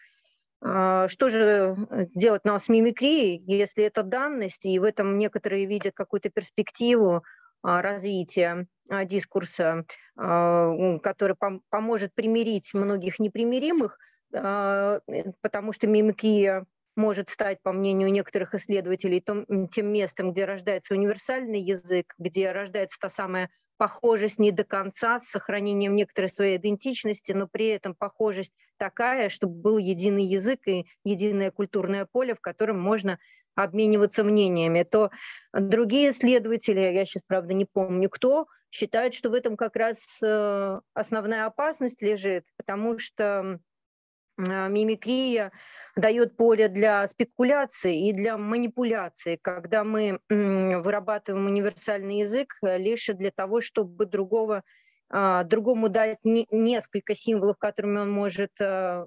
А, что же э, делать нам с мимикрией, если это данность, и в этом некоторые видят какую-то перспективу развития а, дискурса, который поможет примирить многих непримиримых, э, потому что мимикрия может стать, по мнению некоторых исследователей, тем местом, где рождается универсальный язык, где рождается та самая похожесть не до конца, с сохранением некоторой своей идентичности, но при этом похожесть такая, чтобы был единый язык и единое культурное поле, в котором можно обмениваться мнениями, то другие исследователи, я сейчас, правда, не помню кто, считают, что в этом как раз э, основная опасность лежит, потому что э, мимикрия дает поле для спекуляции и для манипуляции, когда мы вырабатываем универсальный язык лишь для того, чтобы другого другому дать несколько символов, которыми он может э,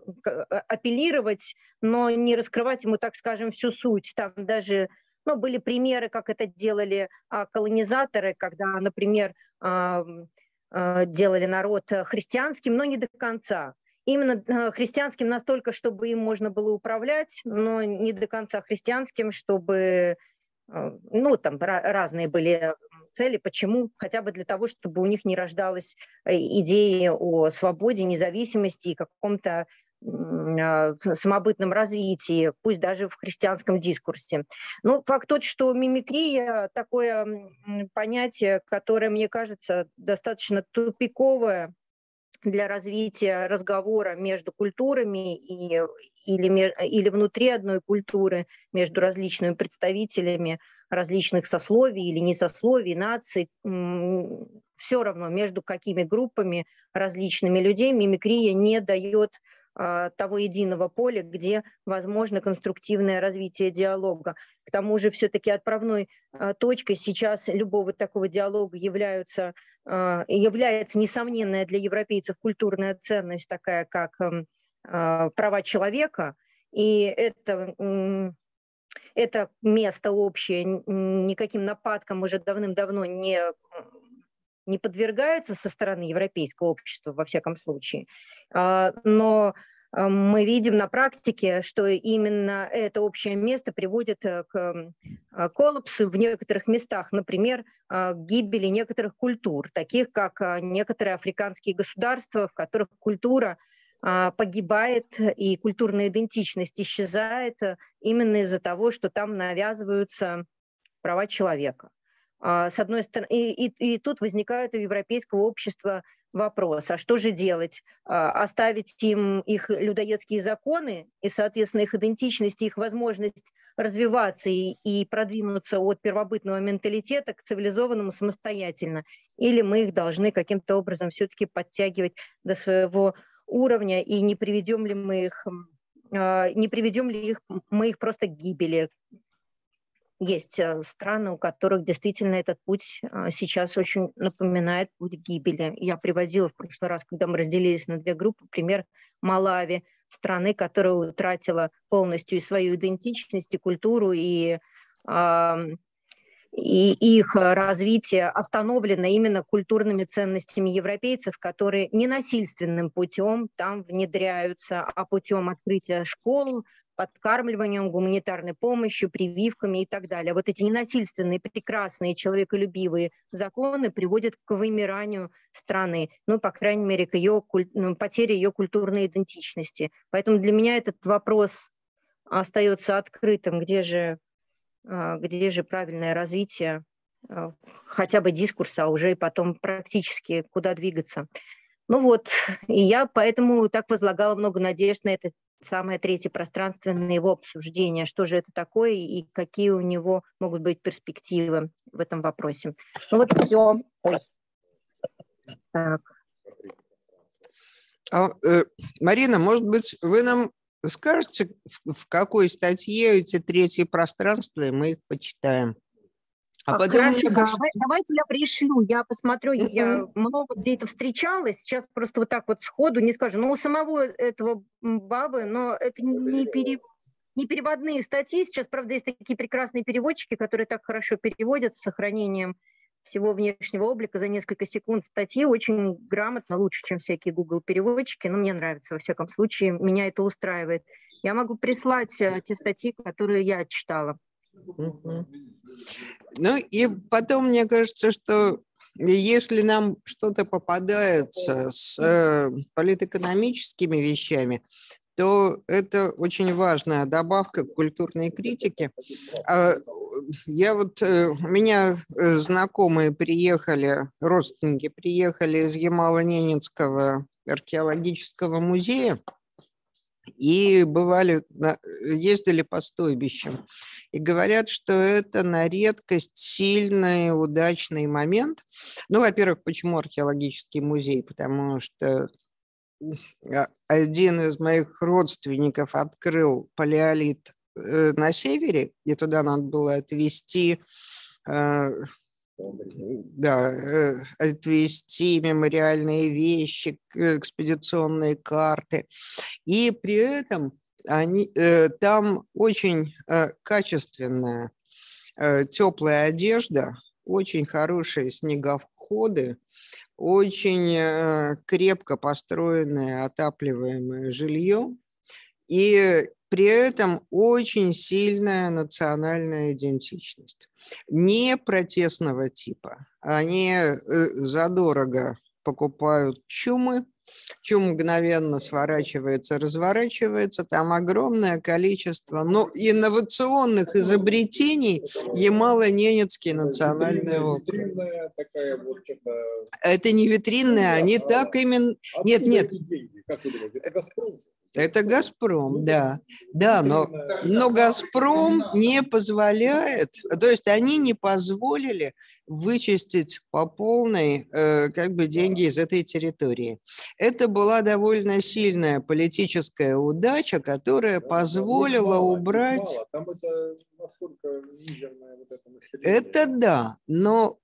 апеллировать, но не раскрывать ему, так скажем, всю суть. Там даже ну, были примеры, как это делали а, колонизаторы, когда, например, а, делали народ христианским, но не до конца именно э, христианским настолько, чтобы им можно было управлять, но не до конца христианским, чтобы, э, ну, там разные были цели. Почему? Хотя бы для того, чтобы у них не рождалась э, идея о свободе, независимости и каком-то самобытном развитии, пусть даже в христианском дискурсе. Но факт тот, что мимикрия – такое понятие, которое, мне кажется, достаточно тупиковое для развития разговора между культурами и, или, или внутри одной культуры между различными представителями различных сословий или несословий, наций, все равно между какими группами различными людей мимикрия не дает а, того единого поля, где возможно конструктивное развитие диалога. К тому же все-таки отправной а, точкой сейчас любого такого диалога являются, а, является несомненная для европейцев культурная ценность, такая как эм, права человека, и это это место общее никаким нападкам уже давным-давно не, не подвергается со стороны европейского общества, во всяком случае. Но Э, мы видим на практике, что именно это общее место приводит э, к э, коллапсу в некоторых местах, например, к гибели некоторых культур, таких как некоторые африканские государства, в которых культура погибает и культурная идентичность исчезает именно из-за того, что там навязываются права человека. С одной стороны, и, и, и тут возникает у европейского общества вопрос, а что же делать? А, оставить им их людоедские законы и, соответственно, их идентичность, их возможность развиваться и, и продвинуться от первобытного менталитета к цивилизованному самостоятельно? Или мы их должны каким-то образом все-таки подтягивать до своего уровня и не приведем ли мы их а, не приведем ли их, мы их просто к гибели, есть э, страны, у которых действительно этот путь э, сейчас очень напоминает путь гибели. Я приводила в прошлый раз, когда мы разделились на две группы, пример Малави, страны, которая утратила полностью и свою идентичность, и культуру, и, и их развитие остановлено именно культурными ценностями европейцев, которые не насильственным путем там внедряются, а путем открытия школ, подкармливанием, гуманитарной помощью, прививками и так далее. Вот эти ненасильственные, прекрасные, человеколюбивые законы приводят к вымиранию страны, ну, по крайней мере, к ее ну, потере ее культурной идентичности. Поэтому для меня этот вопрос остается открытым, где же, где же правильное развитие а, хотя бы дискурса, а уже и потом практически куда двигаться. Ну вот, и я поэтому так возлагала много надежд на этот самое третье пространственное его обсуждение, что же это такое и какие у него могут быть перспективы в этом вопросе. Ну вот все. Так. А, э, Марина, может быть, вы нам скажете, в, какой статье эти третьи пространства, и мы их почитаем? А Хорошо, давай, давайте я пришлю, я посмотрю, uh-huh. я много где это встречалась, сейчас просто вот так вот сходу не скажу. Ну, у самого этого бабы, но это не, пере, не переводные статьи, сейчас, правда, есть такие прекрасные переводчики, которые так хорошо переводят с сохранением всего внешнего облика за несколько секунд статьи очень грамотно, лучше, чем всякие Google переводчики. Но мне нравится, во всяком случае, меня это устраивает. Я могу прислать э, те статьи, которые я читала. Ну и потом, мне кажется, что если нам что-то попадается с э, политэкономическими вещами, то это очень важная добавка к культурной критике. А, я вот, э, у меня э, знакомые приехали, родственники приехали из Ямало-Ненецкого археологического музея и бывали, ездили по стойбищам. И говорят, что это на редкость сильный, удачный момент. Ну, во-первых, почему археологический музей? Потому что один из моих родственников открыл палеолит э, на севере, и туда надо было отвезти э, да, э, отвезти мемориальные вещи, экспедиционные карты. И при этом они, там очень качественная теплая одежда, очень хорошие снеговходы, очень э, крепко построенное отапливаемое жилье и при этом очень сильная национальная идентичность. Не протестного типа. Они э, задорого покупают чумы, Чум мгновенно сворачивается, разворачивается. Там огромное количество ну, инновационных изобретений Ямало-Ненецкий национальный округ. Это не витринная, они а, так именно... Нет, нет. Это Газпром? «Газпром», да. Да, но, но «Газпром» не позволяет, то есть они не позволили вычистить по полной э, как бы деньги из этой территории. Это была довольно сильная политическая удача, которая позволила убрать... Это да, но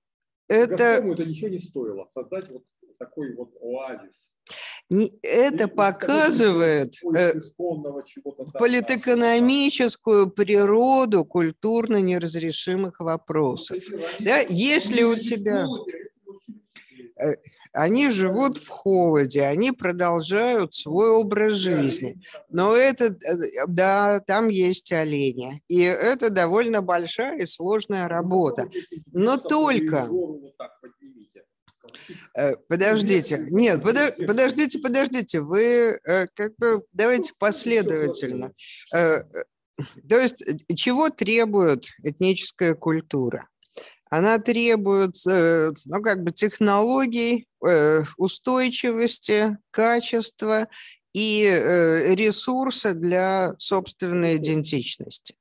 это... Газпрому это ничего не стоило, создать вот такой вот оазис. Это показывает э, политэкономическую природу культурно неразрешимых вопросов. Да, если у тебя... Э, они живут в холоде, они продолжают свой образ жизни. Но это, э, да, там есть олени. И это довольно большая и сложная работа. Но только подождите, нет, подождите, подождите, вы э, как бы давайте последовательно. Э, то есть чего требует этническая культура? Она требует, ну, как бы технологий, устойчивости, качества и ресурса для собственной идентичности.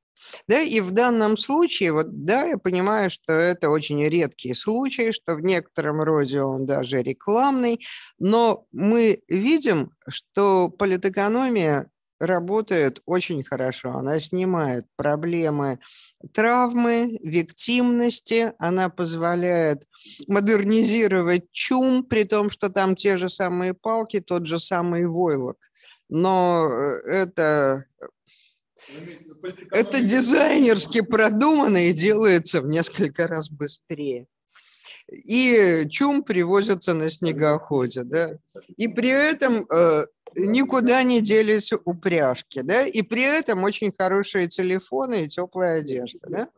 Да, и в данном случае, вот, да, я понимаю, что это очень редкий случай, что в некотором роде он даже рекламный, но мы видим, что политэкономия работает очень хорошо. Она снимает проблемы травмы, виктимности, она позволяет модернизировать чум, при том, что там те же самые палки, тот же самый войлок. Но э, это это дизайнерски продумано и делается в несколько раз быстрее. И чум привозятся на снегоходе, да. И при этом э, никуда не делись упряжки, да. И при этом очень хорошие телефоны и теплая одежда, да.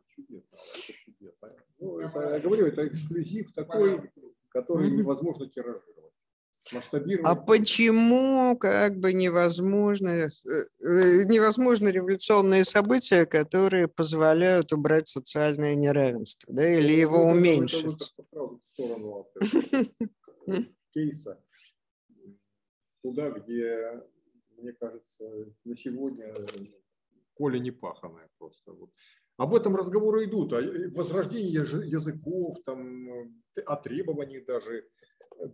Ну, это, я говорю, это эксклюзив такой, который невозможно тиражировать. А почему как бы невозможно, э, э, невозможно революционные события, которые позволяют убрать социальное неравенство, да, или ну, его уменьшить? кейса, туда, где мне кажется, на сегодня поле не паханое просто. Вот. Об этом разговоры идут, о возрождении языков, там, о требовании даже э,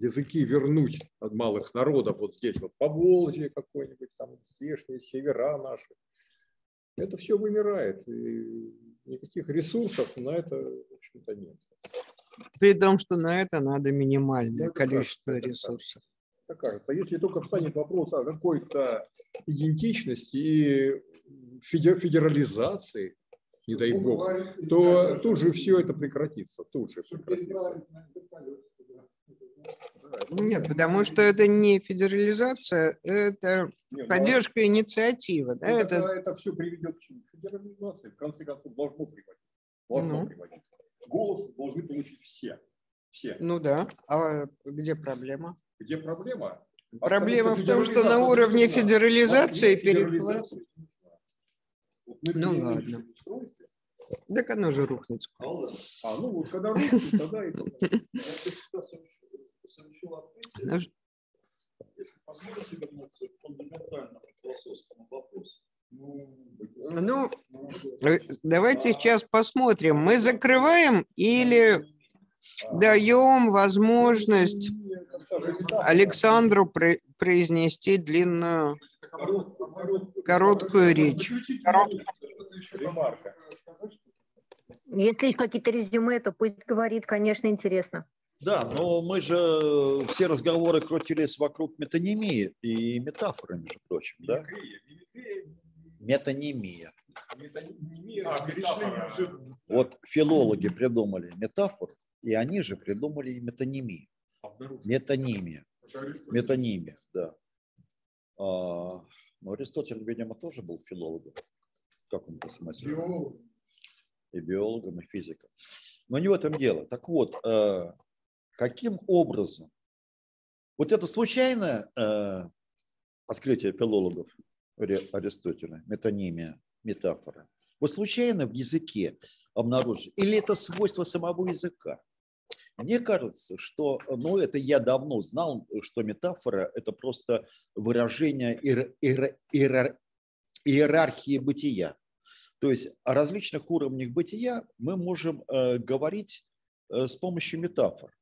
языки вернуть от малых народов, вот здесь вот по Волжье какой-нибудь, там здешние севера наши. Это все вымирает, и никаких ресурсов на это, в общем-то, нет. При том, что на это надо минимальное Ну, это количество кажется, это ресурсов. Так кажется. Если только встанет вопрос о какой-то идентичности и феде- федерализации, не дай бог, то тут же все это прекратится. Тут же прекратится. Нет, потому что это не федерализация, это Не, ну, а поддержка инициативы. Да, Ну, это это все приведет к чему? К Федерализации. В конце концов, должно приводить. Должно Ну. приводить. Голос должны получить все. Все. Ну да, а где проблема? Где проблема? А Проблема в том, что на федерализация уровне федерализации Нет, перехват- федерализация Ну ладно. Так оно же рухнет. скоро. А, ну вот когда рухнет, тогда и Оно ж- Если позволите вернуться к фундаментальному философскому вопросу. Ну, э, давайте сейчас посмотрим, мы закрываем или даем возможность Александру про- произнести длинную, короткую речь. Короткую. Если какие-то резюме, то пусть говорит, конечно, интересно. Да, но мы же все разговоры крутились вокруг метонимии и метафоры, между прочим, да? Метонимия. А, перешли мы уже. Вот филологи придумали метафору, и они же придумали и метонимию. Метонимия. Метонимия, да. А, ну, Аристотель, видимо, тоже был филологом в каком-то смысле. Биолог. и биологом, и физиком. Но не в этом дело. Так вот, э, каким образом? Вот это случайное э, открытие филологов Ари- Аристотеля, метонимия, метафора. Вот случайно в языке обнаружили? Или это свойство самого языка? Мне кажется, что, ну, это я давно знал, что метафора – это просто выражение иер- иер- иер- иерархии бытия. То есть о различных уровнях бытия мы можем э, говорить э, с помощью метафор.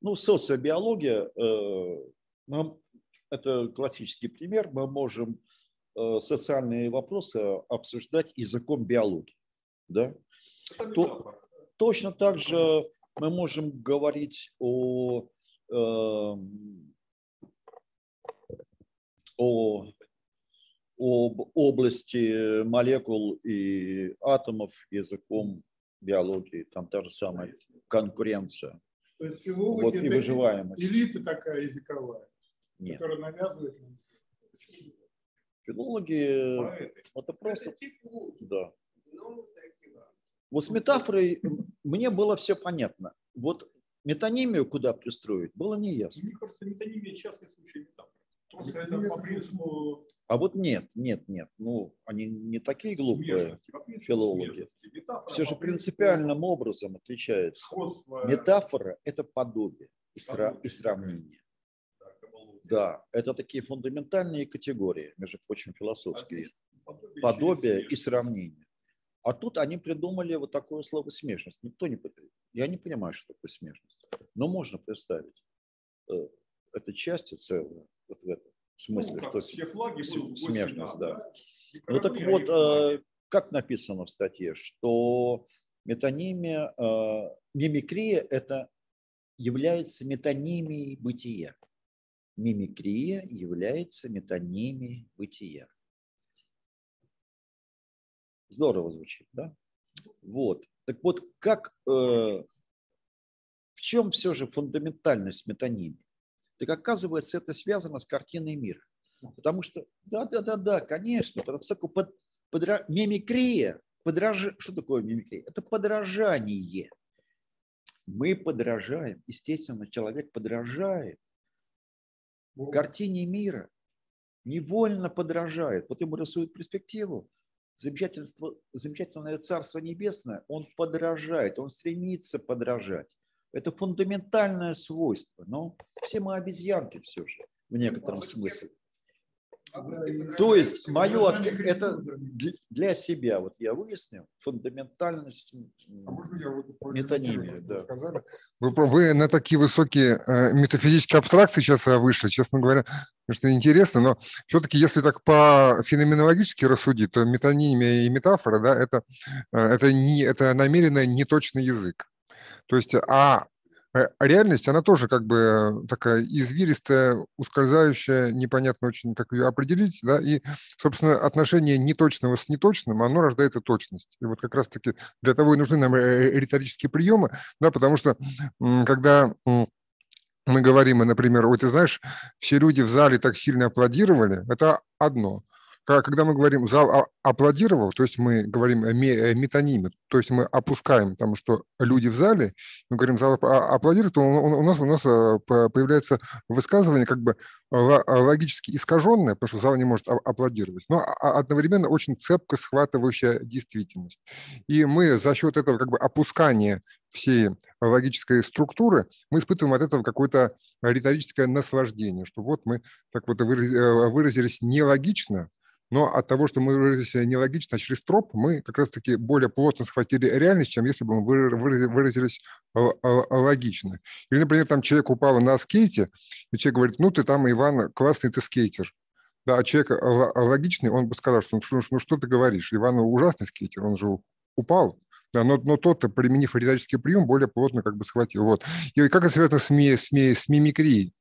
Ну, социобиология, э, мы- это классический пример, мы можем э, социальные вопросы обсуждать языком биологии. Да? То- точно так же мы можем говорить о, эм, о об области молекул и атомов языком биологии. Там та же самая конкуренция. То есть филологи Вот и выживаемость. элита такая языковая, Нет. которая навязывает нам. Филологи это просто... Да. Вот с метафорой мне было все понятно. Вот метонимию куда пристроить, было неясно. Мне кажется, метонимия частный случай метафоры. Просто это по принципу А вот нет, нет, нет. Ну, они не такие глупые смежности, филологи. смежности. Все же принципиальным образом отличается. сходства, Метафора – это подобие и, сра- и сравнение. да, это такие фундаментальные категории, между прочим, А философские. здесь подобие Подобие и сравнение. А тут они придумали вот такое слово смежность. Никто не... Я не понимаю, что такое смежность. Но можно представить. э, Это части целые, вот в этом смысле, Ну, что все флаги смежность, да. И Ну так вот, они флаги. э, как написано в статье, что метонимия, э, мимикрия – это является метонимией бытия. Мимикрия является метонимией бытия. Здорово звучит, да? Вот. Так вот, как, э, в чем все же фундаментальность метонимии? Так оказывается, это связано с картиной мира. Потому что, да, да, да, да, конечно, потому что под, подра- мимикрия, подраж... что такое мимикрия? Это подражание. Мы подражаем, естественно, человек подражает картине мира, невольно подражает. Вот ему рисуют перспективу, замечательство, замечательное Царство Небесное, он подражает, он стремится подражать. Это фундаментальное свойство. Но все мы обезьянки все же, в некотором смысле. То есть мое это для себя, вот я выяснил, фундаментальность а метонимии. Да. Вы, вы на такие высокие э, метафизические абстракции сейчас э, вышли, честно говоря, что интересно, но все-таки если так по феноменологически рассудить, то метонимия и метафора, да, это, э, это, не, это намеренно неточный язык. То есть, а Э, а реальность, она тоже как бы такая извилистая, ускользающая, непонятно очень, как ее определить, да, и, собственно, отношение неточного с неточным, оно рождает и точность. И вот как раз-таки для того и нужны нам э, риторические приемы, да, потому что когда мы говорим, например, ой, ты знаешь, все люди в зале так сильно аплодировали, это одно – когда мы говорим «зал аплодировал», то есть мы говорим о метониме, то есть мы опускаем, потому что люди в зале, мы говорим «зал аплодирует», то у нас, у нас э, появляется высказывание как бы логически искаженное, потому что зал не может аплодировать, но одновременно очень цепко схватывающая действительность. И мы за счет этого как бы опускания всей логической структуры, мы испытываем от этого какое-то риторическое наслаждение, что вот мы так вот э, выразились нелогично, но от того, что мы выразились нелогично через троп, мы как раз-таки более плотно схватили реальность, чем если бы мы выразились логично. Или, например, там человек упал на скейте, и человек говорит, ну ты там, Иван, классный ты скейтер. Да, а человек логичный, он бы сказал, что ну, ну что ты говоришь, Иван ужасный скейтер, он же упал. Да, но, но тот, применив риторический прием, более плотно как бы схватил. Вот. И как это связано с, ми, с, ми, с мимикрией?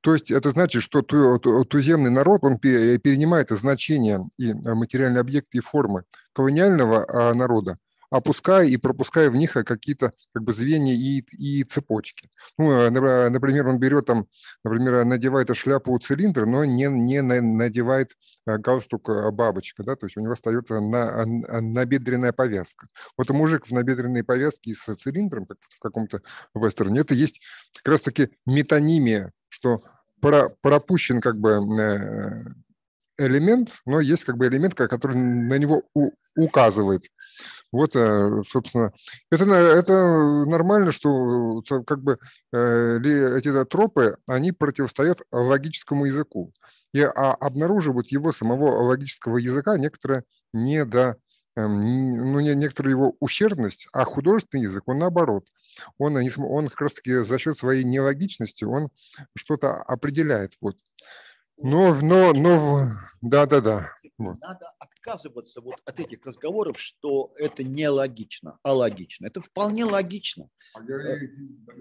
То есть это значит, что туземный народ, он перенимает значение и э, материальные объекты и формы колониального а, народа, опуская и пропуская в них э, какие-то как бы звенья и, и цепочки. Ну, э, например, он берет там, например, надевает шляпу цилиндр, но не, не надевает галстук бабочка, да, то есть у него остается на, набедренная повязка. Вот мужик в набедренной повязке с цилиндром, как в каком-то вестерне, это есть как раз-таки метонимия что про, пропущен как бы э, элемент, но есть как бы элемент, который на него у, указывает. Вот, э, собственно, это, это нормально, что э, как бы эти тропы, они противостоят логическому языку. И а, обнаруживают его самого логического языка некоторые недо, Эм, ну, некоторую его ущербность, а художественный язык, он наоборот. Он, он как раз-таки за счет своей нелогичности, он что-то определяет. Вот. Но, но, но, да, да, да. Вот. Надо отказываться вот от этих разговоров, что это нелогично, а логично. Это вполне логично. А я, э,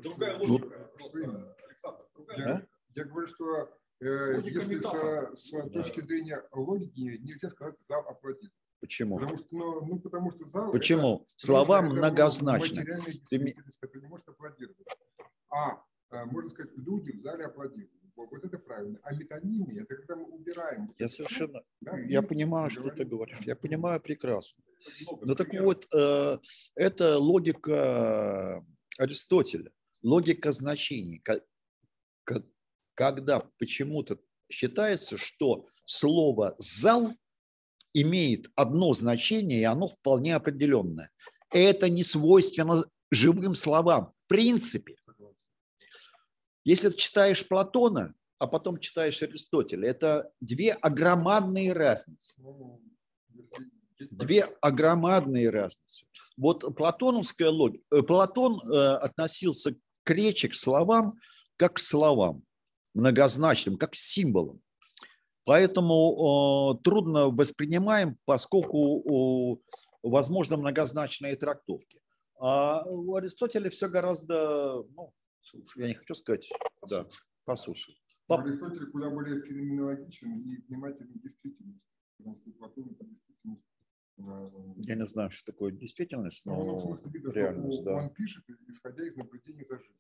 другая логика. Что именно? Александр, другая. А? Я говорю, что э, если с, с точки зрения логики нельзя сказать «зал аплодирует». Почему? Потому что, ну, ну, потому что зал Почему? Это, Слова потому многозначны. Ты... не может аплодировать. А, а, можно сказать, люди в зале аплодируют. Вот это правильно. А метонимия – это когда мы убираем. Я совершенно, да, я понимаю, что ты говоришь. Я понимаю прекрасно. Но так вот, э, это логика Аристотеля, логика значений. Когда почему-то считается, что слово «зал» имеет одно значение, и оно вполне определенное. Это не свойственно живым словам. В принципе, если ты читаешь Платона, а потом читаешь Аристотеля, это две огромадные разницы. Две огромадные разницы. Вот платоновская логика, э, Платон э, относился к речи, к словам, как к словам, многозначным, как к символам. Поэтому трудно воспринимаем, поскольку возможно многозначные трактовки. А у Аристотеля все гораздо, ну, слушай, я не хочу сказать, да, по суше. По... Аристотель куда более феноменологичен и внимательный к действительности. Потому что Платон это действительность э, я не знаю, что такое действительность, но ну, в смысле, видно, реальность, да. Он пишет, исходя из наблюдений за жизнью.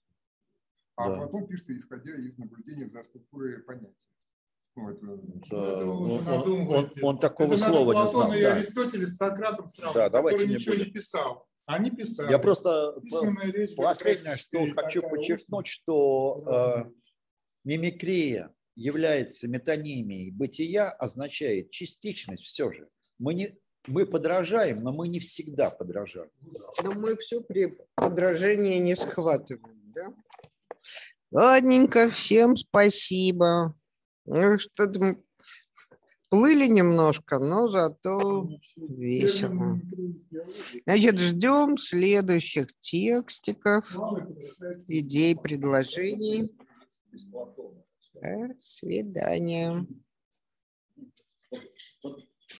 А да. потом пишет, исходя из наблюдений за структурой понятия. Ну, это, да, он, он, он, он такого это слова не знал. и да. Аристотель с Сократом сравнивать, да, давайте который ничего будем. не писал. Они писали. Я просто речь, последнее, что хочу подчеркнуть, что э, мимикрия является метонимией бытия, означает частичность все же. Мы, не, мы подражаем, но мы не всегда подражаем. Но мы все при подражании не схватываем, да? Ладненько, всем спасибо. Ну, что Всплыли немножко, но зато весело. Значит, ждем следующих текстиков, идей, предложений. До свидания.